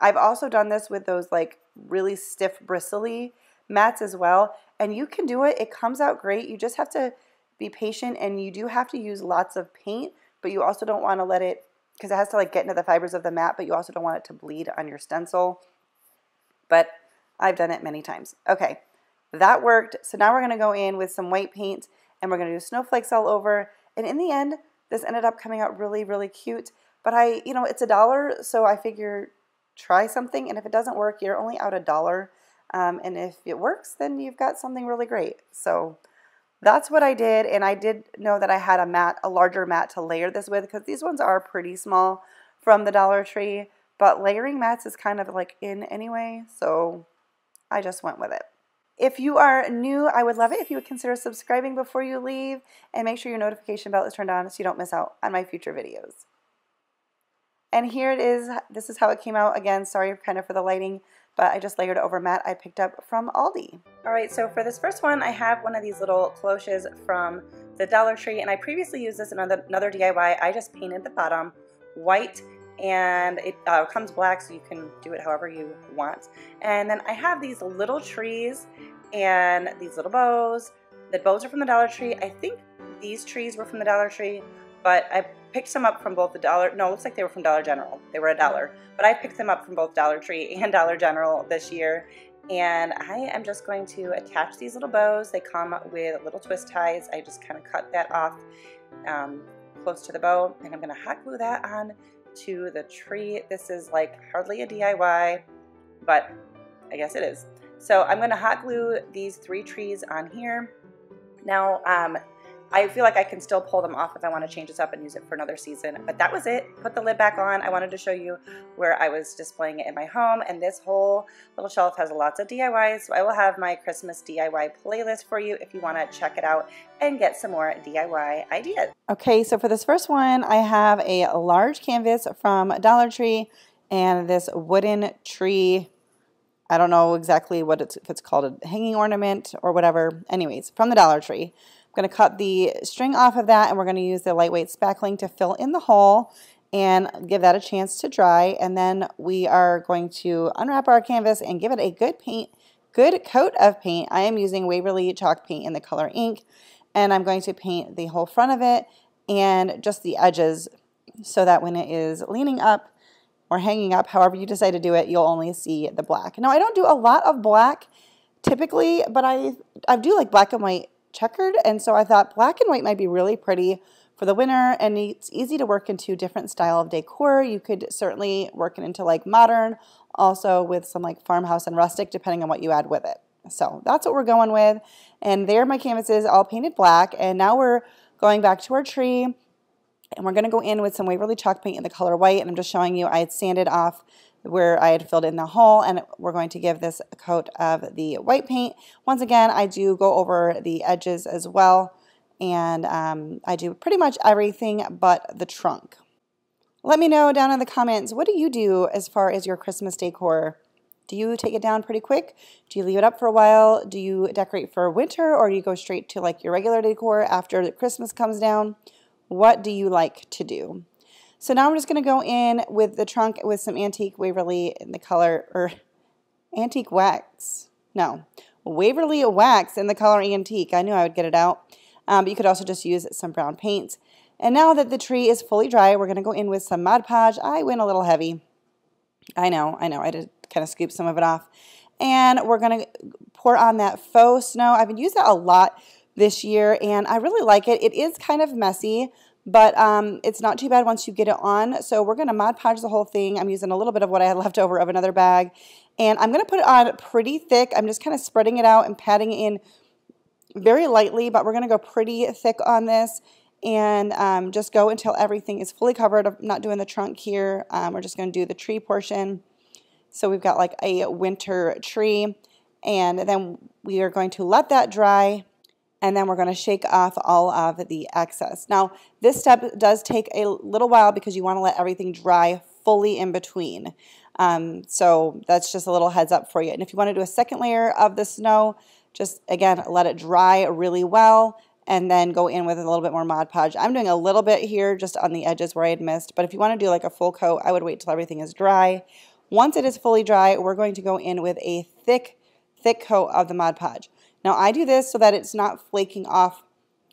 I've also done this with those like really stiff bristly mats as well. And you can do it. It comes out great. You just have to be patient and you do have to use lots of paint, but you also don't want to let it, because it has to like get into the fibers of the mat, but you also don't want it to bleed on your stencil. But I've done it many times. Okay, that worked. So now we're going to go in with some white paint and we're going to do snowflakes all over. And in the end, this ended up coming out really, really cute. But I, you know, it's a dollar, so I figure try something. And if it doesn't work, you're only out a dollar. Um, and if it works, then you've got something really great. So that's what I did. And I did know that I had a mat, a larger mat to layer this with because these ones are pretty small from the Dollar Tree. But layering mats is kind of like in anyway. So I just went with it. If you are new, I would love it if you would consider subscribing before you leave and make sure your notification bell is turned on so you don't miss out on my future videos. And here it is. This is how it came out. Again, sorry kind of for the lighting, but I just layered over mat I picked up from Aldi. All right, so for this first one, I have one of these little cloches from the Dollar Tree, and I previously used this in another, another DIY. I just painted the bottom white and it uh, comes black so you can do it however you want. And then I have these little trees and these little bows. The bows are from the Dollar Tree. I think these trees were from the Dollar Tree, but I picked some up from both the Dollar, no, looks like they were from Dollar General. They were a dollar, but I picked them up from both Dollar Tree and Dollar General this year. And I am just going to attach these little bows. They come with little twist ties. I just kind of cut that off um, close to the bow, and I'm going to hot glue that on to the tree. This is like hardly a DIY, but I guess it is. So I'm going to hot glue these three trees on here. Now, um, I feel like I can still pull them off if I want to change this up and use it for another season. But that was it. Put the lid back on. I wanted to show you where I was displaying it in my home. And this whole little shelf has lots of DIYs. So I will have my Christmas DIY playlist for you if you want to check it out and get some more DIY ideas. Okay, so for this first one, I have a large canvas from Dollar Tree and this wooden tree I don't know exactly what it's, if it's called a hanging ornament or whatever. Anyways, from the Dollar Tree. Going to cut the string off of that and we're going to use the lightweight spackling to fill in the hole and give that a chance to dry. And then we are going to unwrap our canvas and give it a good paint, good coat of paint. I am using Waverly chalk paint in the color ink and I'm going to paint the whole front of it and just the edges so that when it is leaning up or hanging up, however you decide to do it, you'll only see the black. Now I don't do a lot of black typically, but I, I do like black and white checkered. And so I thought black and white might be really pretty for the winter and it's easy to work into different style of decor. You could certainly work it into like modern, also with some like farmhouse and rustic depending on what you add with it. So that's what we're going with. And there my canvases all painted black. And now we're going back to our tree and we're going to go in with some Waverly chalk paint in the color white. And I'm just showing you I had sanded off where I had filled in the hole and we're going to give this a coat of the white paint. Once again, I do go over the edges as well and um, I do pretty much everything but the trunk. Let me know down in the comments, what do you do as far as your Christmas decor? Do you take it down pretty quick? Do you leave it up for a while? Do you decorate for winter or do you go straight to like your regular decor after Christmas comes down? What do you like to do? So now I'm just going to go in with the trunk with some Antique Waverly in the color, or Antique Wax. No, Waverly Wax in the color Antique. I knew I would get it out. Um, but you could also just use some brown paint. And now that the tree is fully dry, we're going to go in with some Mod Podge. I went a little heavy. I know, I know. I did kind of scoop some of it off. And we're going to pour on that faux snow. I've been using that a lot this year, and I really like it. It is kind of messy, but um, it's not too bad once you get it on. So we're going to Mod Podge the whole thing. I'm using a little bit of what I had left over of another bag. And I'm going to put it on pretty thick. I'm just kind of spreading it out and patting in very lightly, but we're going to go pretty thick on this and um, just go until everything is fully covered. I'm not doing the trunk here. Um, we're just going to do the tree portion. So we've got like a winter tree and then we are going to let that dry and then we're going to shake off all of the excess. Now, this step does take a little while because you want to let everything dry fully in between. Um, so that's just a little heads up for you. And if you want to do a second layer of the snow, just again, let it dry really well and then go in with a little bit more Mod Podge. I'm doing a little bit here just on the edges where I had missed, but if you want to do like a full coat, I would wait till everything is dry. Once it is fully dry, we're going to go in with a thick, thick coat of the Mod Podge. Now I do this so that it's not flaking off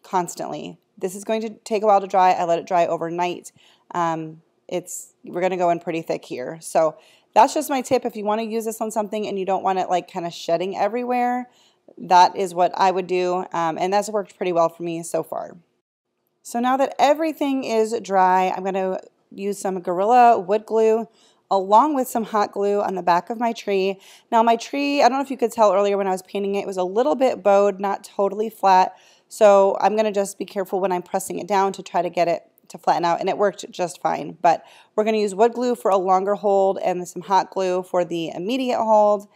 constantly. This is going to take a while to dry. I let it dry overnight. Um, it's We're going to go in pretty thick here. So that's just my tip. If you want to use this on something and you don't want it like kind of shedding everywhere, that is what I would do, um, and that's worked pretty well for me so far. So now that everything is dry, I'm going to use some Gorilla wood glue along with some hot glue on the back of my tree. Now my tree, I don't know if you could tell earlier when I was painting it, it was a little bit bowed, not totally flat. So I'm going to just be careful when I'm pressing it down to try to get it to flatten out and it worked just fine. But we're going to use wood glue for a longer hold and some hot glue for the immediate hold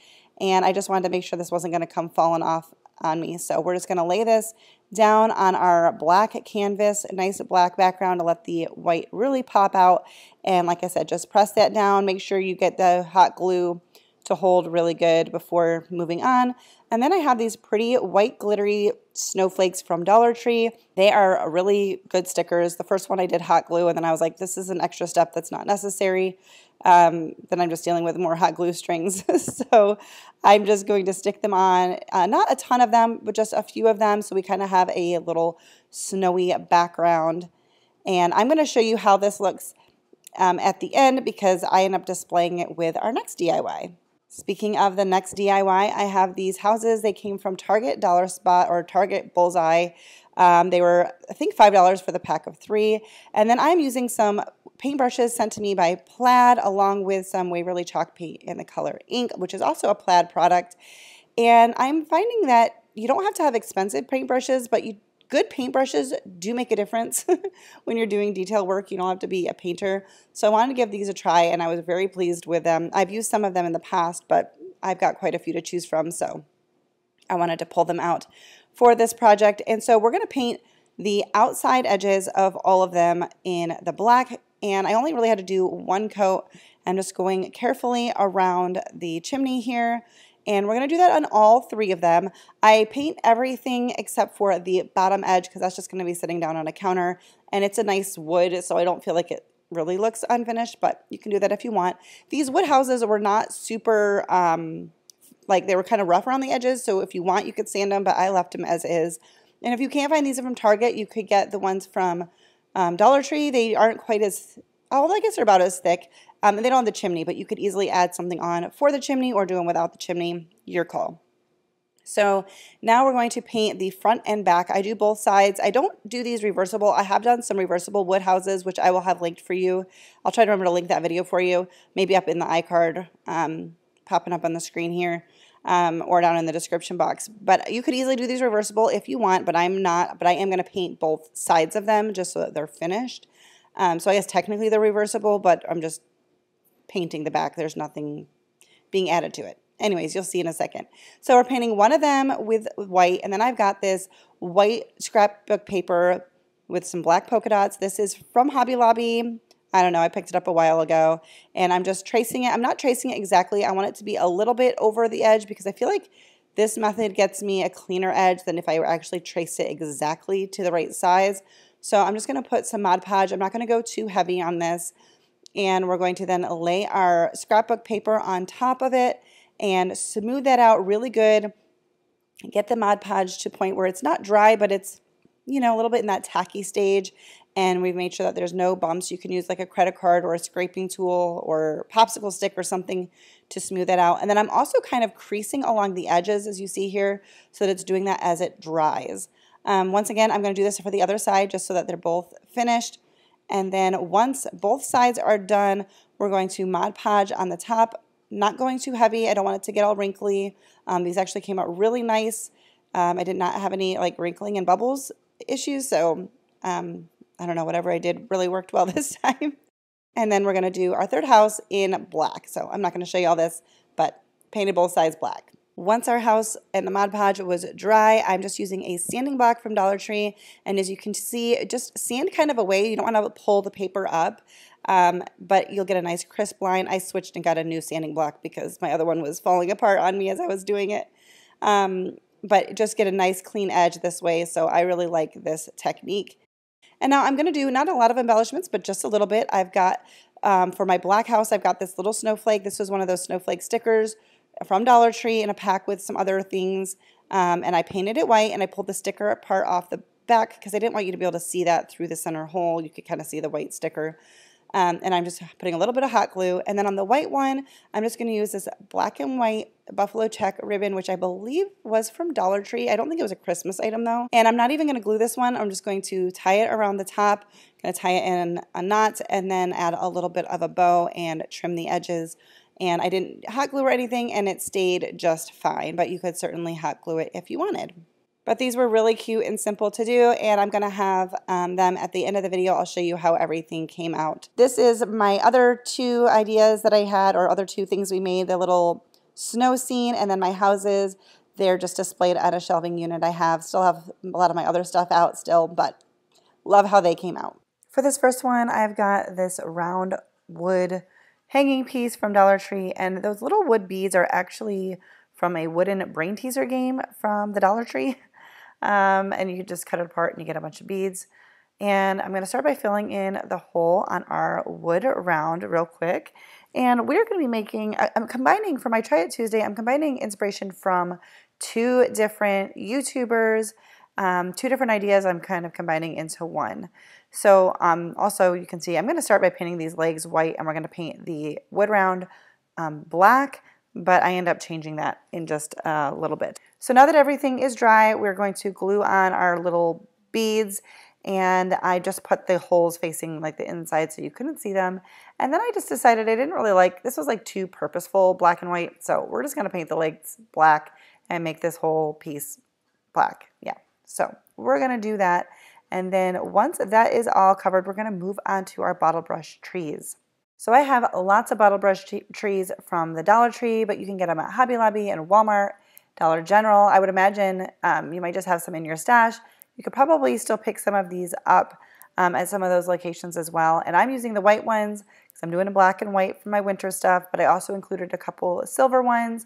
and I just wanted to make sure this wasn't going to come falling off on me. So we're just going to lay this down on our black canvas, nice black background to let the white really pop out. And like I said, just press that down. Make sure you get the hot glue to hold really good before moving on. And then I have these pretty white glittery snowflakes from Dollar Tree. They are really good stickers. The first one I did hot glue and then I was like, this is an extra step that's not necessary. Um, then I'm just dealing with more hot glue strings. so I'm just going to stick them on, uh, not a ton of them, but just a few of them so we kind of have a little snowy background. And I'm going to show you how this looks um, at the end because I end up displaying it with our next DIY. Speaking of the next DIY, I have these houses. They came from Target Dollar Spot or Target Bullseye. Um, they were, I think, $5 for the pack of three. And then I'm using some paintbrushes sent to me by Plaid along with some Waverly chalk paint in the color ink, which is also a Plaid product. And I'm finding that you don't have to have expensive paintbrushes, but you good paintbrushes do make a difference when you're doing detail work. You don't have to be a painter. So I wanted to give these a try and I was very pleased with them. I've used some of them in the past, but I've got quite a few to choose from. So I wanted to pull them out for this project. And so we're going to paint the outside edges of all of them in the black. And I only really had to do one coat. I'm just going carefully around the chimney here and we're going to do that on all three of them. I paint everything except for the bottom edge because that's just going to be sitting down on a counter. And it's a nice wood, so I don't feel like it really looks unfinished, but you can do that if you want. These wood houses were not super, um, like they were kind of rough around the edges, so if you want, you could sand them, but I left them as is. And if you can't find these from Target, you could get the ones from um, Dollar Tree. They aren't quite as, oh, I guess they're about as thick. Um, and they don't have the chimney, but you could easily add something on for the chimney or do them without the chimney. Your call. So now we're going to paint the front and back. I do both sides. I don't do these reversible. I have done some reversible wood houses, which I will have linked for you. I'll try to remember to link that video for you, maybe up in the iCard, um, popping up on the screen here. Um, or down in the description box. But you could easily do these reversible if you want, but I'm not, but I am going to paint both sides of them just so that they're finished. Um, so I guess technically they're reversible, but I'm just painting the back. There's nothing being added to it. Anyways, you'll see in a second. So we're painting one of them with white, and then I've got this white scrapbook paper with some black polka dots. This is from Hobby Lobby. I don't know, I picked it up a while ago, and I'm just tracing it. I'm not tracing it exactly. I want it to be a little bit over the edge because I feel like this method gets me a cleaner edge than if I were actually traced it exactly to the right size. So I'm just going to put some Mod Podge. I'm not going to go too heavy on this. And we're going to then lay our scrapbook paper on top of it and smooth that out really good. Get the Mod Podge to point where it's not dry, but it's, you know, a little bit in that tacky stage. And we've made sure that there's no bumps. You can use like a credit card or a scraping tool or popsicle stick or something to smooth that out. And then I'm also kind of creasing along the edges as you see here so that it's doing that as it dries. Um, once again, I'm going to do this for the other side just so that they're both finished. And then once both sides are done, we're going to Mod Podge on the top not going too heavy. I don't want it to get all wrinkly. Um, these actually came out really nice. Um, I did not have any like wrinkling and bubbles issues, so um, I don't know, whatever I did really worked well this time. And then we're going to do our third house in black. So I'm not going to show you all this, but painted both sides black. Once our house and the Mod Podge was dry, I'm just using a sanding block from Dollar Tree. And as you can see, just sand kind of away. You don't want to pull the paper up um, but you'll get a nice crisp line. I switched and got a new sanding block because my other one was falling apart on me as I was doing it. Um, but just get a nice clean edge this way, so I really like this technique. And now I'm going to do not a lot of embellishments, but just a little bit. I've got, um, for my black house, I've got this little snowflake. This was one of those snowflake stickers from Dollar Tree in a pack with some other things. Um, and I painted it white and I pulled the sticker part off the back because I didn't want you to be able to see that through the center hole. You could kind of see the white sticker. Um, and I'm just putting a little bit of hot glue. And then on the white one, I'm just going to use this black and white buffalo check ribbon, which I believe was from Dollar Tree. I don't think it was a Christmas item though. And I'm not even going to glue this one. I'm just going to tie it around the top, going to tie it in a knot, and then add a little bit of a bow and trim the edges. And I didn't hot glue or anything, and it stayed just fine. But you could certainly hot glue it if you wanted. But these were really cute and simple to do, and I'm to have um, them at the end of the video. I'll show you how everything came out. This is my other two ideas that I had, or other two things we made, the little snow scene, and then my houses. They're just displayed at a shelving unit I have. Still have a lot of my other stuff out still, but love how they came out. For this first one, I've got this round wood hanging piece from Dollar Tree, and those little wood beads are actually from a wooden brain teaser game from the Dollar Tree. Um, and you can just cut it apart and you get a bunch of beads. And I'm going to start by filling in the hole on our wood round real quick. And we're going to be making, I'm combining for my Try It Tuesday, I'm combining inspiration from two different YouTubers, um, two different ideas I'm kind of combining into one. So um, also you can see I'm going to start by painting these legs white and we're going to paint the wood round um, black but I end up changing that in just a little bit. So now that everything is dry, we're going to glue on our little beads and I just put the holes facing like the inside so you couldn't see them. And then I just decided I didn't really like, this was like too purposeful, black and white, so we're just gonna paint the legs black and make this whole piece black. Yeah, so we're gonna do that. And then once that is all covered, we're gonna move on to our bottle brush trees. So I have lots of bottle brush trees from the Dollar Tree, but you can get them at Hobby Lobby and Walmart, Dollar General. I would imagine um, you might just have some in your stash. You could probably still pick some of these up um, at some of those locations as well. And I'm using the white ones because I'm doing a black and white for my winter stuff, but I also included a couple silver ones.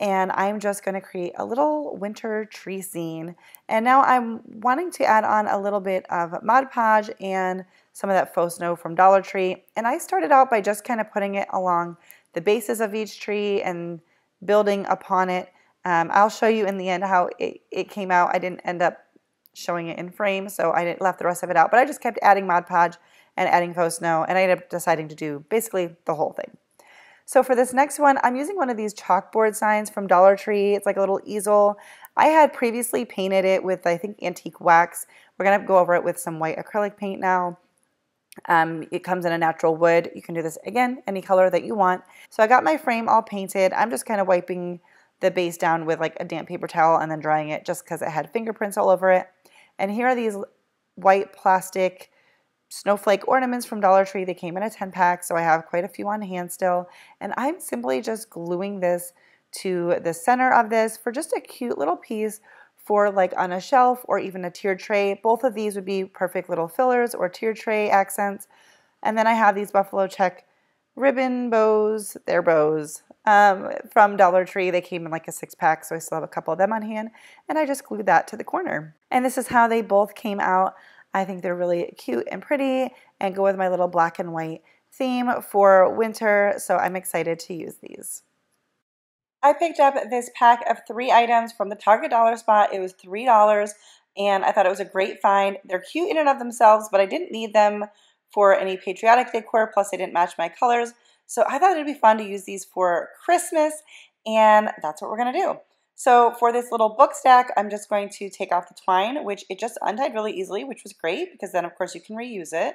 And I'm just going to create a little winter tree scene. And now I'm wanting to add on a little bit of Mod Podge and some of that faux snow from Dollar Tree. And I started out by just kind of putting it along the bases of each tree and building upon it. Um, I'll show you in the end how it, it came out. I didn't end up showing it in frame, so I left the rest of it out. But I just kept adding Mod Podge and adding faux snow, and I ended up deciding to do basically the whole thing. So for this next one, I'm using one of these chalkboard signs from Dollar Tree. It's like a little easel. I had previously painted it with, I think, antique wax. We're going to go over it with some white acrylic paint now. Um, it comes in a natural wood. You can do this, again, any color that you want. So I got my frame all painted. I'm just kind of wiping the base down with like a damp paper towel and then drying it just because it had fingerprints all over it. And here are these white plastic snowflake ornaments from Dollar Tree. They came in a 10 pack, so I have quite a few on hand still. And I'm simply just gluing this to the center of this for just a cute little piece for like on a shelf or even a tiered tray. Both of these would be perfect little fillers or tier tray accents. And then I have these buffalo check ribbon bows, they're bows, um, from Dollar Tree. They came in like a six pack, so I still have a couple of them on hand. And I just glued that to the corner. And this is how they both came out. I think they're really cute and pretty and go with my little black and white theme for winter. So I'm excited to use these. I picked up this pack of three items from the Target Dollar Spot. It was $3 and I thought it was a great find. They're cute in and of themselves, but I didn't need them for any patriotic decor, plus they didn't match my colors. So I thought it'd be fun to use these for Christmas, and that's what we're gonna do. So for this little book stack, I'm just going to take off the twine, which it just untied really easily, which was great because then of course you can reuse it.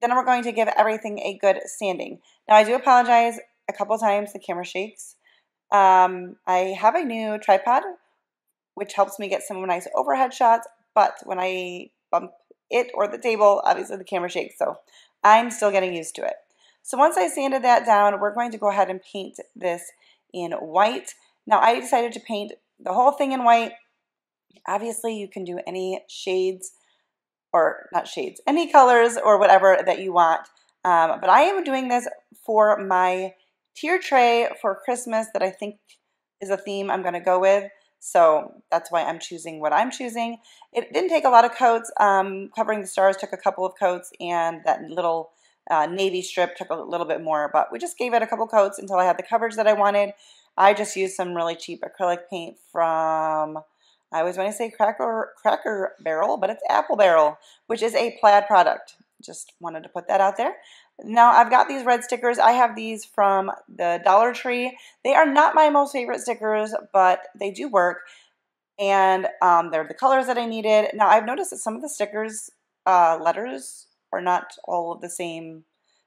Then we're going to give everything a good sanding. Now I do apologize a couple times, the camera shakes. Um, I have a new tripod, which helps me get some nice overhead shots, but when I bump it or the table, obviously the camera shakes, so I'm still getting used to it. So once I sanded that down, we're going to go ahead and paint this in white. Now I decided to paint the whole thing in white. Obviously you can do any shades or not shades, any colors or whatever that you want. Um, but I am doing this for my tier tray for Christmas that I think is a theme I'm going to go with. So that's why I'm choosing what I'm choosing. It didn't take a lot of coats. Um, Covering the Stars took a couple of coats and that little uh, navy strip took a little bit more, but we just gave it a couple coats until I had the coverage that I wanted. I just used some really cheap acrylic paint from, I always want to say Cracker, Cracker Barrel, but it's Apple Barrel, which is a plaid product. Just wanted to put that out there. Now I've got these red stickers. I have these from the Dollar Tree. They are not my most favorite stickers, but they do work. And um, they're the colors that I needed. Now I've noticed that some of the stickers, uh, letters, are not all of the same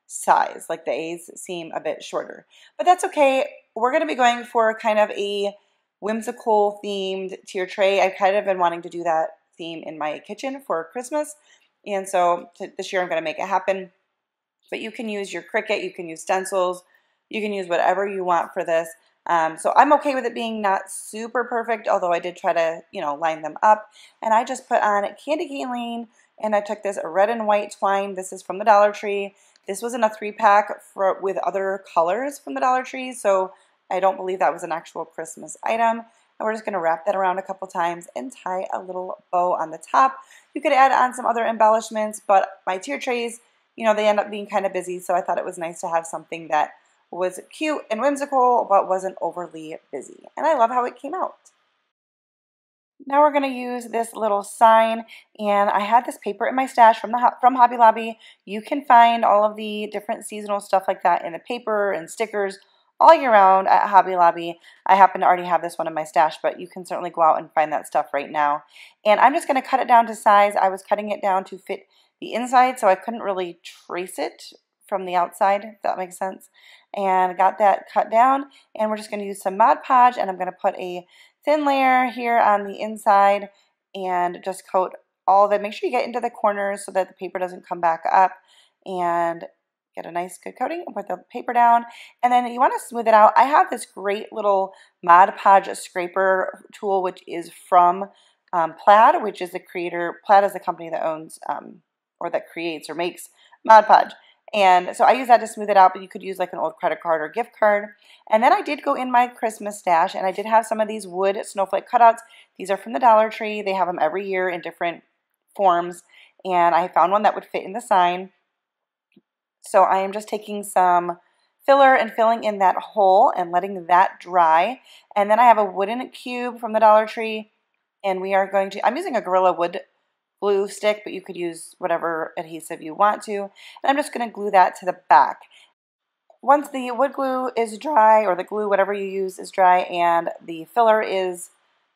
size. Like the A's seem a bit shorter. But that's okay. We're going to be going for kind of a whimsical themed tier tray. I've kind of been wanting to do that theme in my kitchen for Christmas. And so this year I'm going to make it happen. But you can use your Cricut, you can use stencils, you can use whatever you want for this. Um, so I'm okay with it being not super perfect, although I did try to, you know, line them up. And I just put on Candy Cane Lane, and I took this red and white twine. This is from the Dollar Tree. This was in a three pack with other colors from the Dollar Tree, so I don't believe that was an actual Christmas item. And we're just going to wrap that around a couple times and tie a little bow on the top. You could add on some other embellishments, but my tier trays, you know, they end up being kind of busy, so I thought it was nice to have something that was cute and whimsical, but wasn't overly busy. And I love how it came out. Now we're going to use this little sign, and I had this paper in my stash from the from Hobby Lobby. You can find all of the different seasonal stuff like that in the paper and stickers all year round at Hobby Lobby. I happen to already have this one in my stash, but you can certainly go out and find that stuff right now. And I'm just going to cut it down to size. I was cutting it down to fit the inside, so I couldn't really trace it from the outside, if that makes sense. And got that cut down, and we're just going to use some Mod Podge, and I'm going to put a thin layer here on the inside and just coat all of it. Make sure you get into the corners so that the paper doesn't come back up. And get a nice good coating and put the paper down. And then you want to smooth it out. I have this great little Mod Podge scraper tool, which is from um, Plaid, which is the creator. Plaid is the company that owns um, or that creates or makes Mod Podge. And so I use that to smooth it out, but you could use like an old credit card or gift card. And then I did go in my Christmas stash and I did have some of these wood snowflake cutouts. These are from the Dollar Tree. They have them every year in different forms. And I found one that would fit in the sign. So I am just taking some filler and filling in that hole and letting that dry. And then I have a wooden cube from the Dollar Tree. And we are going to, I'm using a Gorilla Wood glue stick, but you could use whatever adhesive you want to. And I'm just going to glue that to the back. once the wood glue is dry, or the glue, whatever you use, is dry, and the filler is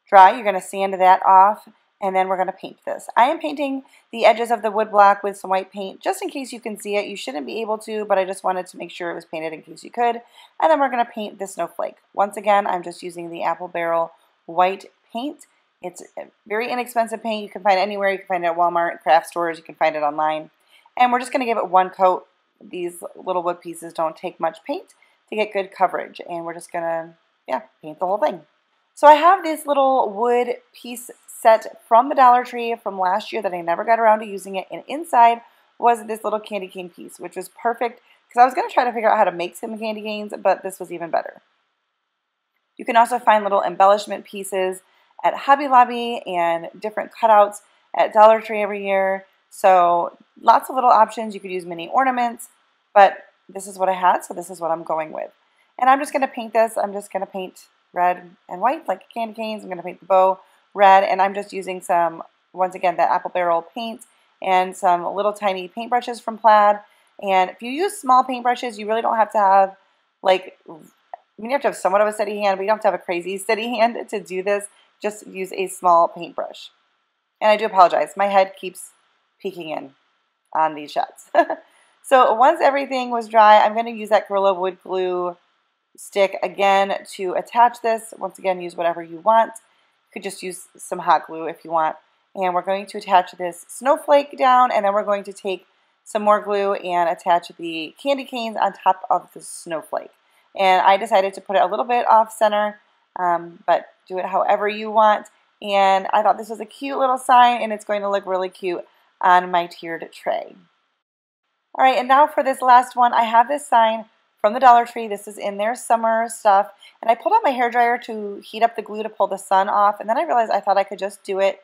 dry, you're going to sand that off, and then we're going to paint this. I am painting the edges of the wood block with some white paint, just in case you can see it. You shouldn't be able to, but I just wanted to make sure it was painted in case you could. And then we're going to paint the snowflake. Once again, I'm just using the Apple Barrel white paint. It's eh, very inexpensive paint. You can find anywhere. You can find it at Walmart, craft stores. You can find it online. And we're just going to give it one coat these little wood pieces don't take much paint to get good coverage. And we're just going to, yeah, paint the whole thing. So I have this little wood piece set from the Dollar Tree from last year that I never got around to using it. And inside was this little candy cane piece, which was perfect because I was going to try to figure out how to make some candy canes, but this was even better. You can also find little embellishment pieces at Hobby Lobby and different cutouts at Dollar Tree every year. So lots of little options. You could use mini ornaments, but this is what I had, so this is what I'm going with. And I'm just going to paint this. I'm just going to paint red and white like candy canes. I'm going to paint the bow red, and I'm just using some, once again, that Apple Barrel paint and some little tiny paintbrushes from Plaid. And if you use small paintbrushes, you really don't have to have, like, I mean, you have to have somewhat of a steady hand, but you don't have to have a crazy steady hand to do this. Just use a small paintbrush. And I do apologize. My head keeps peeking in on these shots. so once everything was dry, I'm going to use that Gorilla Wood Glue stick again to attach this. Once again, use whatever you want. You could just use some hot glue if you want. And we're going to attach this snowflake down, and then we're going to take some more glue and attach the candy canes on top of the snowflake. And I decided to put it a little bit off center, um, but do it however you want. And I thought this was a cute little sign, and it's going to look really cute on my tiered tray. All right, and now for this last one, I have this sign from the Dollar Tree. This is in their summer stuff. And I pulled out my hair dryer to heat up the glue to pull the sun off. And then I realized I thought I could just do it,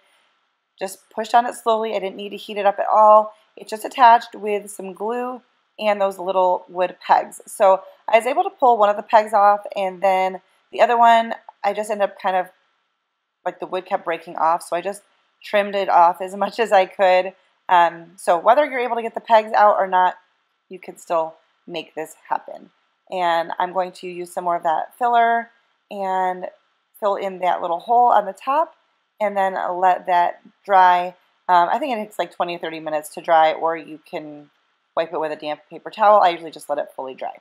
just push on it slowly. I didn't need to heat it up at all. It's just attached with some glue and those little wood pegs. So I was able to pull one of the pegs off and then the other one, I just ended up kind of, like the wood kept breaking off. So I just trimmed it off as much as I could. Um, so whether you're able to get the pegs out or not, you can still make this happen. And I'm going to use some more of that filler and fill in that little hole on the top and then let that dry. Um, I think it takes like 20 or 30 minutes to dry or you can wipe it with a damp paper towel. I usually just let it fully dry.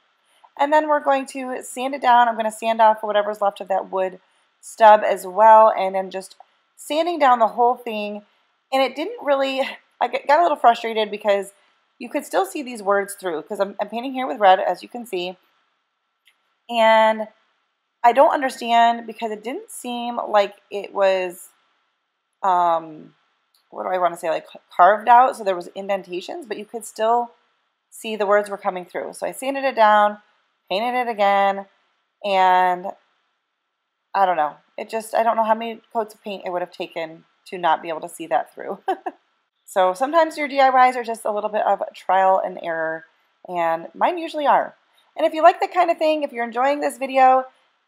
And then we're going to sand it down. I'm going to sand off whatever's left of that wood stub as well and then just sanding down the whole thing. And it didn't really, I got a little frustrated because you could still see these words through because I'm, I'm painting here with red, as you can see. And I don't understand because it didn't seem like it was, um, what do I want to say, like carved out. So there was indentations, but you could still see the words were coming through. So I sanded it down, painted it again, and I don't know. It just, I don't know how many coats of paint it would have taken to not be able to see that through. so sometimes your DIYs are just a little bit of trial and error, and mine usually are. And if you like that kind of thing, if you're enjoying this video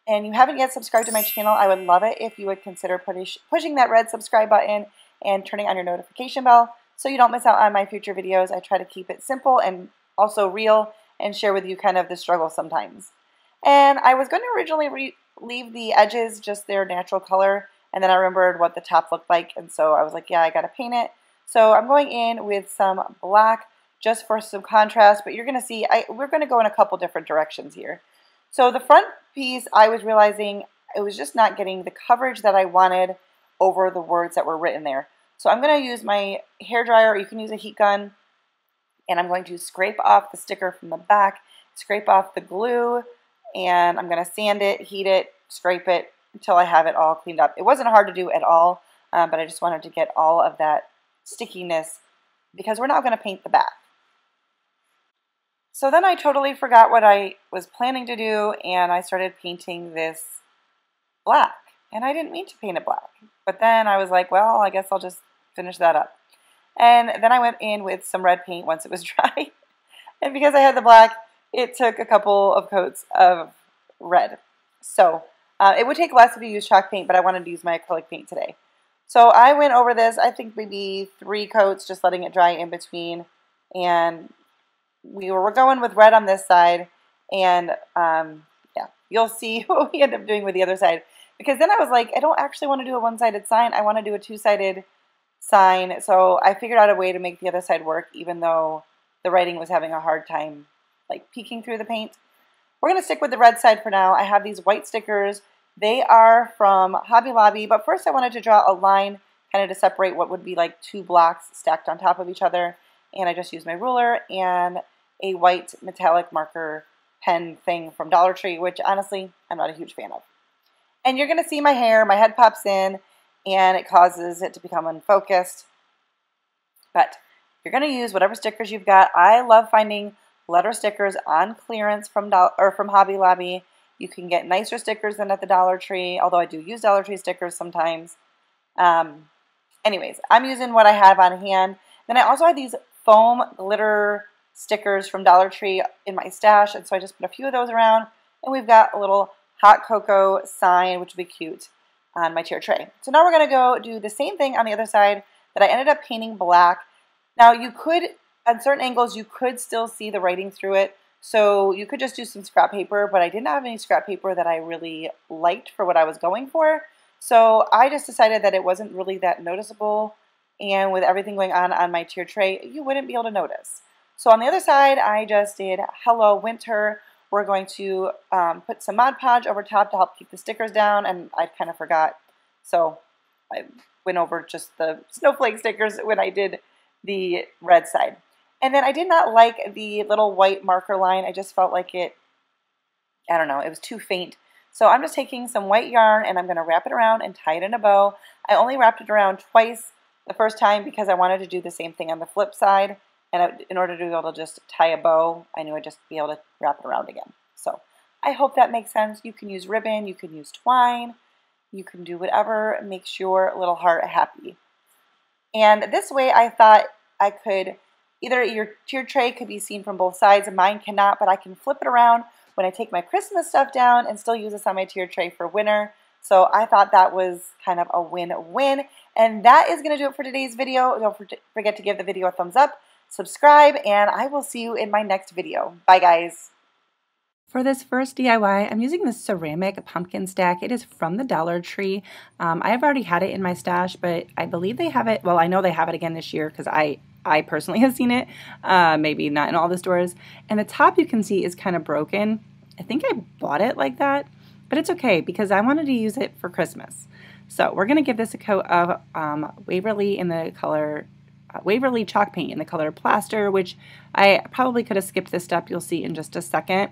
and you haven't yet subscribed to my channel, I would love it if you would consider push, pushing that red subscribe button and turning on your notification bell so you don't miss out on my future videos. I try to keep it simple and also real and share with you kind of the struggle sometimes. And I was going to originally leave the edges just their natural color. And then I remembered what the top looked like. And so I was like, yeah, I got to paint it. So I'm going in with some black just for some contrast. But you're going to see, I, we're going to go in a couple different directions here. So the front piece, I was realizing it was just not getting the coverage that I wanted over the words that were written there. So I'm going to use my hair dryer. You can use a heat gun. And I'm going to scrape off the sticker from the back, scrape off the glue, and I'm going to sand it, heat it, scrape it until I have it all cleaned up. It wasn't hard to do at all, um, but I just wanted to get all of that stickiness because we're now going to paint the back. So then I totally forgot what I was planning to do and I started painting this black. And I didn't mean to paint it black. But then I was like, well, I guess I'll just finish that up. And then I went in with some red paint once it was dry. and because I had the black, it took a couple of coats of red. So uh, it would take less if you use chalk paint, but I wanted to use my acrylic paint today. So I went over this, I think maybe three coats, just letting it dry in between. And we were going with red on this side, And um, yeah, you'll see what we end up doing with the other side. Because then I was like, I don't actually want to do a one-sided sign. I want to do a two-sided sign. So I figured out a way to make the other side work, even though the writing was having a hard time like peeking through the paint. We're going to stick with the red side for now. I have these white stickers. They are from Hobby Lobby, but first I wanted to draw a line kind of to separate what would be like two blocks stacked on top of each other. And I just used my ruler and a white metallic marker pen thing from Dollar Tree, which honestly, I'm not a huge fan of. And you're going to see my hair, my head pops in, and it causes it to become unfocused. But you're going to use whatever stickers you've got. I love finding letter stickers on clearance from Dollar or from Hobby Lobby. You can get nicer stickers than at the Dollar Tree, although I do use Dollar Tree stickers sometimes. Um, anyways, I'm using what I have on hand. Then I also have these foam glitter stickers from Dollar Tree in my stash, and so I just put a few of those around. And we've got a little hot cocoa sign, which would be cute on my tier tray. So now we're going to go do the same thing on the other side that I ended up painting black. Now you could, on certain angles, you could still see the writing through it. So you could just do some scrap paper, but I didn't have any scrap paper that I really liked for what I was going for. So I just decided that it wasn't really that noticeable. And with everything going on on my tier tray, you wouldn't be able to notice. So on the other side, I just did Hello Winter. We're going to um, put some Mod Podge over top to help keep the stickers down, and I kind of forgot. So I went over just the snowflake stickers when I did the red side. And then I did not like the little white marker line. I just felt like it, I don't know, it was too faint. So I'm just taking some white yarn and I'm going to wrap it around and tie it in a bow. I only wrapped it around twice the first time because I wanted to do the same thing on the flip side. And in order to be able to just tie a bow, I knew I'd just be able to wrap it around again. So I hope that makes sense. You can use ribbon, you can use twine, you can do whatever makes your little heart happy. And this way I thought I could, either your tier tray could be seen from both sides, and mine cannot, but I can flip it around when I take my Christmas stuff down and still use this on my tier tray for winter. So I thought that was kind of a win-win. And that is going to do it for today's video. Don't forget to give the video a thumbs up, subscribe, and I will see you in my next video. Bye, guys. For this first DIY, I'm using this ceramic pumpkin stack. It is from the Dollar Tree. Um, I have already had it in my stash, but I believe they have it, well, I know they have it again this year because I, I personally have seen it, uh, maybe not in all the stores. And the top you can see is kind of broken. I think I bought it like that, but it's okay because I wanted to use it for Christmas. So we're going to give this a coat of um, Waverly in the color Waverly chalk paint in the color plaster, which I probably could have skipped this step. You'll see in just a second.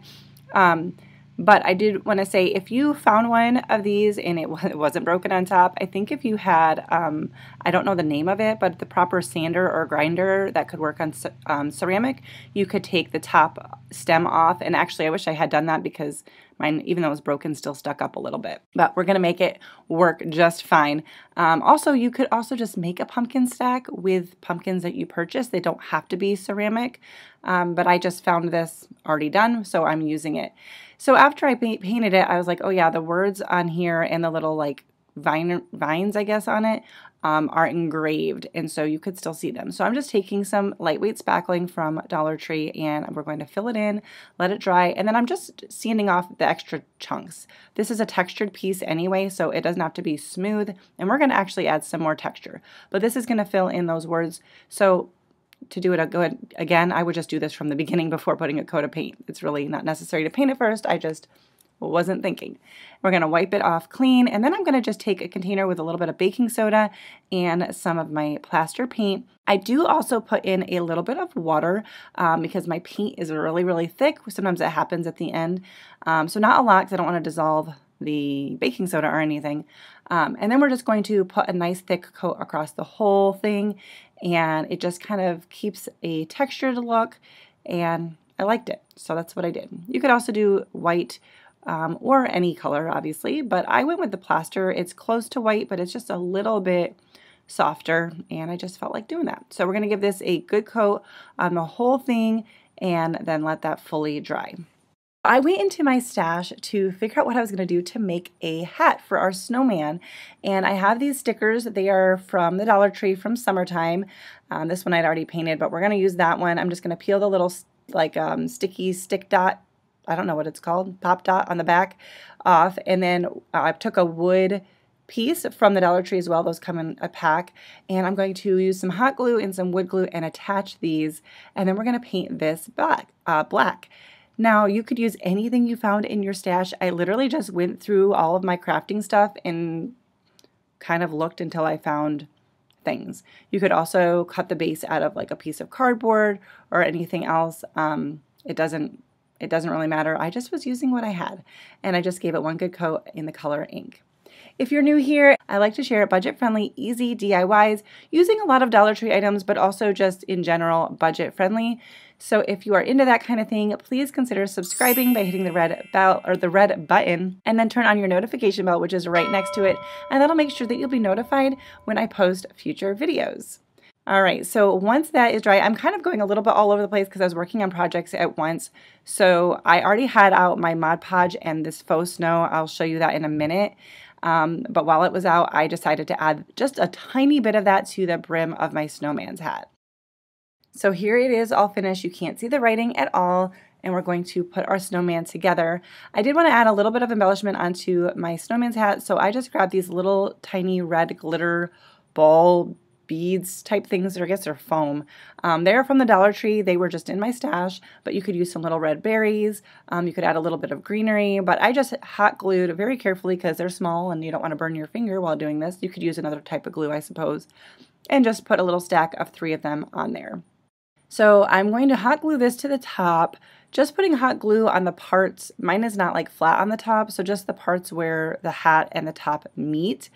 Um, but I did want to say if you found one of these and it, it wasn't broken on top, I think if you had, um, I don't know the name of it, but the proper sander or grinder that could work on um, ceramic, you could take the top stem off. And actually, I wish I had done that because mine, even though it was broken, still stuck up a little bit. But we're going to make it work just fine. Um, also, you could also just make a pumpkin stack with pumpkins that you purchase. They don't have to be ceramic, um, but I just found this already done, so I'm using it. So after I painted it, I was like, oh yeah, the words on here and the little like vine, vines, I guess, on it um, are engraved, and so you could still see them. So I'm just taking some lightweight spackling from Dollar Tree, and we're going to fill it in, let it dry, and then I'm just sanding off the extra chunks. This is a textured piece anyway, so it doesn't have to be smooth, and we're going to actually add some more texture. But this is going to fill in those words. So to do it again, I would just do this from the beginning before putting a coat of paint. It's really not necessary to paint it first. I just wasn't thinking. We're going to wipe it off clean and then I'm going to just take a container with a little bit of baking soda and some of my plaster paint. I do also put in a little bit of water um, because my paint is really, really thick. Sometimes it happens at the end. Um, so not a lot because I don't want to dissolve the baking soda or anything. Um, and then we're just going to put a nice thick coat across the whole thing and it just kind of keeps a textured look and I liked it. So that's what I did. You could also do white um, or any color obviously, but I went with the plaster. It's close to white, but it's just a little bit softer and I just felt like doing that. So we're to give this a good coat on the whole thing and then let that fully dry. I went into my stash to figure out what I was going to do to make a hat for our snowman. And I have these stickers. They are from the Dollar Tree from summertime. Um, this one I'd already painted, but we're going to use that one. I'm just going to peel the little like um, sticky stick dot I don't know what it's called, pop dot on the back off. And then I took a wood piece from the Dollar Tree as well. Those come in a pack. And I'm going to use some hot glue and some wood glue and attach these. And then we're going to paint this black. Uh, black. Now, you could use anything you found in your stash. I literally just went through all of my crafting stuff and kind of looked until I found things. You could also cut the base out of like a piece of cardboard or anything else. Um, it doesn't it doesn't really matter. I just was using what I had and I just gave it one good coat in the color ink. If you're new here, I like to share budget-friendly, easy DIYs using a lot of Dollar Tree items, but also just in general budget-friendly. So if you are into that kind of thing, please consider subscribing by hitting the red bell or the red button and then turn on your notification bell, which is right next to it. And that'll make sure that you'll be notified when I post future videos. All right, so once that is dry, I'm kind of going a little bit all over the place because I was working on projects at once. So I already had out my Mod Podge and this faux snow. I'll show you that in a minute. Um, but while it was out, I decided to add just a tiny bit of that to the brim of my snowman's hat. So here it is all finished. You can't see the writing at all. And we're going to put our snowman together. I did want to add a little bit of embellishment onto my snowman's hat. So I just grabbed these little tiny red glitter ball beads type things, or I guess they're foam. Um, they're from the Dollar Tree. They were just in my stash, but you could use some little red berries. Um, you could add a little bit of greenery, but I just hot glued very carefully because they're small and you don't want to burn your finger while doing this. You could use another type of glue, I suppose, and just put a little stack of three of them on there. So I'm going to hot glue this to the top, just putting hot glue on the parts. Mine is not like flat on the top, so just the parts where the hat and the top meet.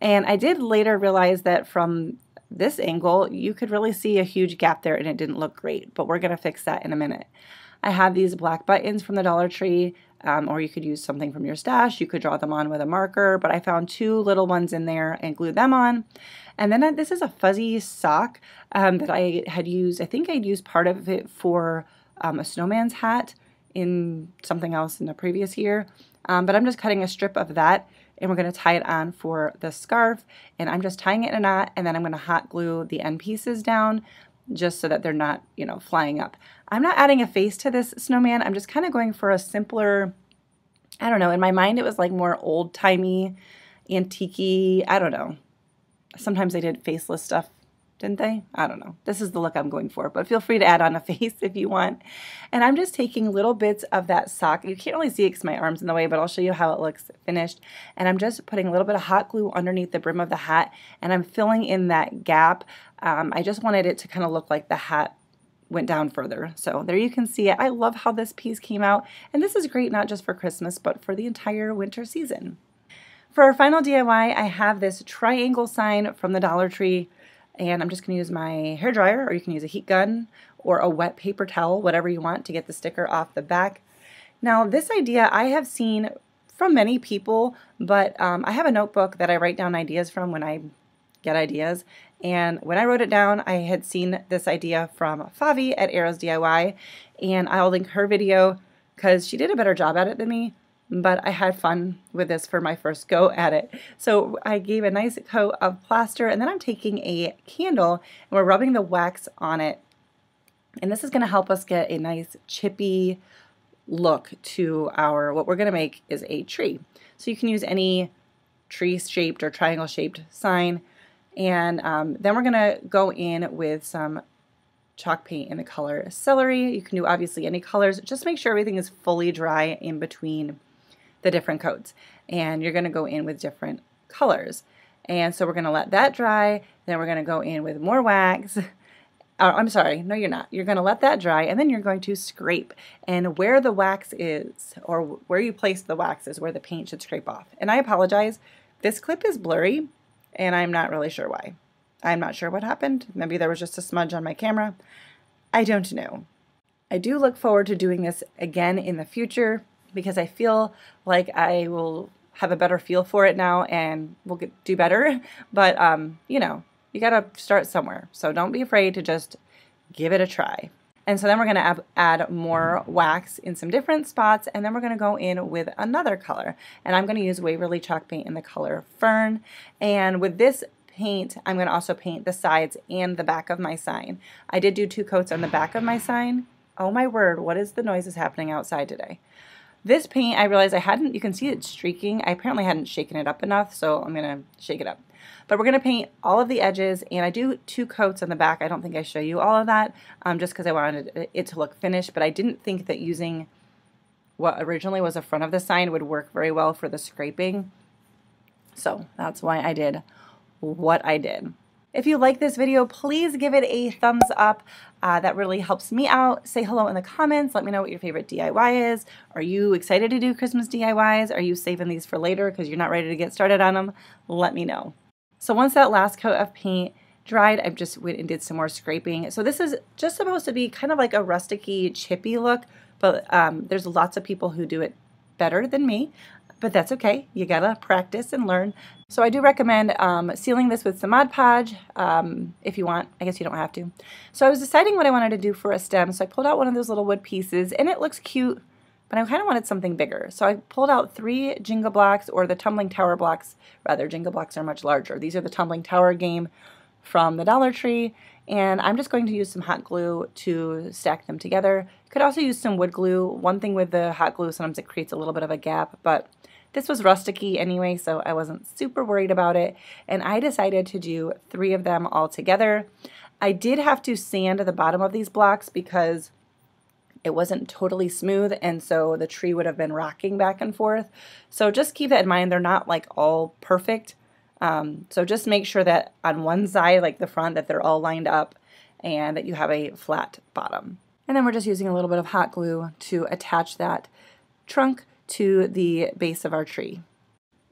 And I did later realize that from this angle, you could really see a huge gap there and it didn't look great, but we're gonna fix that in a minute. I have these black buttons from the Dollar Tree, um, or you could use something from your stash. You could draw them on with a marker, but I found two little ones in there and glued them on. And then I, this is a fuzzy sock um, that I had used. I think I'd used part of it for um, a snowman's hat in something else in the previous year. Um, but I'm just cutting a strip of that and we're going to tie it on for the scarf. And I'm just tying it in a knot and then I'm going to hot glue the end pieces down just so that they're not, you know, flying up. I'm not adding a face to this snowman. I'm just kind of going for a simpler, I don't know, in my mind it was like more old-timey, antique I don't know. Sometimes they did faceless stuff didn't they? I don't know. This is the look I'm going for, but feel free to add on a face if you want. And I'm just taking little bits of that sock. You can't really see it because my arm's in the way, but I'll show you how it looks finished. And I'm just putting a little bit of hot glue underneath the brim of the hat, and I'm filling in that gap. Um, I just wanted it to kind of look like the hat went down further. So there you can see it. I love how this piece came out, and this is great not just for Christmas, but for the entire winter season. For our final DIY, I have this triangle sign from the Dollar Tree and I'm just going to use my hair dryer or you can use a heat gun or a wet paper towel, whatever you want to get the sticker off the back. Now this idea I have seen from many people, but um, I have a notebook that I write down ideas from when I get ideas. And when I wrote it down, I had seen this idea from Favi at Arrows DIY, and I'll link her video because she did a better job at it than me but I had fun with this for my first go at it. So I gave a nice coat of plaster and then I'm taking a candle and we're rubbing the wax on it. And this is going to help us get a nice chippy look to our, what we're going to make is a tree. So you can use any tree shaped or triangle shaped sign. And um, then we're going to go in with some chalk paint in the color celery. You can do obviously any colors. Just make sure everything is fully dry in between the different coats. And you're going to go in with different colors. And so we're going to let that dry. Then we're going to go in with more wax. Oh, I'm sorry, no you're not. You're going to let that dry and then you're going to scrape. And where the wax is, or where you place the wax is where the paint should scrape off. And I apologize, this clip is blurry and I'm not really sure why. I'm not sure what happened. Maybe there was just a smudge on my camera. I don't know. I do look forward to doing this again in the future because I feel like I will have a better feel for it now and we'll get, do better. But, um, you know, you got to start somewhere. So don't be afraid to just give it a try. And so then we're going to add more wax in some different spots, and then we're going to go in with another color. And I'm going to use Waverly Chalk Paint in the color Fern. And with this paint, I'm going to also paint the sides and the back of my sign. I did do two coats on the back of my sign, Oh my word, what is the noises happening outside today? This paint, I realized I hadn't, you can see it streaking. I apparently hadn't shaken it up enough, so I'm going to shake it up. But we're going to paint all of the edges, and I do two coats on the back. I don't think I show you all of that, um, just because I wanted it to look finished, but I didn't think that using what originally was the front of the sign would work very well for the scraping. So that's why I did what I did. If you like this video, please give it a thumbs up. Uh, that really helps me out. Say hello in the comments. Let me know what your favorite DIY is. Are you excited to do Christmas DIYs? Are you saving these for later because you're not ready to get started on them? Let me know. So once that last coat of paint dried, I just went and did some more scraping. So this is just supposed to be kind of like a rusticy, chippy look, but um, there's lots of people who do it better than me but that's okay. You gotta practice and learn. So I do recommend um, sealing this with some Mod Podge um, if you want. I guess you don't have to. So I was deciding what I wanted to do for a stem, so I pulled out one of those little wood pieces, and it looks cute, but I kind of wanted something bigger. So I pulled out three Jenga blocks, or the tumbling tower blocks. Rather, Jenga blocks are much larger. These are the tumbling tower game from the Dollar Tree, and I'm just going to use some hot glue to stack them together. You could also use some wood glue. One thing with the hot glue, sometimes it creates a little bit of a gap, but this was rusticy anyway, so I wasn't super worried about it. And I decided to do three of them all together. I did have to sand the bottom of these blocks because it wasn't totally smooth and so the tree would have been rocking back and forth. So just keep that in mind. They're not like all perfect. Um, so just make sure that on one side, like the front, that they're all lined up and that you have a flat bottom. And then we're just using a little bit of hot glue to attach that trunk to the base of our tree.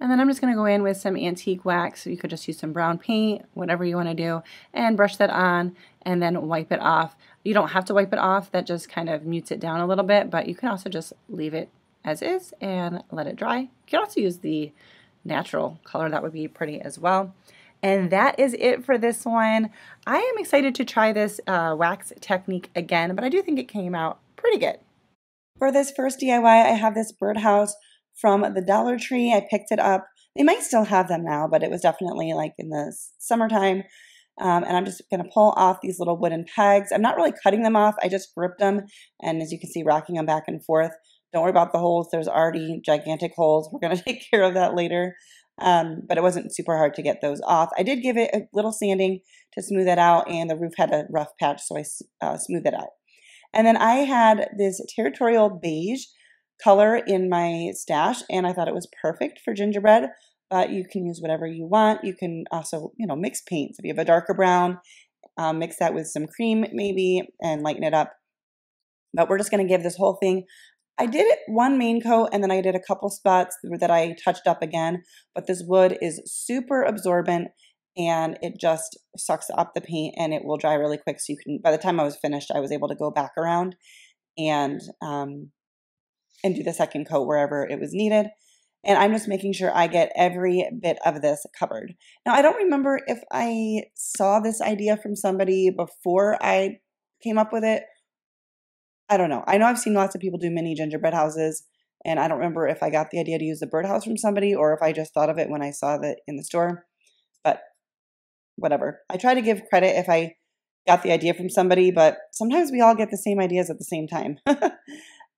And then I'm just going to go in with some antique wax. You could just use some brown paint, whatever you want to do, and brush that on and then wipe it off. You don't have to wipe it off. That just kind of mutes it down a little bit, but you can also just leave it as is and let it dry. You can also use the natural color. That would be pretty as well. And that is it for this one. I am excited to try this uh, wax technique again, but I do think it came out pretty good. For this first DIY, I have this birdhouse from the Dollar Tree. I picked it up. They might still have them now, but it was definitely like in the summertime. Um, and I'm just going to pull off these little wooden pegs. I'm not really cutting them off. I just gripped them. And as you can see, rocking them back and forth. Don't worry about the holes. There's already gigantic holes. We're going to take care of that later. Um, but it wasn't super hard to get those off. I did give it a little sanding to smooth it out, and the roof had a rough patch, so I uh, smoothed it out. And then I had this territorial beige color in my stash, and I thought it was perfect for gingerbread. But you can use whatever you want. You can also, you know, mix paints. If you have a darker brown, um, mix that with some cream maybe and lighten it up. But we're just going to give this whole thing I did it one main coat and then I did a couple spots that I touched up again, but this wood is super absorbent and it just sucks up the paint and it will dry really quick. So you can, by the time I was finished, I was able to go back around and, um, and do the second coat wherever it was needed. And I'm just making sure I get every bit of this covered. Now, I don't remember if I saw this idea from somebody before I came up with it. I don't know. I know I've seen lots of people do mini gingerbread houses, and I don't remember if I got the idea to use the birdhouse from somebody or if I just thought of it when I saw it in the store. But whatever. I try to give credit if I got the idea from somebody, but sometimes we all get the same ideas at the same time.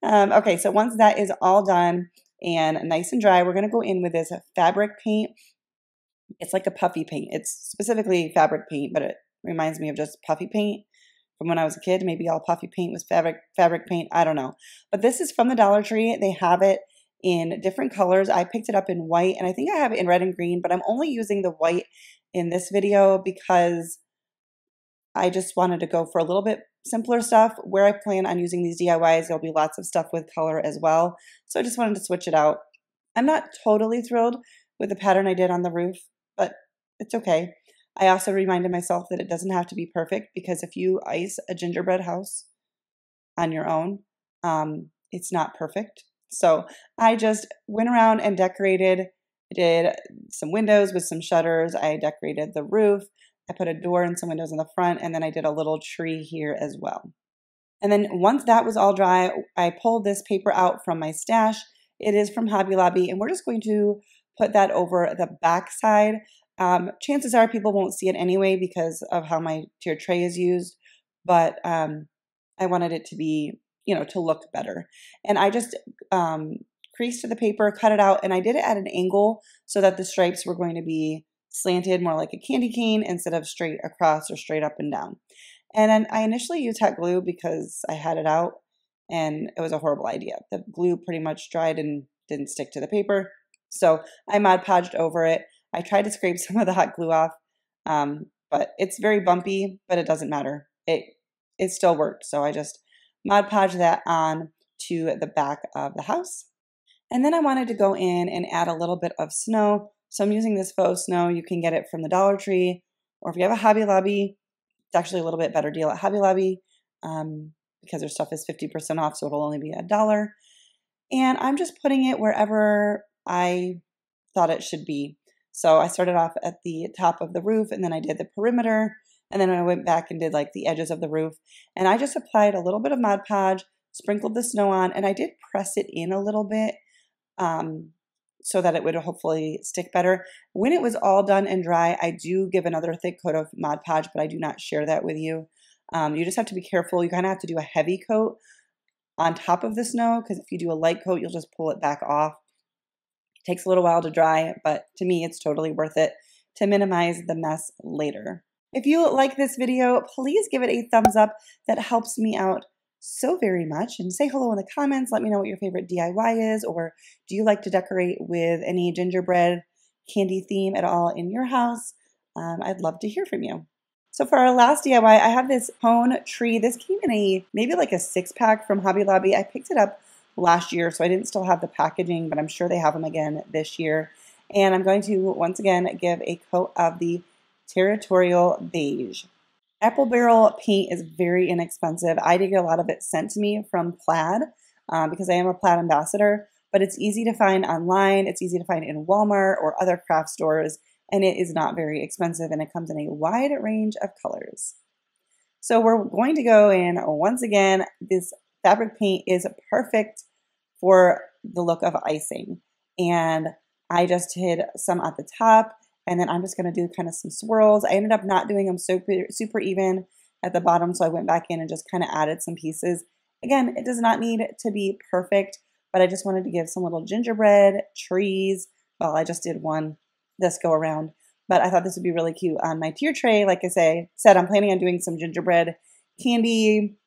um, okay, so once that is all done and nice and dry, we're going to go in with this fabric paint. It's like a puffy paint. It's specifically fabric paint, but it reminds me of just puffy paint from when I was a kid. Maybe all puffy paint was fabric fabric paint. I don't know. But this is from the Dollar Tree. They have it in different colors. I picked it up in white and I think I have it in red and green, but I'm only using the white in this video because I just wanted to go for a little bit simpler stuff. Where I plan on using these DIYs, there'll be lots of stuff with color as well. So I just wanted to switch it out. I'm not totally thrilled with the pattern I did on the roof, but it's okay. I also reminded myself that it doesn't have to be perfect because if you ice a gingerbread house on your own, um, it's not perfect. So I just went around and decorated did some windows with some shutters. I decorated the roof. I put a door and some windows in the front, and then I did a little tree here as well. And then once that was all dry, I pulled this paper out from my stash. It is from Hobby Lobby, and we're just going to put that over the back side. Um, chances are people won't see it anyway because of how my tier tray is used, but um, I wanted it to be, you know, to look better. And I just um, creased the paper, cut it out, and I did it at an angle so that the stripes were going to be slanted more like a candy cane instead of straight across or straight up and down. And then I initially used hot glue because I had it out and it was a horrible idea. The glue pretty much dried and didn't stick to the paper. So I Mod Podged over it. I tried to scrape some of the hot glue off, um, but it's very bumpy, but it doesn't matter. It it still worked. So I just Mod Podged that on to the back of the house. And then I wanted to go in and add a little bit of snow. So I'm using this faux snow. You can get it from the Dollar Tree, or if you have a Hobby Lobby, it's actually a little bit better deal at Hobby Lobby um, because their stuff is 50% off, so it'll only be a dollar. And I'm just putting it wherever I thought it should be. So I started off at the top of the roof and then I did the perimeter. And then I went back and did like the edges of the roof. And I just applied a little bit of Mod Podge, sprinkled the snow on, and I did press it in a little bit um, so that it would hopefully stick better. When it was all done and dry, I do give another thick coat of Mod Podge, but I do not share that with you. Um, you just have to be careful. You kind of have to do a heavy coat on top of the snow because if you do a light coat, you'll just pull it back off. Takes a little while to dry, but to me, it's totally worth it to minimize the mess later. If you like this video, please give it a thumbs up. That helps me out so very much. And say hello in the comments. Let me know what your favorite DIY is, or do you like to decorate with any gingerbread candy theme at all in your house? Um, I'd love to hear from you. So for our last DIY, I have this pone tree. This came in a maybe like a six pack from Hobby Lobby. I picked it up last year, so I didn't still have the packaging, but I'm sure they have them again this year. And I'm going to once again give a coat of the Territorial Beige. Apple Barrel paint is very inexpensive. I did get a lot of it sent to me from Plaid um, because I am a Plaid ambassador, but it's easy to find online. It's easy to find in Walmart or other craft stores and it is not very expensive and it comes in a wide range of colors. So we're going to go in once again, this fabric paint is perfect for the look of icing. And I just hid some at the top and then I'm just going to do kind of some swirls. I ended up not doing them super, super even at the bottom, so I went back in and just kind of added some pieces. Again, it does not need to be perfect, but I just wanted to give some little gingerbread, trees. Well, I just did one this go around. But I thought this would be really cute on my tier tray. Like I say, said, I'm planning on doing some gingerbread candy,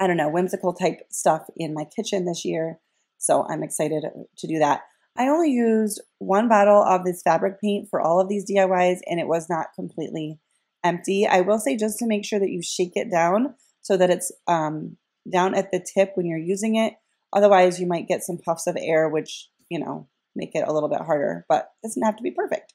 I don't know, whimsical type stuff in my kitchen this year. So I'm excited to do that. I only used one bottle of this fabric paint for all of these DIYs and it was not completely empty. I will say just to make sure that you shake it down so that it's um, down at the tip when you're using it. Otherwise, you might get some puffs of air, which, you know, make it a little bit harder, but it doesn't have to be perfect.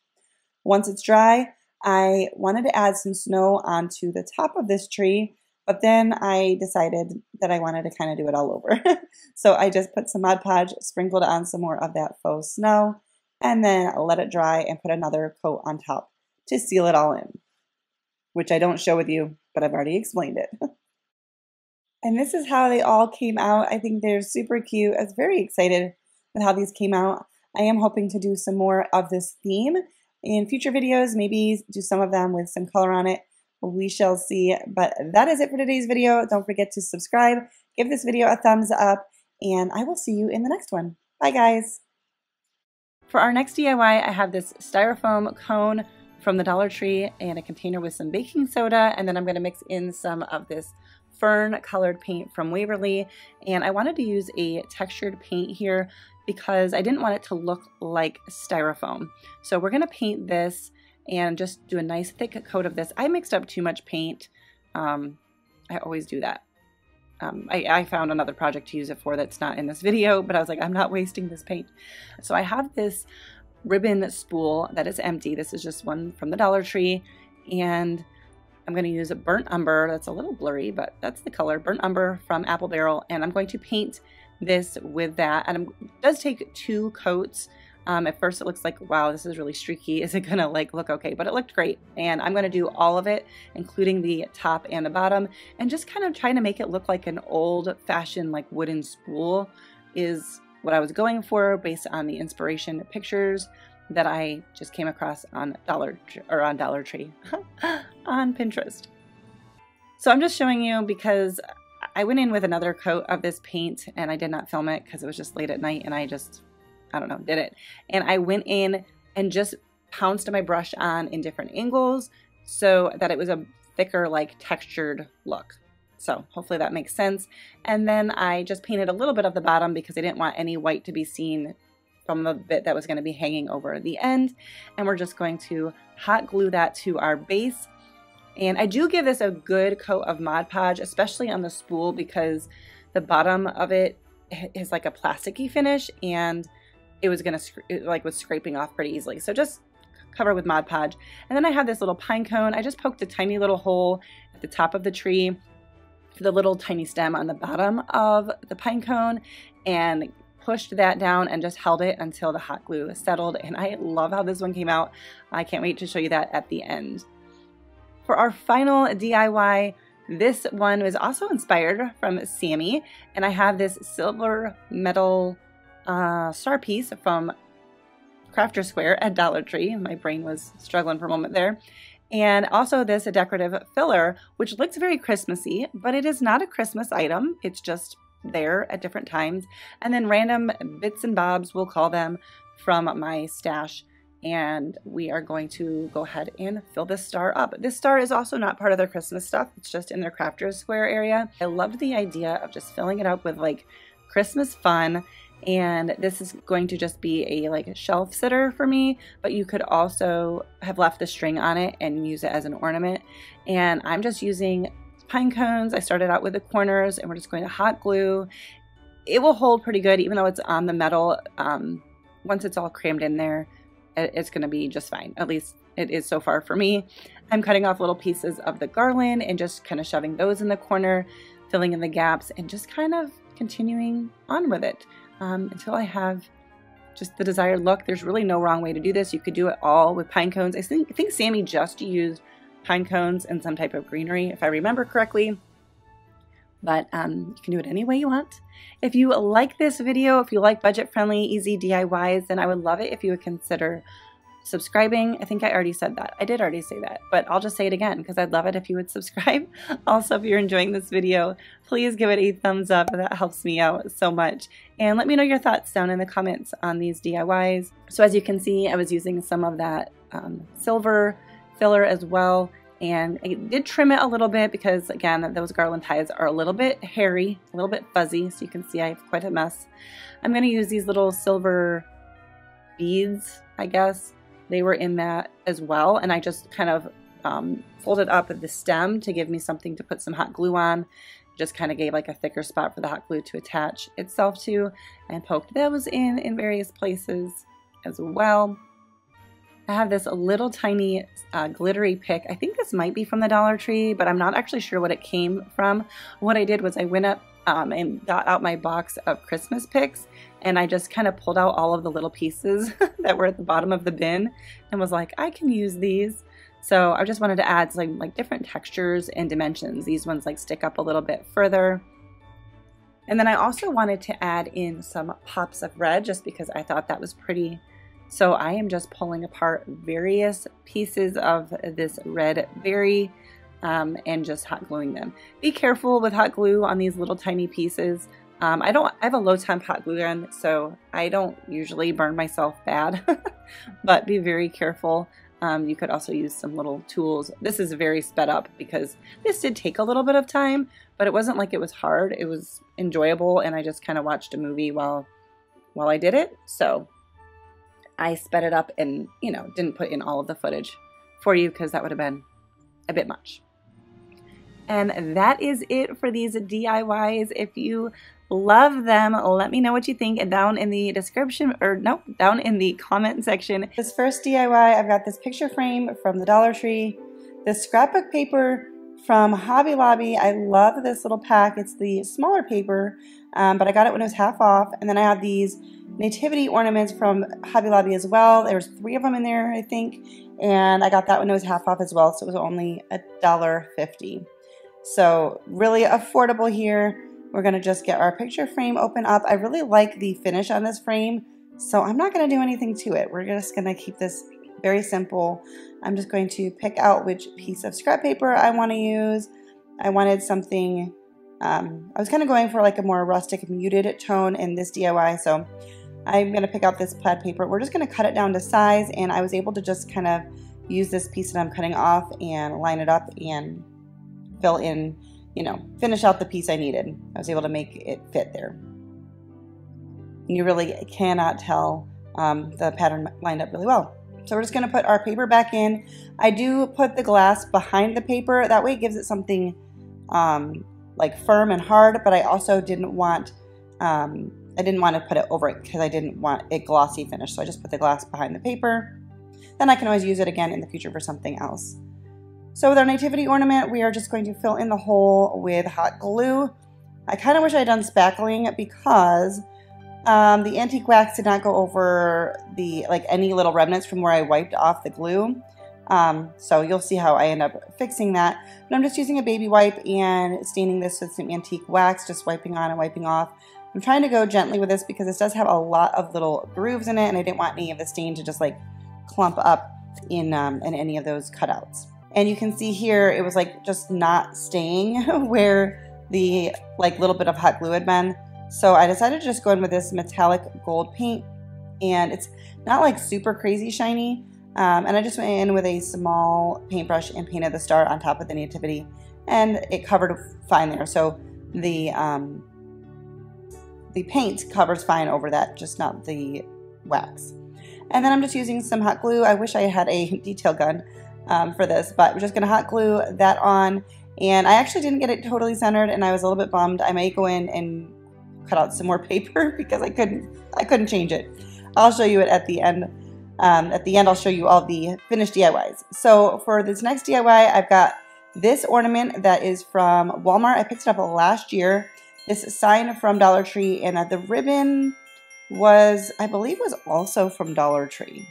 Once it's dry, I wanted to add some snow onto the top of this tree, but then I decided that I wanted to kind of do it all over. so I just put some Mod Podge, sprinkled on some more of that faux snow, and then let it dry and put another coat on top to seal it all in, which I don't show with you, but I've already explained it. and this is how they all came out. I think they're super cute. I was very excited with how these came out. I am hoping to do some more of this theme in future videos, maybe do some of them with some color on it. We shall see. But that is it for today's video. Don't forget to subscribe, give this video a thumbs up, and I will see you in the next one. Bye, guys. For our next DIY, I have this styrofoam cone from the Dollar Tree and a container with some baking soda, and then I'm going to mix in some of this fern colored paint from Waverly. And I wanted to use a textured paint here because I didn't want it to look like styrofoam. So we're gonna paint this and just do a nice thick coat of this. I mixed up too much paint. Um, I always do that. Um, I, I, found another project to use it for that's not in this video, but I was like, I'm not wasting this paint. So I have this ribbon spool that is empty. This is just one from the Dollar Tree. And I'm going to use a burnt umber. That's a little blurry, but that's the color. Burnt umber from Apple Barrel. And I'm going to paint this with that. And it does take two coats. Um, at first it looks like, wow, this is really streaky. Is it gonna like look okay? But it looked great. And I'm gonna do all of it, including the top and the bottom, and just kind of trying to make it look like an old fashioned like wooden spool is what I was going for based on the inspiration pictures that I just came across on Dollar or on Dollar Tree on Pinterest. So I'm just showing you because I went in with another coat of this paint and I did not film it because it was just late at night and I just, I don't know, did it. And I went in and just pounced my brush on in different angles so that it was a thicker, like textured look. So hopefully that makes sense. And then I just painted a little bit of the bottom because I didn't want any white to be seen from the bit that was going to be hanging over the end. And we're just going to hot glue that to our base. And I do give this a good coat of Mod Podge, especially on the spool because the bottom of it is like a plasticky finish and it was going to like was scraping off pretty easily. So just cover with Mod Podge. And then I have this little pine cone. I just poked a tiny little hole at the top of the tree for the little tiny stem on the bottom of the pine cone and pushed that down and just held it until the hot glue settled. And I love how this one came out. I can't wait to show you that at the end. For our final DIY, this one was also inspired from Sammy. And I have this silver metal uh, star piece from Crafter Square at Dollar Tree. My brain was struggling for a moment there. And also this decorative filler, which looks very Christmassy, but it is not a Christmas item. It's just there at different times. And then random bits and bobs, we'll call them, from my stash. And we are going to go ahead and fill this star up. This star is also not part of their Christmas stuff. It's just in their crafters square area. I loved the idea of just filling it up with like Christmas fun and this is going to just be a like a shelf sitter for me but you could also have left the string on it and use it as an ornament. And I'm just using pine cones. I started out with the corners and we're just going to hot glue. It will hold pretty good even though it's on the metal. Um, once it's all crammed in there it's going to be just fine. At least it is so far for me. I'm cutting off little pieces of the garland and just kind of shoving those in the corner filling in the gaps and just kind of continuing on with it um, until I have just the desired look. There's really no wrong way to do this. You could do it all with pine cones. I think, I think Sammy just used pine cones and some type of greenery, if I remember correctly. But um, you can do it any way you want. If you like this video, if you like budget-friendly, easy DIYs, then I would love it if you would consider subscribing. I think I already said that. I did already say that, but I'll just say it again because I'd love it if you would subscribe. also, if you're enjoying this video, please give it a thumbs up. That helps me out so much. And let me know your thoughts down in the comments on these DIYs. So as you can see, I was using some of that um, silver filler as well. And I did trim it a little bit because, again, those garland ties are a little bit hairy, a little bit fuzzy. So you can see I have quite a mess. I'm going to use these little silver beads, I guess, they were in that as well. And I just kind of um, folded up the stem to give me something to put some hot glue on. Just kind of gave like a thicker spot for the hot glue to attach itself to and poked those in in various places as well. I have this little tiny uh, glittery pick. I think this might be from the Dollar Tree, but I'm not actually sure what it came from. What I did was I went up um, and got out my box of Christmas picks and I just kind of pulled out all of the little pieces that were at the bottom of the bin and was like, I can use these. So I just wanted to add some like different textures and dimensions. These ones like stick up a little bit further. And then I also wanted to add in some pops of red just because I thought that was pretty. So I am just pulling apart various pieces of this red berry um, and just hot gluing them. Be careful with hot glue on these little tiny pieces. Um, I don't, I have a low temp hot glue gun, so I don't usually burn myself bad, but be very careful. Um, you could also use some little tools. This is very sped up because this did take a little bit of time, but it wasn't like it was hard. It was enjoyable, and I just kind of watched a movie while while I did it. So I sped it up and, you know, didn't put in all of the footage for you because that would have been a bit much. And that is it for these DIYs. If you love them, let me know what you think down in the description or no, down in the comment section. This first DIY, I've got this picture frame from the Dollar Tree, this scrapbook paper from Hobby Lobby. I love this little pack. It's the smaller paper, um, but I got it when it was half off. And then I have these nativity ornaments from Hobby Lobby as well. There's three of them in there, I think. And I got that when it was half off as well, so it was only a dollar fifty. So really affordable here. We're to just get our picture frame open up. I really like the finish on this frame, so I'm not to do anything to it. We're just to keep this very simple. I'm just going to pick out which piece of scrap paper I want to use. I wanted something Um, I was kind of going for like a more rustic muted tone in this DIY, so I'm to pick out this plaid paper. We're just to cut it down to size, and I was able to just kind of use this piece that I'm cutting off and line it up and fill in, you know, finish out the piece I needed. I was able to make it fit there. And you really cannot tell um, the pattern lined up really well. So we're just going to put our paper back in. I do put the glass behind the paper. That way it gives it something um, like firm and hard, but I also didn't want um, I didn't want to put it over it because I didn't want a glossy finish. So I just put the glass behind the paper. Then I can always use it again in the future for something else. So with our nativity ornament, we are just going to fill in the hole with hot glue. I kind of wish I had done spackling because um, the antique wax did not go over the like any little remnants from where I wiped off the glue. Um, so you'll see how I end up fixing that. But I'm just using a baby wipe and staining this with some antique wax, just wiping on and wiping off. I'm trying to go gently with this because this does have a lot of little grooves in it and I didn't want any of the stain to just like clump up in, um, in any of those cutouts. And you can see here, it was like just not staying where the like little bit of hot glue had been. So I decided to just go in with this metallic gold paint and it's not like super crazy shiny. Um, and I just went in with a small paintbrush and painted the star on top of the nativity and it covered fine there. So the, um, the paint covers fine over that, just not the wax. And then I'm just using some hot glue. I wish I had a detail gun um, for this, but I'm just gonna hot glue that on. And I actually didn't get it totally centered and I was a little bit bummed. I may go in and cut out some more paper because I couldn't, I couldn't change it. I'll show you it at the end. Um, at the end, I'll show you all the finished DIYs. So for this next DIY, I've got this ornament that is from Walmart. I picked it up last year. This sign from Dollar Tree and uh, the ribbon was, I believe, was also from Dollar Tree.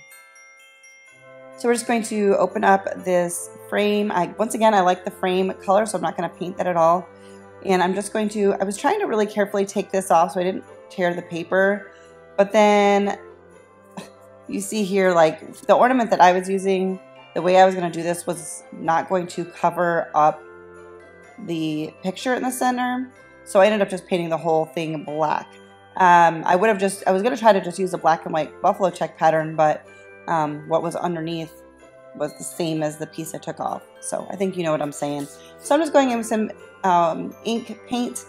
So we're just going to open up this frame. I, once again, I like the frame color, so I'm not going to paint that at all. And I'm just going to, I was trying to really carefully take this off so I didn't tear the paper. But then you see here, like the ornament that I was using, the way I was going to do this was not going to cover up the picture in the center. So I ended up just painting the whole thing black. Um, I would have just, I was going to try to just use a black and white buffalo check pattern, but um, what was underneath was the same as the piece I took off. So I think you know what I'm saying. So I'm just going in with some um, ink paint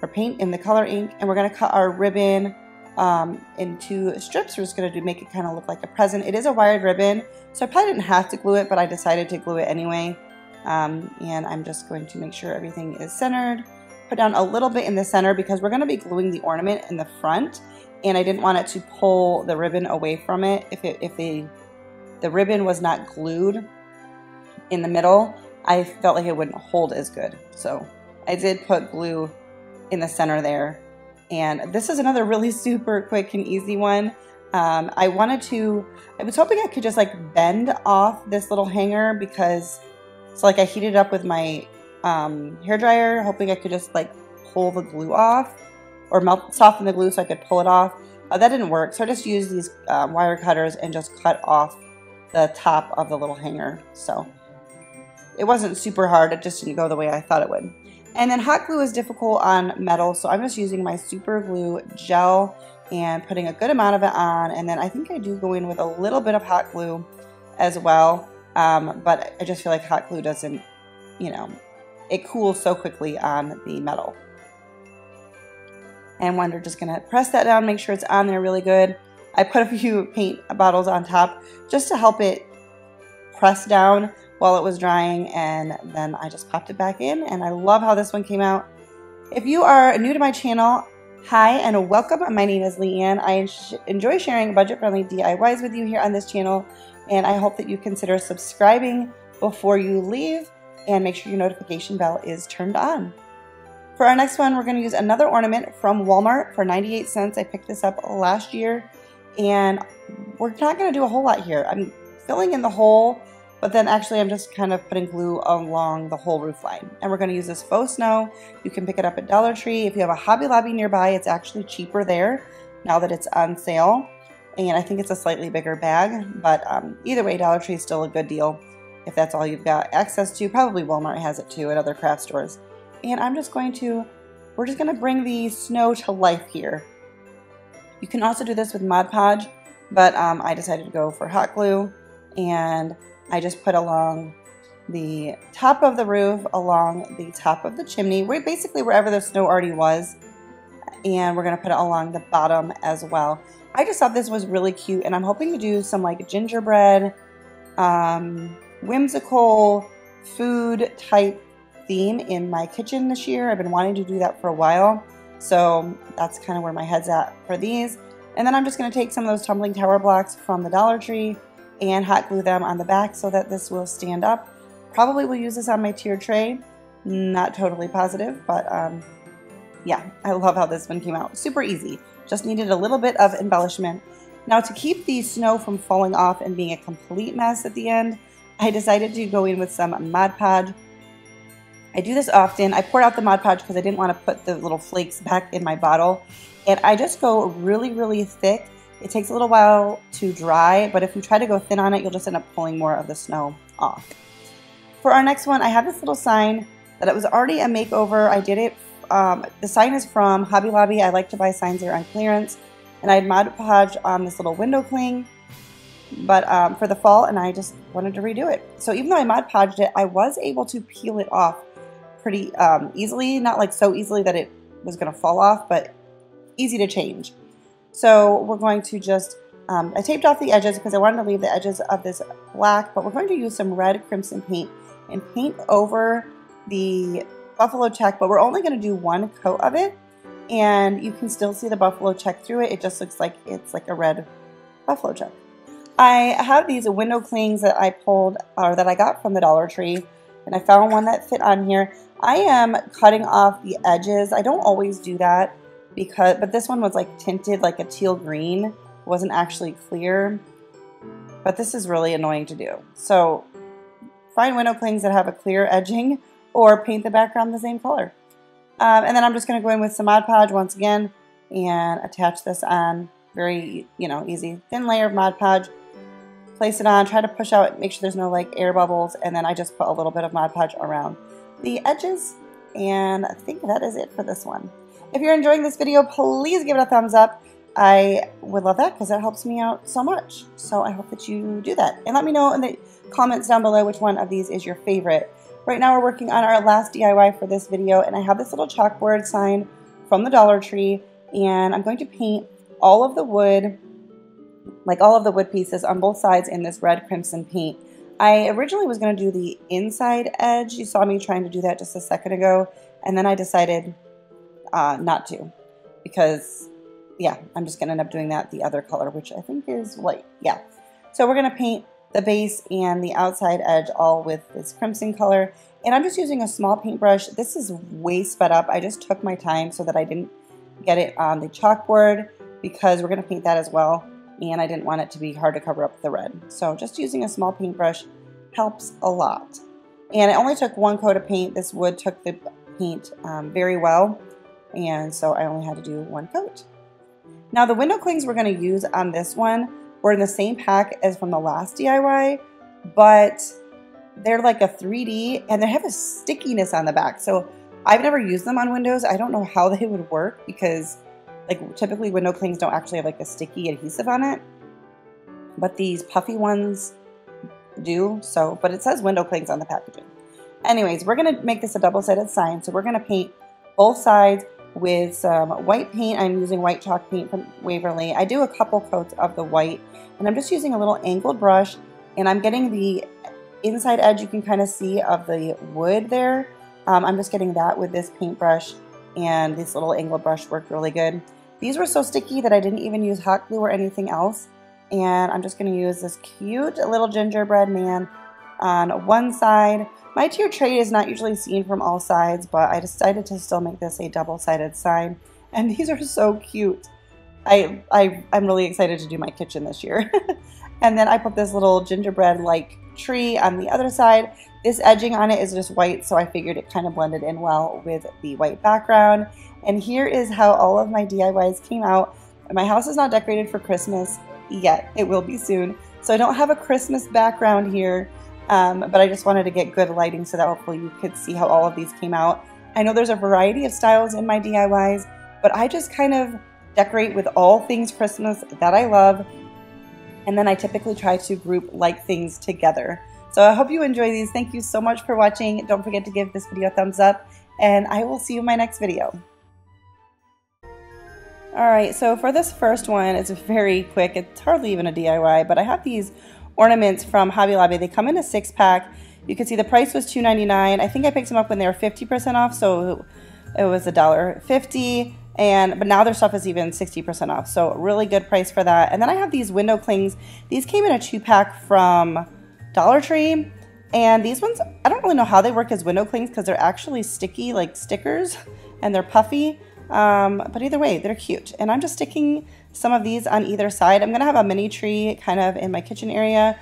or paint in the color ink, and we're going to cut our ribbon um, into strips. We're just going to make it kind of look like a present. It is a wired ribbon, so I probably didn't have to glue it, but I decided to glue it anyway. Um, and I'm just going to make sure everything is centered put down a little bit in the center because we're going to be gluing the ornament in the front and I didn't want it to pull the ribbon away from it. If it if the the ribbon was not glued in the middle I felt like it wouldn't hold as good. So I did put glue in the center there. And this is another really super quick and easy one. Um, I wanted to I was hoping I could just like bend off this little hanger because so like I heated up with my um, hair dryer, hoping I could just like pull the glue off or melt soften the glue so I could pull it off. Uh, that didn't work, so I just used these um, wire cutters and just cut off the top of the little hanger. So it wasn't super hard, it just didn't go the way I thought it would. And then hot glue is difficult on metal, so I'm just using my super glue gel and putting a good amount of it on. And then I think I do go in with a little bit of hot glue as well. Um, but I just feel like hot glue doesn't, you know, it cools so quickly on the metal. And we're just gonna press that down, make sure it's on there really good. I put a few paint bottles on top just to help it press down while it was drying and then I just popped it back in and I love how this one came out. If you are new to my channel, hi and welcome. My name is Lianne. I enjoy sharing budget-friendly DIYs with you here on this channel and I hope that you consider subscribing before you leave and make sure your notification bell is turned on. For our next one, we're going to use another ornament from Walmart for 98 cents. I picked this up last year and we're not going to do a whole lot here. I'm filling in the hole, but then actually I'm just kind of putting glue along the whole roof line. And we're going to use this faux snow. You can pick it up at Dollar Tree. If you have a Hobby Lobby nearby, it's actually cheaper there now that it's on sale. And I think it's a slightly bigger bag, but um, either way, Dollar Tree is still a good deal if that's all you've got access to. Probably Walmart has it too at other craft stores. And I'm just going to, we're just going to bring the snow to life here. You can also do this with Mod Podge, but um, I decided to go for hot glue, and I just put along the top of the roof, along the top of the chimney, basically wherever the snow already was, and we're going to put it along the bottom as well. I just thought this was really cute, and I'm hoping to do some like gingerbread, um, whimsical food type theme in my kitchen this year. I've been wanting to do that for a while, so that's kind of where my head's at for these. And then I'm just going to take some of those tumbling tower blocks from the Dollar Tree and hot glue them on the back so that this will stand up. Probably will use this on my tier tray. Not totally positive, but um, yeah, I love how this one came out. Super easy. Just needed a little bit of embellishment. Now to keep the snow from falling off and being a complete mess at the end, I decided to go in with some Mod Podge. I do this often. I poured out the Mod Podge because I didn't want to put the little flakes back in my bottle. And I just go really, really thick. It takes a little while to dry, but if you try to go thin on it, you'll just end up pulling more of the snow off. For our next one, I have this little sign that it was already a makeover. I did it um, the sign is from Hobby Lobby. I like to buy signs there on clearance. And I had Mod Podge on this little window cling but um, for the fall, and I just wanted to redo it. So even though I Mod Podged it, I was able to peel it off pretty um, easily. Not like so easily that it was going to fall off, but easy to change. So we're going to just, um, I taped off the edges because I wanted to leave the edges of this black, but we're going to use some red crimson paint and paint over the buffalo check, but we're only going to do one coat of it. And you can still see the buffalo check through it. It just looks like it's like a red buffalo check. I have these window clings that I pulled or that I got from the Dollar Tree and I found one that fit on here. I am cutting off the edges. I don't always do that because, but this one was like tinted like a teal green. It wasn't actually clear, but this is really annoying to do. So find window clings that have a clear edging or paint the background the same color. Um, and then I'm just going to go in with some Mod Podge once again and attach this on. Very, you know, easy. Thin layer of Mod Podge. Place it on, try to push out, make sure there's no like air bubbles, and then I just put a little bit of Mod Podge around the edges. And I think that is it for this one. If you're enjoying this video, please give it a thumbs up. I would love that because that helps me out so much. So I hope that you do that. And let me know in the comments down below which one of these is your favorite. Right now we're working on our last DIY for this video and I have this little chalkboard sign from the Dollar Tree and I'm going to paint all of the wood, like all of the wood pieces on both sides in this red crimson paint. I originally was going to do the inside edge. You saw me trying to do that just a second ago and then I decided uh, not to because yeah, I'm just going to end up doing that the other color, which I think is white. Yeah. So we're going to paint the base and the outside edge all with this crimson color. And I'm just using a small paintbrush. This is way sped up. I just took my time so that I didn't get it on the chalkboard because we're going to paint that as well. And I didn't want it to be hard to cover up the red. So just using a small paintbrush helps a lot. And it only took one coat of paint. This wood took the paint um, very well. And so I only had to do one coat. Now the window clings we're going to use on this one were in the same pack as from the last DIY, but they're like a 3D and they have a stickiness on the back. So I've never used them on windows. I don't know how they would work because like typically window clings don't actually have like a sticky adhesive on it, but these puffy ones do. So, but it says window clings on the packaging. Anyways, we're to make this a double-sided sign. So we're to paint both sides with some white paint. I'm using white chalk paint from Waverly. I do a couple coats of the white and I'm just using a little angled brush and I'm getting the inside edge you can kind of see of the wood there. Um, I'm just getting that with this paintbrush and this little angled brush worked really good. These were so sticky that I didn't even use hot glue or anything else. And I'm just going to use this cute little gingerbread man on one side. My tier tray is not usually seen from all sides, but I decided to still make this a double-sided sign. And these are so cute. I, I, I'm really excited to do my kitchen this year. and then I put this little gingerbread-like tree on the other side. This edging on it is just white, so I figured it kind of blended in well with the white background. And here is how all of my DIYs came out. My house is not decorated for Christmas yet. It will be soon. So I don't have a Christmas background here, um, but I just wanted to get good lighting so that hopefully you could see how all of these came out. I know there's a variety of styles in my DIYs, but I just kind of decorate with all things Christmas that I love. And then I typically try to group like things together. So I hope you enjoy these. Thank you so much for watching. Don't forget to give this video a thumbs up and I will see you in my next video. Alright, so for this first one, it's very quick. It's hardly even a DIY, but I have these ornaments from Hobby Lobby. They come in a six pack. You can see the price was $2.99. I think I picked them up when they were 50% off, so it was $1.50. And but now their stuff is even 60% off. So really good price for that. And then I have these window clings. These came in a two pack from Dollar Tree. And these ones, I don't really know how they work as window clings because they're actually sticky like stickers and they're puffy. Um, but either way, they're cute. And I'm just sticking some of these on either side. I'm going to have a mini tree kind of in my kitchen area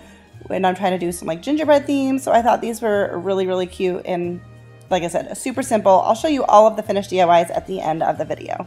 and I'm trying to do some like gingerbread themes. So I thought these were really, really cute and like I said, super simple. I'll show you all of the finished DIYs at the end of the video.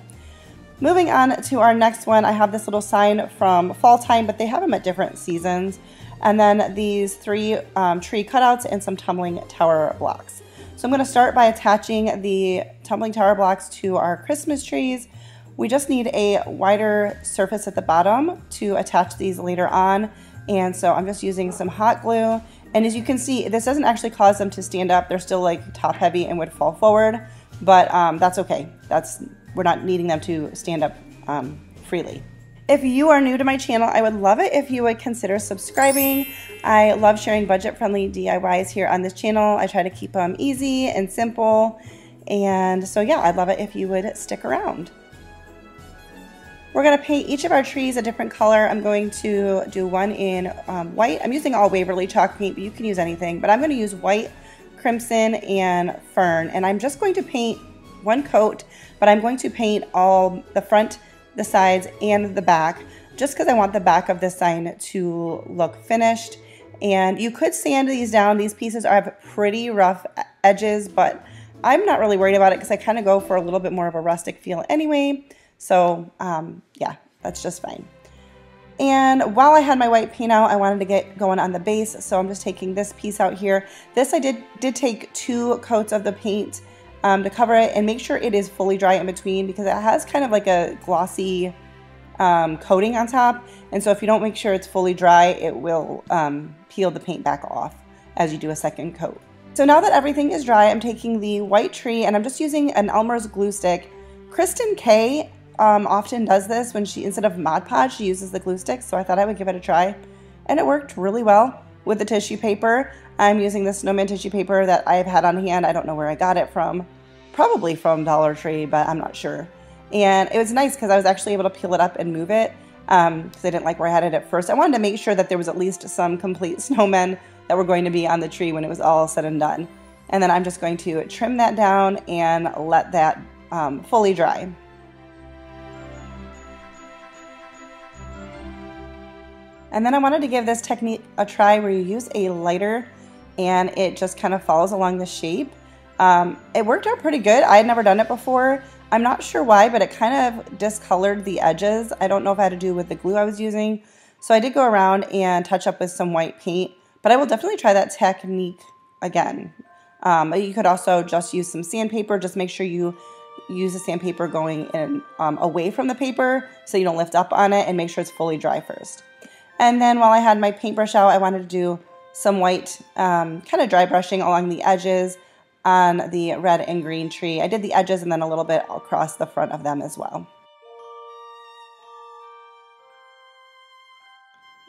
Moving on to our next one, I have this little sign from fall time, but they have them at different seasons. And then these three um, tree cutouts and some tumbling tower blocks. So I'm going to start by attaching the tumbling tower blocks to our Christmas trees. We just need a wider surface at the bottom to attach these later on. And so I'm just using some hot glue. And as you can see, this doesn't actually cause them to stand up. They're still like top heavy and would fall forward, but um, that's okay. That's We're not needing them to stand up um, freely. If you are new to my channel, I would love it if you would consider subscribing. I love sharing budget-friendly DIYs here on this channel. I try to keep them easy and simple. And so yeah, I'd love it if you would stick around. We're going to paint each of our trees a different color. I'm going to do one in um, white. I'm using all Waverly chalk paint, but you can use anything. But I'm going to use white, crimson, and fern. And I'm just going to paint one coat, but I'm going to paint all the front, the sides, and the back, just because I want the back of the sign to look finished. And you could sand these down. These pieces have pretty rough edges, but I'm not really worried about it because I kind of go for a little bit more of a rustic feel anyway. So um, yeah, that's just fine. And while I had my white paint out, I wanted to get going on the base. So I'm just taking this piece out here. This I did, did take two coats of the paint um, to cover it and make sure it is fully dry in between because it has kind of like a glossy um, coating on top. And so if you don't make sure it's fully dry, it will um, peel the paint back off as you do a second coat. So now that everything is dry, I'm taking the white tree and I'm just using an Elmer's glue stick. Kristin Kay um, often does this when she, instead of Mod Podge, she uses the glue stick. So I thought I would give it a try. And it worked really well with the tissue paper. I'm using this snowman tissue paper that I've had on hand. I don't know where I got it from. Probably from Dollar Tree, but I'm not sure. And it was nice because I was actually able to peel it up and move it because um, I didn't like where I had it at first. I wanted to make sure that there was at least some complete snowmen that were going to be on the tree when it was all said and done. And then I'm just going to trim that down and let that um, fully dry. And then I wanted to give this technique a try where you use a lighter and it just kind of follows along the shape. Um, it worked out pretty good. I had never done it before. I'm not sure why, but it kind of discolored the edges. I don't know if it had to do with the glue I was using. So I did go around and touch up with some white paint, but I will definitely try that technique again. Um, you could also just use some sandpaper. Just make sure you use the sandpaper going in um, away from the paper so you don't lift up on it and make sure it's fully dry first. And then while I had my paintbrush out, I wanted to do some white um, kind of dry brushing along the edges on the red and green tree. I did the edges and then a little bit across the front of them as well.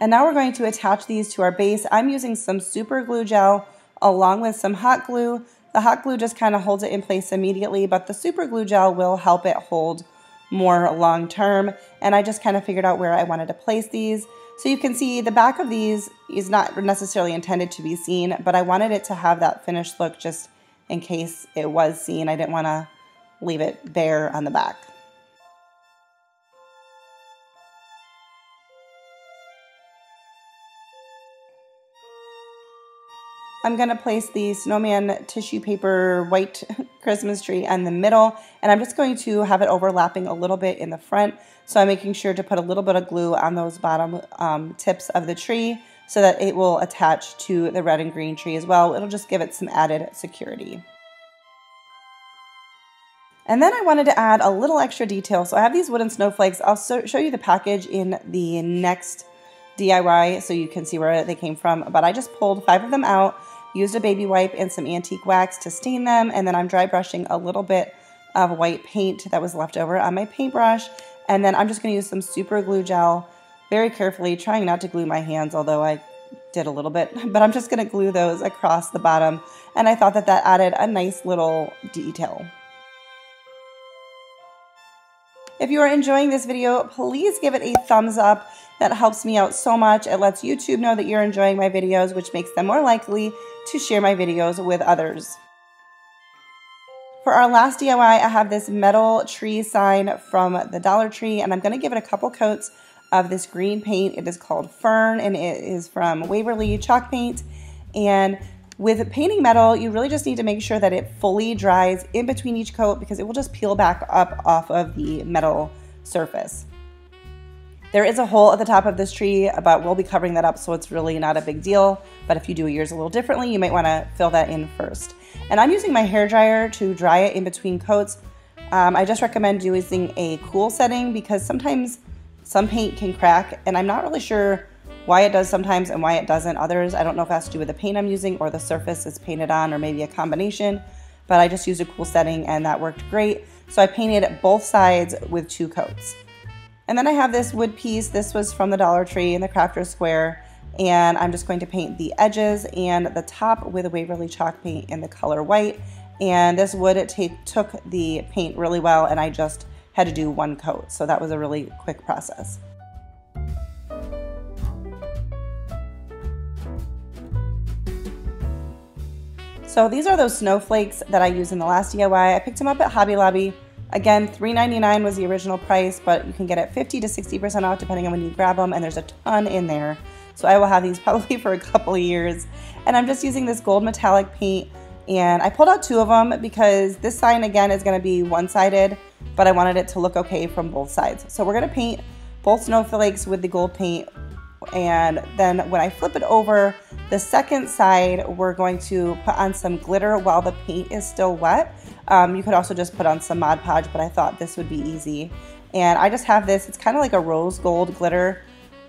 And now we're going to attach these to our base. I'm using some super glue gel along with some hot glue. The hot glue just kind of holds it in place immediately, but the super glue gel will help it hold more long term. And I just kind of figured out where I wanted to place these. So you can see the back of these is not necessarily intended to be seen, but I wanted it to have that finished look just in case it was seen. I didn't want to leave it bare on the back. I'm going to place the snowman tissue paper white Christmas tree in the middle and I'm just going to have it overlapping a little bit in the front. So I'm making sure to put a little bit of glue on those bottom um, tips of the tree so that it will attach to the red and green tree as well. It'll just give it some added security. And then I wanted to add a little extra detail. So I have these wooden snowflakes. I'll show you the package in the next DIY so you can see where they came from. But I just pulled five of them out, used a baby wipe and some antique wax to stain them, and then I'm dry brushing a little bit of white paint that was left over on my paintbrush. And then I'm just gonna use some super glue gel very carefully, trying not to glue my hands, although I did a little bit, but I'm just gonna glue those across the bottom. And I thought that that added a nice little detail. If you are enjoying this video, please give it a thumbs up. That helps me out so much. It lets YouTube know that you're enjoying my videos, which makes them more likely to share my videos with others. For our last DIY, I have this metal tree sign from the Dollar Tree, and I'm going to give it a couple coats of this green paint. It is called Fern, and it is from Waverly Chalk Paint. And with painting metal, you really just need to make sure that it fully dries in between each coat because it will just peel back up off of the metal surface. There is a hole at the top of this tree, but we'll be covering that up so it's really not a big deal. But if you do yours a little differently, you might wanna fill that in first. And I'm using my hair dryer to dry it in between coats. Um, I just recommend using a cool setting because sometimes some paint can crack and I'm not really sure why it does sometimes and why it doesn't others. I don't know if it has to do with the paint I'm using or the surface it's painted on or maybe a combination, but I just used a cool setting and that worked great. So I painted both sides with two coats. And then I have this wood piece. This was from the Dollar Tree in the Crafter's Square. And I'm just going to paint the edges and the top with a Waverly chalk paint in the color white. And this wood it took the paint really well and I just had to do one coat. So that was a really quick process. So these are those snowflakes that I used in the last DIY. I picked them up at Hobby Lobby. Again, $3.99 was the original price, but you can get it 50 to 60% off depending on when you grab them, and there's a ton in there. So I will have these probably for a couple of years. And I'm just using this gold metallic paint, and I pulled out two of them because this sign, again, is gonna be one-sided, but I wanted it to look okay from both sides. So we're gonna paint both snowflakes with the gold paint and then when I flip it over, the second side, we're going to put on some glitter while the paint is still wet. Um, you could also just put on some Mod Podge, but I thought this would be easy. And I just have this, it's kind of like a rose gold glitter.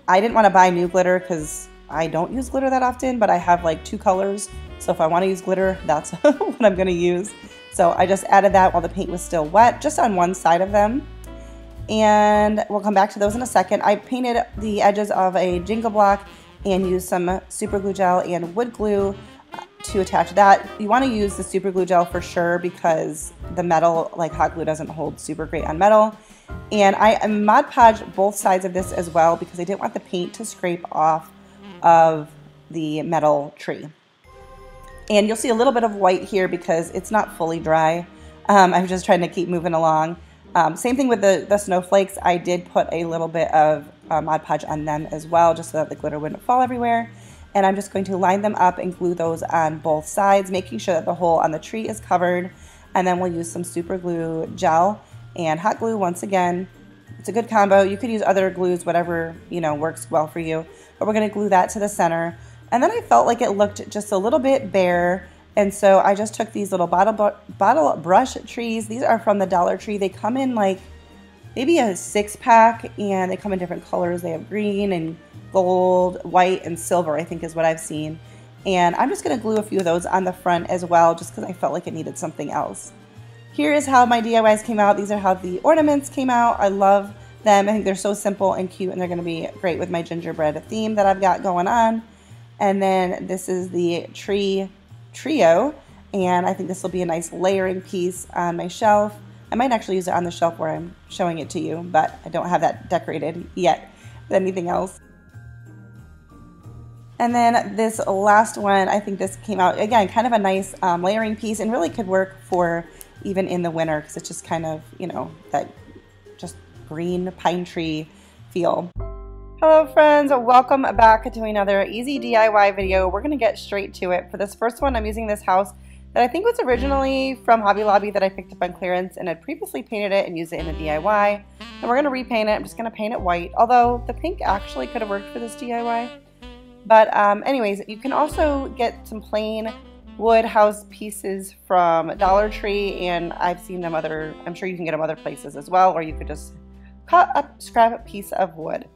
I didn't want to buy new glitter because I don't use glitter that often, but I have like two colors. So if I want to use glitter, that's what I'm going to use. So I just added that while the paint was still wet, just on one side of them and we'll come back to those in a second. I painted the edges of a Jenga block and used some super glue gel and wood glue uh, to attach that. You want to use the super glue gel for sure because the metal, like hot glue, doesn't hold super great on metal. And I Mod Podge both sides of this as well because I didn't want the paint to scrape off of the metal tree. And you'll see a little bit of white here because it's not fully dry. Um, I'm just trying to keep moving along. Um, same thing with the, the snowflakes. I did put a little bit of uh, Mod Podge on them as well, just so that the glitter wouldn't fall everywhere. And I'm just going to line them up and glue those on both sides, making sure that the hole on the tree is covered. And then we'll use some super glue gel and hot glue once again. It's a good combo. You could use other glues, whatever, you know, works well for you. But we're gonna glue that to the center. And then I felt like it looked just a little bit bare and so I just took these little bottle, bottle brush trees. These are from the Dollar Tree. They come in like maybe a six pack and they come in different colors. They have green and gold, white, and silver, I think is what I've seen. And I'm just gonna glue a few of those on the front as well, just because I felt like it needed something else. Here is how my DIYs came out. These are how the ornaments came out. I love them. I think they're so simple and cute and they're gonna be great with my gingerbread theme that I've got going on. And then this is the tree trio and I think this will be a nice layering piece on my shelf. I might actually use it on the shelf where I'm showing it to you, but I don't have that decorated yet with anything else. And then this last one, I think this came out, again, kind of a nice um, layering piece and really could work for even in the winter because it's just kind of, you know, that just green pine tree feel. Hello friends, welcome back to another easy DIY video. We're gonna get straight to it. For this first one, I'm using this house that I think was originally from Hobby Lobby that I picked up on clearance and had previously painted it and used it in a DIY. And we're gonna repaint it, I'm just gonna paint it white, although the pink actually could have worked for this DIY. But um, anyways, you can also get some plain wood house pieces from Dollar Tree and I've seen them other, I'm sure you can get them other places as well or you could just cut a scrap piece of wood.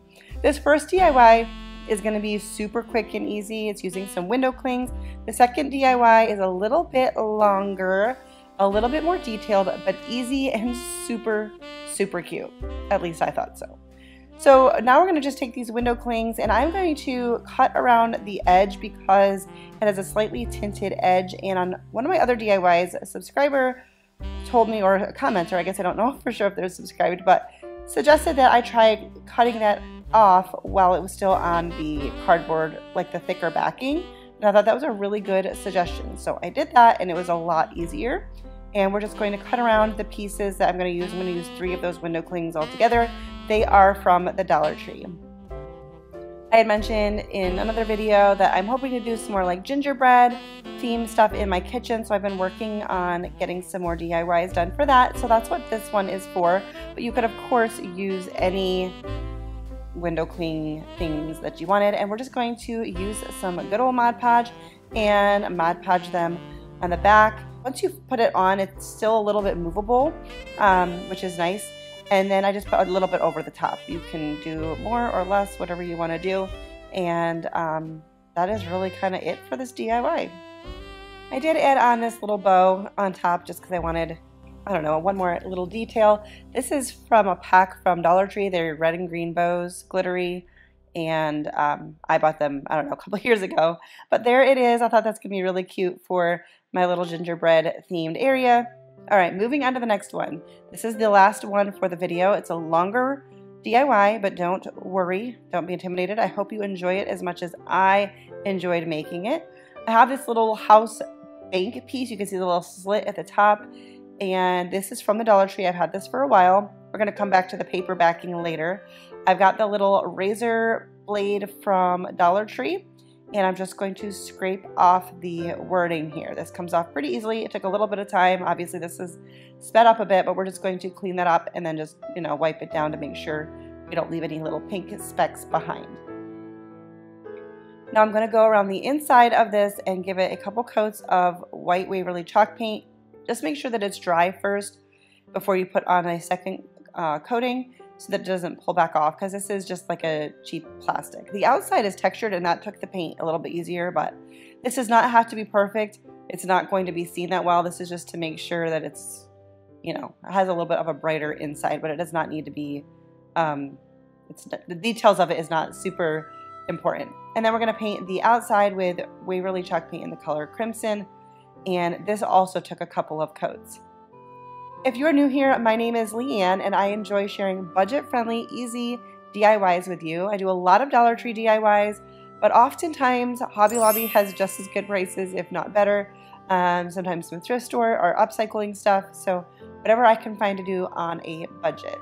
This first DIY is going to be super quick and easy. It's using some window clings. The second DIY is a little bit longer, a little bit more detailed, but easy and super, super cute. At least I thought so. So now we're going to just take these window clings and I'm going to cut around the edge because it has a slightly tinted edge. And on one of my other DIYs, a subscriber told me, or a commenter, I guess I don't know for sure if they're subscribed, but suggested that I try cutting that off while it was still on the cardboard, like the thicker backing. And I thought that was a really good suggestion. So I did that and it was a lot easier. And we're just going to cut around the pieces that I'm going to use. I'm going to use three of those window clings all together. They are from the Dollar Tree. I had mentioned in another video that I'm hoping to do some more like gingerbread theme stuff in my kitchen. So I've been working on getting some more DIYs done for that. So that's what this one is for. But you could of course use any window cleaning things that you wanted. And we're just going to use some good old Mod Podge and Mod Podge them on the back. Once you put it on, it's still a little bit movable, um, which is nice. And then I just put a little bit over the top. You can do more or less, whatever you want to do. And um, that is really kind of it for this DIY. I did add on this little bow on top just because I wanted, I don't know, one more little detail. This is from a pack from Dollar Tree. They're red and green bows, glittery. And um, I bought them, I don't know, a couple years ago. But there it is. I thought that's going to be really cute for my little gingerbread themed area. All right, moving on to the next one. This is the last one for the video. It's a longer DIY, but don't worry, don't be intimidated. I hope you enjoy it as much as I enjoyed making it. I have this little house bank piece. You can see the little slit at the top. And this is from the Dollar Tree. I've had this for a while. We're going to come back to the paper backing later. I've got the little razor blade from Dollar Tree and I'm just going to scrape off the wording here. This comes off pretty easily. It took a little bit of time. Obviously this is sped up a bit, but we're just going to clean that up and then just, you know, wipe it down to make sure we don't leave any little pink specks behind. Now I'm going to go around the inside of this and give it a couple coats of white Waverly chalk paint. Just make sure that it's dry first before you put on a second uh, coating so that it doesn't pull back off because this is just like a cheap plastic. The outside is textured and that took the paint a little bit easier, but this does not have to be perfect. It's not going to be seen that well. This is just to make sure that it's, you know, has a little bit of a brighter inside, but it does not need to be, um, it's the details of it is not super important. And then we're going to paint the outside with Waverly chalk paint in the color Crimson. And this also took a couple of coats. If you're new here, my name is Lianne and I enjoy sharing budget-friendly, easy DIYs with you. I do a lot of Dollar Tree DIYs, but oftentimes Hobby Lobby has just as good prices, if not better. Um, sometimes some thrift store or upcycling stuff, so whatever I can find to do on a budget.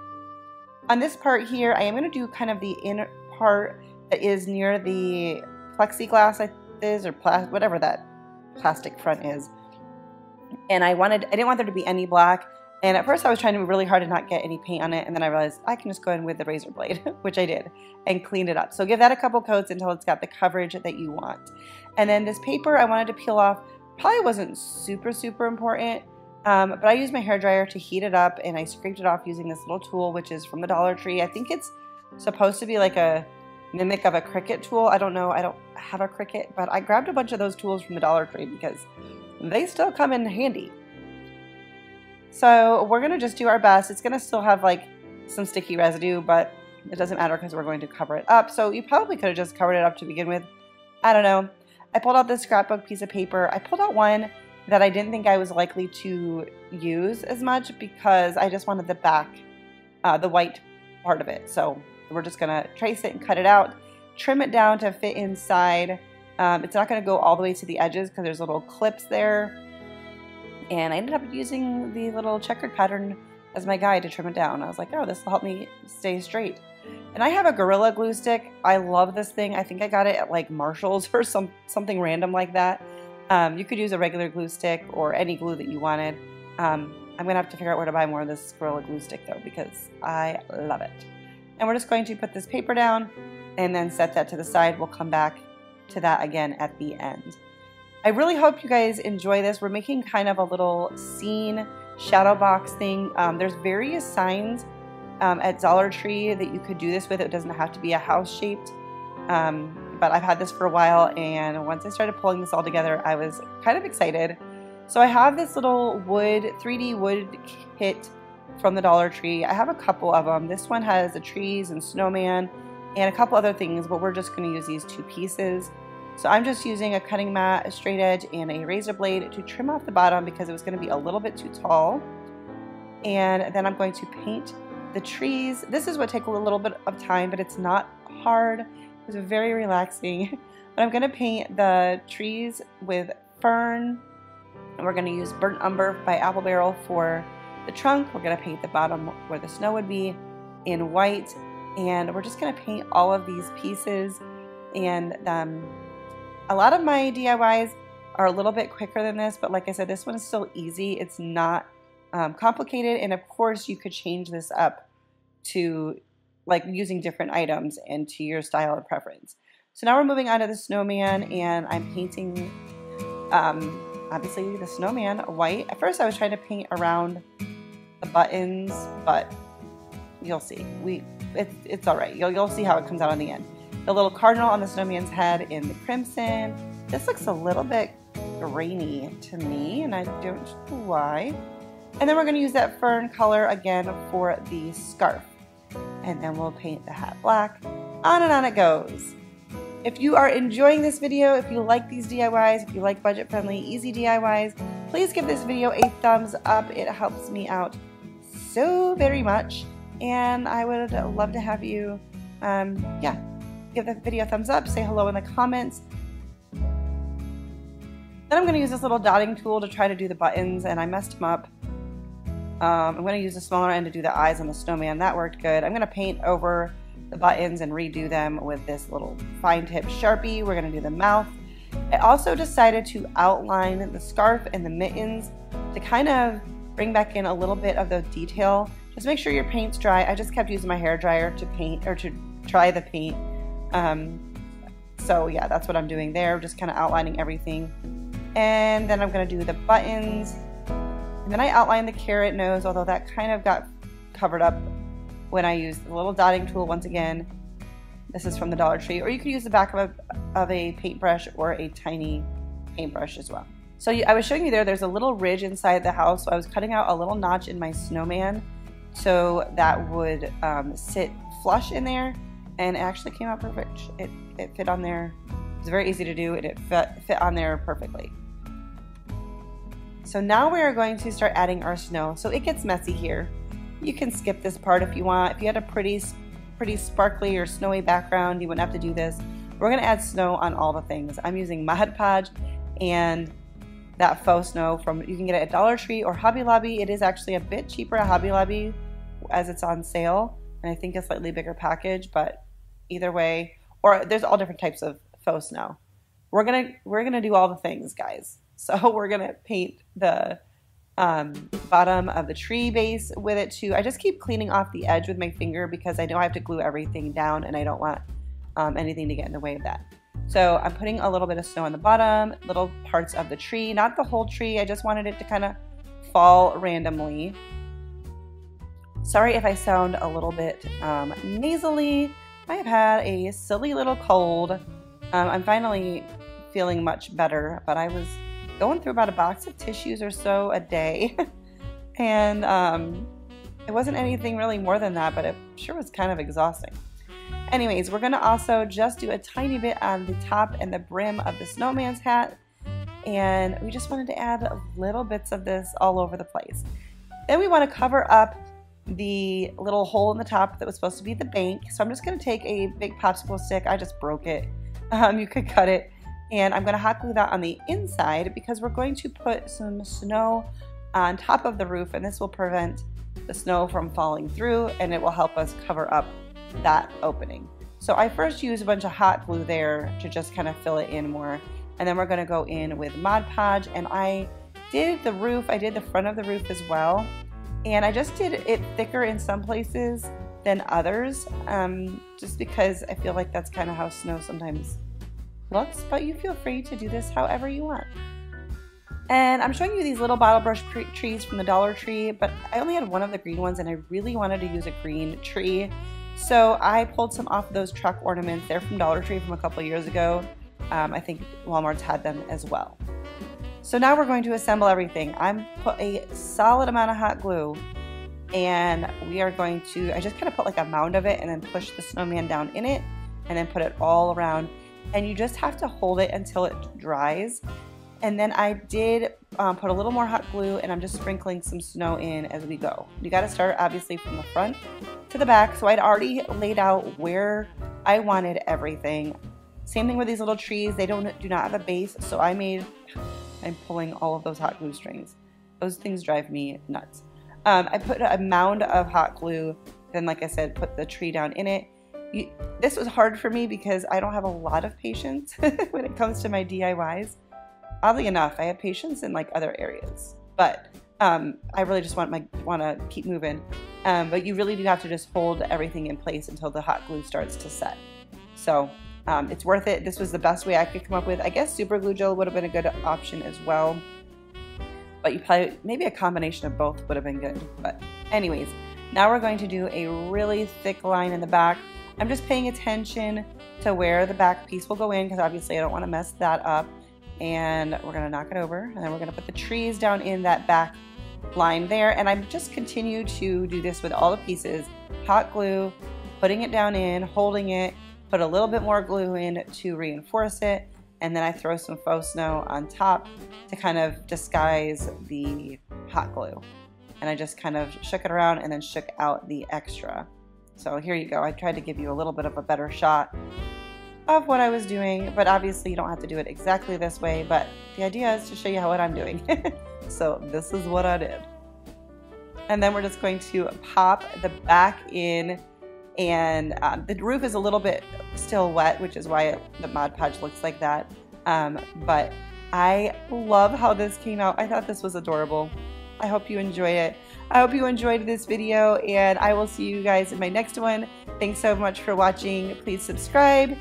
On this part here, I am going to do kind of the inner part that is near the plexiglass I is or whatever that plastic front is. And I wanted, I didn't want there to be any black. And at first I was trying to really hard to not get any paint on it and then I realized I can just go in with the razor blade, which I did, and clean it up. So give that a couple coats until it's got the coverage that you want. And then this paper I wanted to peel off probably wasn't super, super important, um, but I used my hair dryer to heat it up and I scraped it off using this little tool, which is from the Dollar Tree. I think it's supposed to be like a mimic of a Cricut tool. I don't know, I don't have a Cricut, but I grabbed a bunch of those tools from the Dollar Tree because they still come in handy. So we're going to just do our best. It's going to still have like some sticky residue, but it doesn't matter because we're going to cover it up. So you probably could have just covered it up to begin with. I don't know. I pulled out this scrapbook piece of paper. I pulled out one that I didn't think I was likely to use as much because I just wanted the back, uh, the white part of it. So we're just going to trace it and cut it out, trim it down to fit inside. Um, it's not going to go all the way to the edges because there's little clips there and I ended up using the little checkered pattern as my guide to trim it down. I was like, oh, this will help me stay straight. And I have a Gorilla glue stick. I love this thing. I think I got it at like Marshall's or some something random like that. Um, you could use a regular glue stick or any glue that you wanted. Um, I'm going to have to figure out where to buy more of this Gorilla glue stick though because I love it. And we're just going to put this paper down and then set that to the side. We'll come back to that again at the end. I really hope you guys enjoy this. We're making kind of a little scene shadow box thing. Um, there's various signs um, at Dollar Tree that you could do this with. It doesn't have to be a house shaped. Um, but I've had this for a while and once I started pulling this all together, I was kind of excited. So I have this little wood, 3D wood kit from the Dollar Tree. I have a couple of them. This one has the trees and snowman and a couple other things, but we're just going to use these two pieces. So I'm just using a cutting mat, a straight edge, and a razor blade to trim off the bottom because it was going to be a little bit too tall. And then I'm going to paint the trees. This is what takes a little bit of time, but it's not hard. It's very relaxing. But I'm going to paint the trees with fern. And we're going to use Burnt Umber by Apple Barrel for the trunk. We're going to paint the bottom where the snow would be in white. And we're just going to paint all of these pieces. And um, a lot of my DIYs are a little bit quicker than this, but like I said, this one is still easy. It's not um, complicated. And of course, you could change this up to like using different items and to your style and preference. So now we're moving on to the snowman and I'm painting um, obviously the snowman white. At first I was trying to paint around the buttons, but you'll see. We it's it's all right. You'll, you'll see how it comes out on the end. The little cardinal on the snowman's head in the crimson. This looks a little bit grainy to me and I don't know why. And then we're going to use that fern color again for the scarf. And then we'll paint the hat black. On and on it goes. If you are enjoying this video, if you like these DIYs, if you like budget-friendly, easy DIYs, please give this video a thumbs up. It helps me out so very much. And I would love to have you, um, yeah, give the video a thumbs up, say hello in the comments. Then I'm going to use this little dotting tool to try to do the buttons, and I messed them up. Um, I'm going to use the smaller end to do the eyes on the snowman. That worked good. I'm going to paint over the buttons and redo them with this little fine tip Sharpie. We're going to do the mouth. I also decided to outline the scarf and the mittens to kind of bring back in a little bit of the detail. Just make sure your paint's dry. I just kept using my hair dryer to paint or to dry the paint. Um, so yeah, that's what I'm doing there. Just kind of outlining everything. And then I'm going to do the buttons and then I outlined the carrot nose, although that kind of got covered up when I used the little dotting tool once again. This is from the Dollar Tree, or you could use the back of a, of a paintbrush or a tiny paintbrush as well. So I was showing you there, there's a little ridge inside the house, so I was cutting out a little notch in my snowman so that would um, sit flush in there, and it actually came out perfect. It, it fit on there. It's very easy to do, and it fit, fit on there perfectly. So now we are going to start adding our snow. So it gets messy here. You can skip this part if you want. If you had a pretty, pretty sparkly or snowy background, you wouldn't have to do this. We're gonna add snow on all the things. I'm using Mod Podge and that faux snow from, you can get it at Dollar Tree or Hobby Lobby. It is actually a bit cheaper at Hobby Lobby as it's on sale. And I think a slightly bigger package, but either way, or there's all different types of faux snow. We're gonna, we're gonna do all the things, guys. So we're to paint the um, bottom of the tree base with it too. I just keep cleaning off the edge with my finger because I know I have to glue everything down and I don't want um, anything to get in the way of that. So I'm putting a little bit of snow on the bottom, little parts of the tree, not the whole tree. I just wanted it to kind of fall randomly. Sorry if I sound a little bit um, nasally. I have had a silly little cold. Um, I'm finally feeling much better, but I was going through about a box of tissues or so a day. and um, it wasn't anything really more than that, but it sure was kind of exhausting. Anyways, we're gonna also just do a tiny bit on the top and the brim of the snowman's hat. And we just wanted to add little bits of this all over the place. Then we wanna cover up the little hole in the top that was supposed to be the bank. So I'm just gonna take a big popsicle stick. I just broke it. Um, you could cut it and I'm to hot glue that on the inside because we're going to put some snow on top of the roof and this will prevent the snow from falling through and it will help us cover up that opening. So I first use a bunch of hot glue there to just kind of fill it in more and then we're going to go in with Mod Podge and I did the roof, I did the front of the roof as well and I just did it thicker in some places than others um, just because I feel like that's kind of how snow sometimes looks, but you feel free to do this however you want. And I'm showing you these little bottle brush trees from the Dollar Tree, but I only had one of the green ones and I really wanted to use a green tree. So I pulled some off those truck ornaments. They're from Dollar Tree from a couple years ago. Um, I think Walmart's had them as well. So now we're going to assemble everything. I'm put a solid amount of hot glue and we are going to, I just kind of put like a mound of it and then push the snowman down in it and then put it all around. And you just have to hold it until it dries. And then I did um, put a little more hot glue and I'm just sprinkling some snow in as we go. You got to start obviously from the front to the back. So I'd already laid out where I wanted everything. Same thing with these little trees. They don't do not have a base. So I made, I'm pulling all of those hot glue strings. Those things drive me nuts. Um, I put a mound of hot glue, then like I said, put the tree down in it. You, this was hard for me because I don't have a lot of patience when it comes to my DIYs. Oddly enough, I have patience in like other areas, but um, I really just want my want to keep moving. Um, but you really do have to just hold everything in place until the hot glue starts to set. So um, it's worth it. This was the best way I could come up with. I guess super glue gel would have been a good option as well but you probably, maybe a combination of both would have been good. But anyways, now we're going to do a really thick line in the back. I'm just paying attention to where the back piece will go in because obviously I don't want to mess that up. And we're to knock it over and then we're to put the trees down in that back line there. And I'm just continue to do this with all the pieces. Hot glue, putting it down in, holding it, put a little bit more glue in to reinforce it and then I throw some faux snow on top to kind of disguise the hot glue. And I just kind of shook it around and then shook out the extra. So here you go. I tried to give you a little bit of a better shot of what I was doing, but obviously you don't have to do it exactly this way, but the idea is to show you how what I'm doing. so this is what I did. And then we're just going to pop the back in and um, the roof is a little bit still wet, which is why it, the Mod Podge looks like that. Um, but I love how this came out. I thought this was adorable. I hope you enjoy it. I hope you enjoyed this video and I will see you guys in my next one. Thanks so much for watching. Please subscribe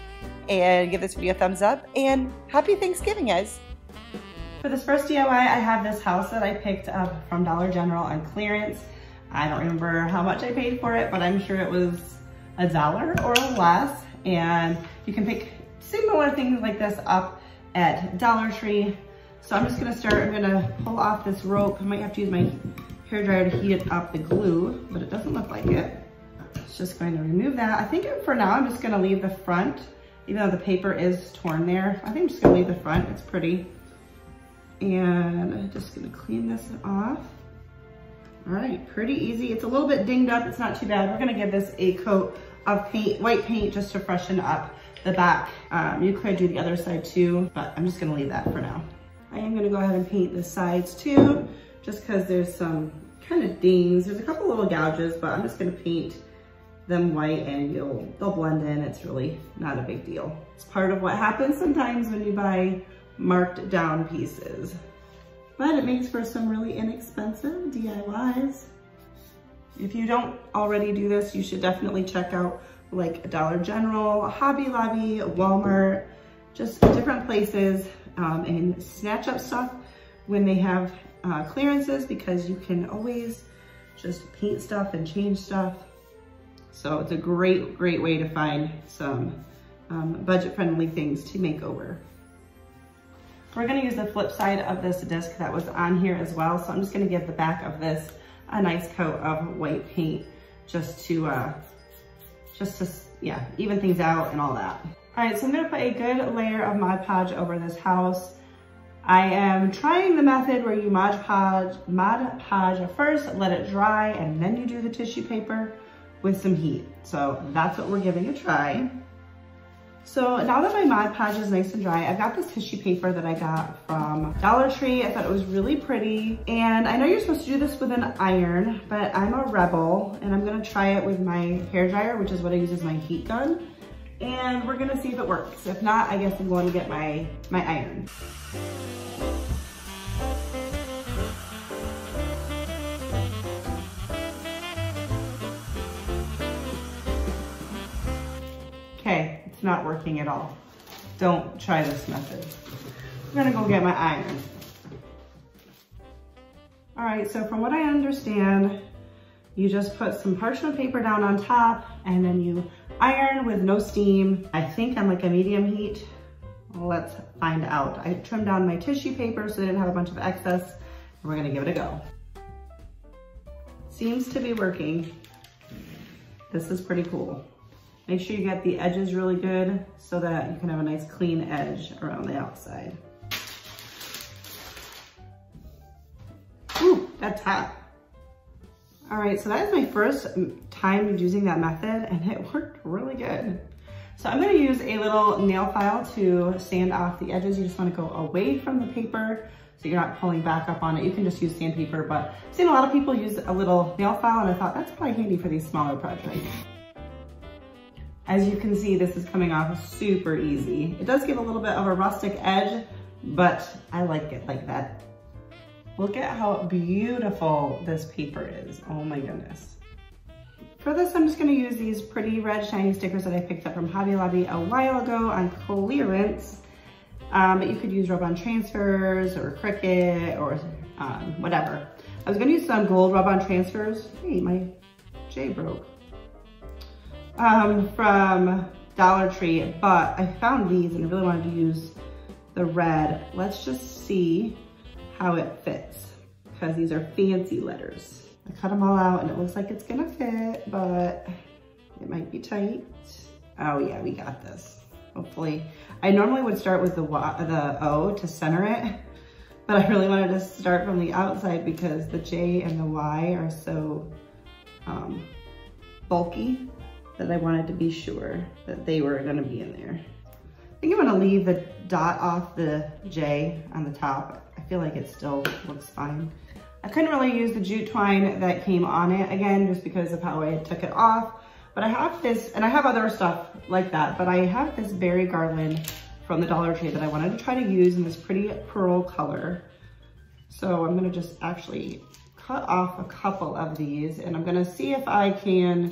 and give this video a thumbs up and happy Thanksgiving guys. For this first DIY, I have this house that I picked up from Dollar General on clearance. I don't remember how much I paid for it, but I'm sure it was a dollar or less. And you can pick similar things like this up at Dollar Tree. So I'm just gonna start, I'm gonna pull off this rope. I might have to use my hair dryer to heat up the glue, but it doesn't look like it. It's just going to remove that. I think for now, I'm just gonna leave the front, even though the paper is torn there. I think I'm just gonna leave the front, it's pretty. And I'm just gonna clean this off. All right, pretty easy. It's a little bit dinged up, it's not too bad. We're gonna give this a coat of paint, white paint, just to freshen up the back. Um, you could do the other side too, but I'm just gonna leave that for now. I am gonna go ahead and paint the sides too, just cause there's some kind of dings. There's a couple little gouges, but I'm just gonna paint them white and you'll they'll blend in. It's really not a big deal. It's part of what happens sometimes when you buy marked down pieces. But it makes for some really inexpensive DIYs. If you don't already do this, you should definitely check out like Dollar General, Hobby Lobby, Walmart, just different places um, and snatch up stuff when they have uh, clearances because you can always just paint stuff and change stuff. So it's a great, great way to find some um, budget-friendly things to make over. We're gonna use the flip side of this disc that was on here as well. So I'm just gonna give the back of this a nice coat of white paint just to, uh, just to, yeah, even things out and all that. All right, so I'm gonna put a good layer of Mod Podge over this house. I am trying the method where you Mod Podge, Mod Podge first, let it dry, and then you do the tissue paper with some heat. So that's what we're giving a try. So now that my Mod Podge is nice and dry, I've got this tissue paper that I got from Dollar Tree. I thought it was really pretty. And I know you're supposed to do this with an iron, but I'm a rebel and I'm gonna try it with my hair dryer, which is what I use as my heat gun. And we're gonna see if it works. If not, I guess I'm going to get my, my iron. Not working at all. don't try this method. I'm gonna go get my iron. All right, so from what I understand, you just put some parchment paper down on top and then you iron with no steam. I think on like a medium heat. Let's find out. I trimmed down my tissue paper so I didn't have a bunch of excess. We're gonna give it a go. Seems to be working. This is pretty cool. Make sure you get the edges really good so that you can have a nice clean edge around the outside. Ooh, that's hot. All right, so that is my first time using that method and it worked really good. So I'm gonna use a little nail file to sand off the edges. You just wanna go away from the paper so you're not pulling back up on it. You can just use sandpaper, but I've seen a lot of people use a little nail file and I thought that's probably handy for these smaller projects. As you can see, this is coming off super easy. It does give a little bit of a rustic edge, but I like it like that. Look at how beautiful this paper is. Oh my goodness. For this, I'm just gonna use these pretty red shiny stickers that I picked up from Hobby Lobby a while ago on clearance. Um, but you could use rub-on transfers or Cricut or um, whatever. I was gonna use some gold rub-on transfers. Hey, my J broke. Um, from Dollar Tree, but I found these and I really wanted to use the red. Let's just see how it fits because these are fancy letters. I cut them all out and it looks like it's gonna fit, but it might be tight. Oh yeah, we got this, hopefully. I normally would start with the, the O to center it, but I really wanted to start from the outside because the J and the Y are so um, bulky that I wanted to be sure that they were gonna be in there. I think I'm gonna leave the dot off the J on the top I feel like it still looks fine. I couldn't really use the jute twine that came on it again, just because of how I took it off. But I have this, and I have other stuff like that, but I have this berry garland from the Dollar Tree that I wanted to try to use in this pretty pearl color. So I'm gonna just actually cut off a couple of these and I'm gonna see if I can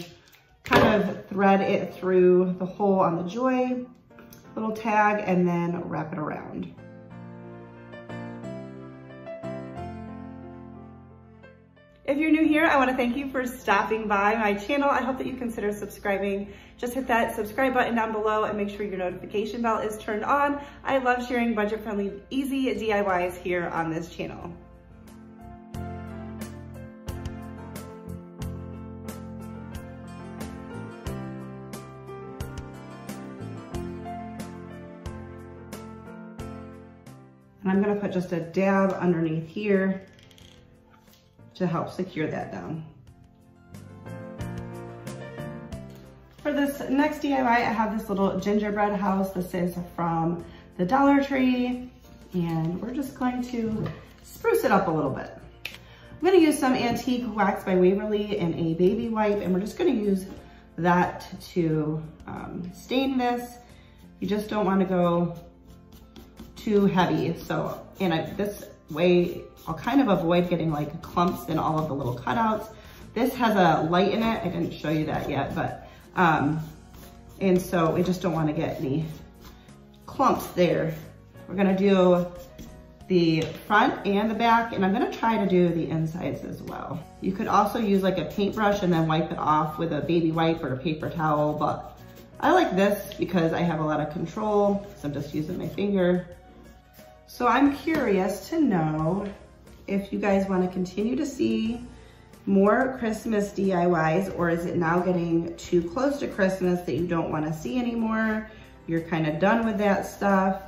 kind of thread it through the hole on the joy little tag and then wrap it around. If you're new here, I wanna thank you for stopping by my channel. I hope that you consider subscribing. Just hit that subscribe button down below and make sure your notification bell is turned on. I love sharing budget-friendly, easy DIYs here on this channel. And I'm gonna put just a dab underneath here to help secure that down. For this next DIY, I have this little gingerbread house. This is from the Dollar Tree, and we're just going to spruce it up a little bit. I'm gonna use some Antique Wax by Waverly and a baby wipe, and we're just gonna use that to um, stain this. You just don't wanna go too heavy. So, and I, this way I'll kind of avoid getting like clumps in all of the little cutouts. This has a light in it. I didn't show you that yet, but, um, and so we just don't want to get any clumps there. We're gonna do the front and the back, and I'm gonna try to do the insides as well. You could also use like a paintbrush and then wipe it off with a baby wipe or a paper towel, but I like this because I have a lot of control, so I'm just using my finger. So I'm curious to know if you guys wanna continue to see more Christmas DIYs or is it now getting too close to Christmas that you don't wanna see anymore? You're kind of done with that stuff.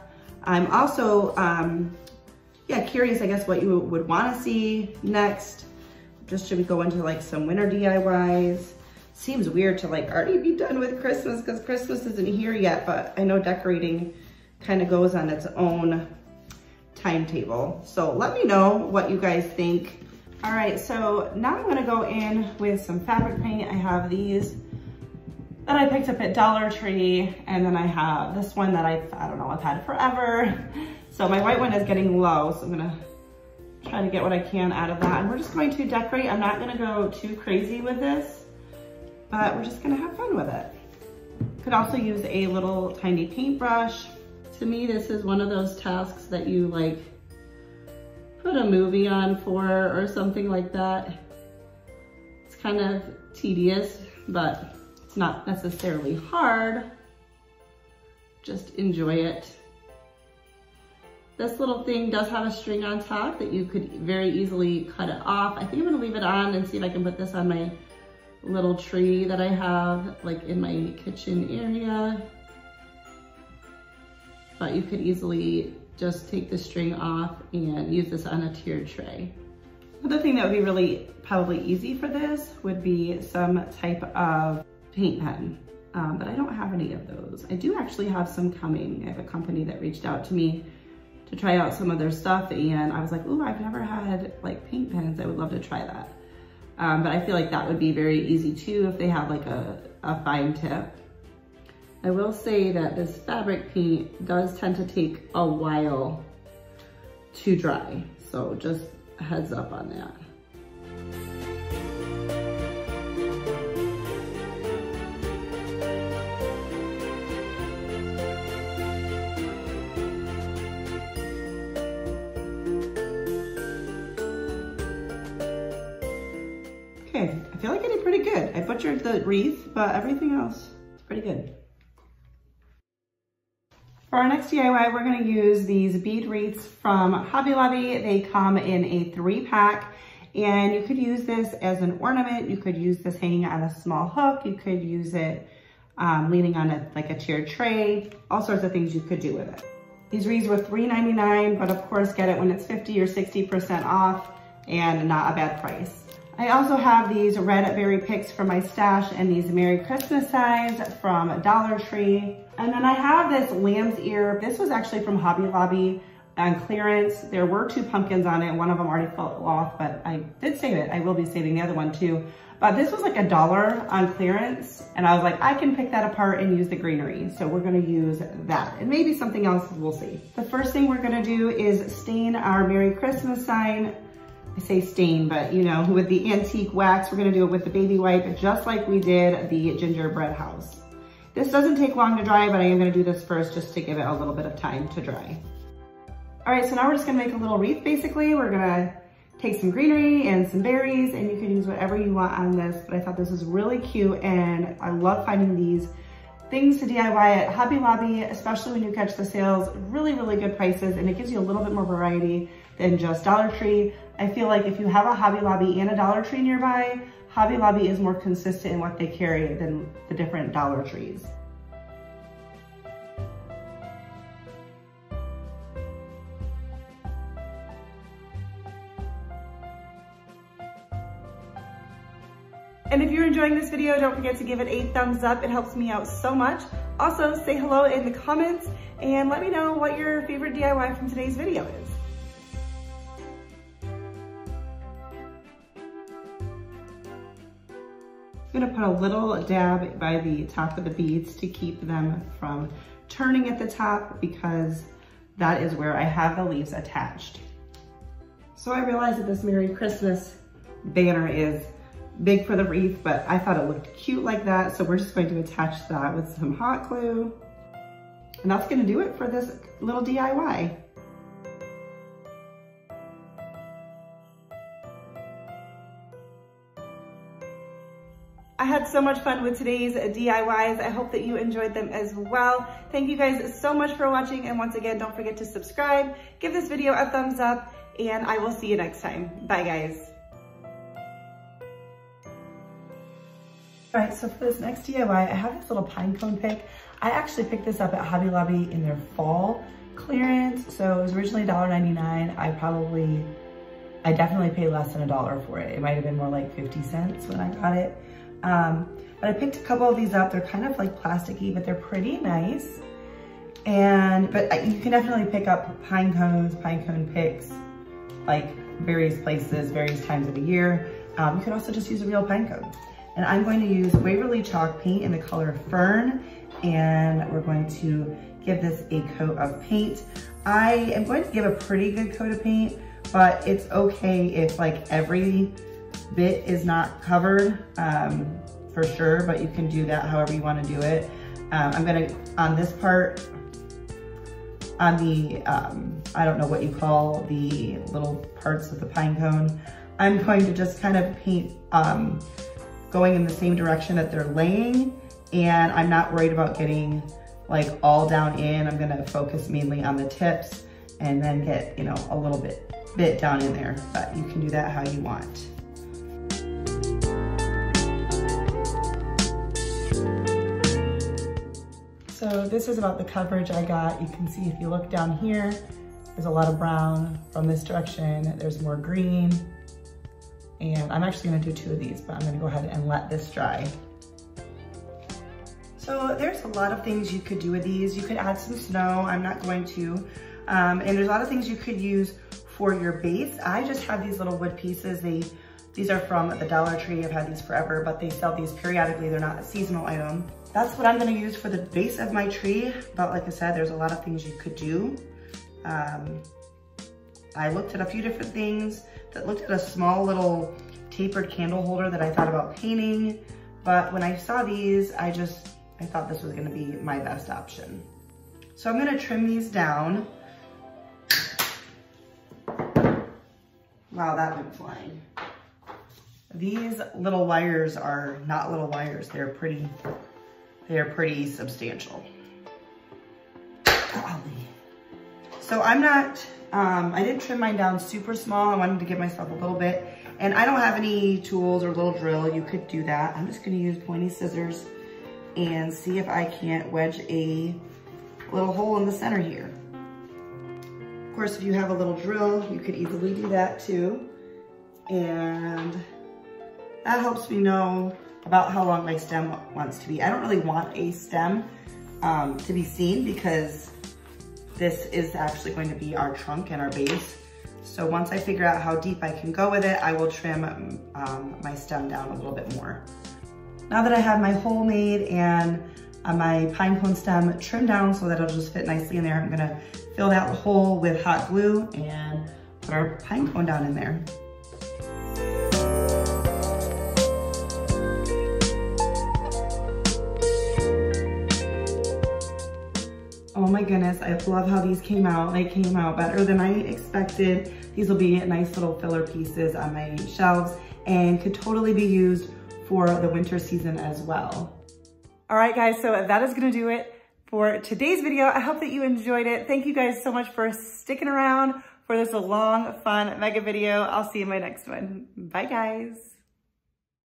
I'm also, um, yeah, curious, I guess, what you would wanna see next. Just should we go into like some winter DIYs? Seems weird to like already be done with Christmas because Christmas isn't here yet, but I know decorating kind of goes on its own timetable. So let me know what you guys think. All right, so now I'm gonna go in with some fabric paint. I have these that I picked up at Dollar Tree, and then I have this one that I've, I don't know, I've had forever. So my white one is getting low, so I'm gonna try to get what I can out of that. And we're just going to decorate. I'm not gonna go too crazy with this, but we're just gonna have fun with it. Could also use a little tiny paintbrush To me, this is one of those tasks that you like put a movie on for or something like that. It's kind of tedious, but it's not necessarily hard. Just enjoy it. This little thing does have a string on top that you could very easily cut it off. I think I'm gonna leave it on and see if I can put this on my little tree that I have like in my kitchen area. But you could easily just take the string off and use this on a tiered tray. Another thing that would be really probably easy for this would be some type of paint pen, um, but I don't have any of those. I do actually have some coming. I have a company that reached out to me to try out some of their stuff and I was like, ooh, I've never had like paint pens. I would love to try that. Um, but I feel like that would be very easy too if they have like a, a fine tip. I will say that this fabric paint does tend to take a while to dry. So just heads up on that. Okay, I feel like I did pretty good. I butchered the wreath, but everything else is pretty good. For our next DIY, we're gonna use these bead wreaths from Hobby Lobby. They come in a three pack and you could use this as an ornament. You could use this hanging on a small hook. You could use it um, leaning on a, like a tiered tray, all sorts of things you could do with it. These wreaths were $3.99, but of course get it when it's 50 or 60% off and not a bad price. I also have these red berry picks from my stash and these Merry Christmas size from Dollar Tree. And then I have this lamb's ear. This was actually from Hobby Lobby on clearance. There were two pumpkins on it. One of them already fell off, but I did save it. I will be saving the other one too. But this was like a dollar on clearance. And I was like, I can pick that apart and use the greenery. So we're gonna use that. And maybe something else, we'll see. The first thing we're gonna do is stain our Merry Christmas sign I say stain, but you know, with the antique wax, we're gonna do it with the baby wipe, just like we did the gingerbread house. This doesn't take long to dry, but I am gonna do this first just to give it a little bit of time to dry. All right, so now we're just gonna make a little wreath, basically. We're gonna take some greenery and some berries, and you can use whatever you want on this, but I thought this was really cute, and I love finding these things to DIY at Hobby Lobby, especially when you catch the sales, really, really good prices, and it gives you a little bit more variety than just Dollar Tree. I feel like if you have a Hobby Lobby and a Dollar Tree nearby, Hobby Lobby is more consistent in what they carry than the different Dollar Trees. And if you're enjoying this video, don't forget to give it a thumbs up. It helps me out so much. Also, say hello in the comments and let me know what your favorite DIY from today's video is. Gonna put a little dab by the top of the beads to keep them from turning at the top because that is where I have the leaves attached. So I realized that this Merry Christmas banner is big for the wreath, but I thought it looked cute like that. So we're just going to attach that with some hot glue. And that's gonna do it for this little DIY. I had so much fun with today's DIYs. I hope that you enjoyed them as well. Thank you guys so much for watching. And once again, don't forget to subscribe, give this video a thumbs up, and I will see you next time. Bye guys. All right, so for this next DIY, I have this little pine cone pick. I actually picked this up at Hobby Lobby in their fall clearance. So it was originally $1.99. I probably, I definitely paid less than a dollar for it. It might've been more like 50 cents when I got it. Um, but I picked a couple of these up. They're kind of like plasticky, but they're pretty nice. And, but you can definitely pick up pine cones, pine cone picks, like various places, various times of the year. Um, you can also just use a real pine cone. And I'm going to use Waverly chalk paint in the color Fern. And we're going to give this a coat of paint. I am going to give a pretty good coat of paint, but it's okay if like every bit is not covered um, for sure, but you can do that however you wanna do it. Um, I'm gonna, on this part, on the, um, I don't know what you call the little parts of the pine cone. I'm going to just kind of paint um, going in the same direction that they're laying and I'm not worried about getting like all down in. I'm gonna focus mainly on the tips and then get, you know, a little bit, bit down in there, but you can do that how you want. So this is about the coverage I got. You can see if you look down here, there's a lot of brown from this direction. There's more green. And I'm actually gonna do two of these, but I'm gonna go ahead and let this dry. So there's a lot of things you could do with these. You could add some snow, I'm not going to. Um, and there's a lot of things you could use for your base. I just have these little wood pieces. They, These are from the Dollar Tree. I've had these forever, but they sell these periodically. They're not a seasonal item. That's what I'm gonna use for the base of my tree. But like I said, there's a lot of things you could do. Um, I looked at a few different things that looked at a small little tapered candle holder that I thought about painting. But when I saw these, I just, I thought this was gonna be my best option. So I'm gonna trim these down. Wow, that went flying. These little wires are not little wires. They're pretty, they're pretty substantial. Golly. So I'm not, um, I didn't trim mine down super small. I wanted to give myself a little bit. And I don't have any tools or little drill. You could do that. I'm just gonna use pointy scissors and see if I can't wedge a little hole in the center here. Of course, if you have a little drill, you could easily do that too. And that helps me know about how long my stem wants to be. I don't really want a stem um, to be seen because this is actually going to be our trunk and our base. So once I figure out how deep I can go with it, I will trim um, my stem down a little bit more. Now that I have my hole made and uh, my pine cone stem trimmed down so that it'll just fit nicely in there, I'm gonna fill that hole with hot glue and put our pine cone down in there. Oh my goodness, I love how these came out. They came out better than I expected. These will be nice little filler pieces on my shelves and could totally be used for the winter season as well. All right guys, so that is gonna do it for today's video. I hope that you enjoyed it. Thank you guys so much for sticking around for this long, fun mega video. I'll see you in my next one. Bye guys.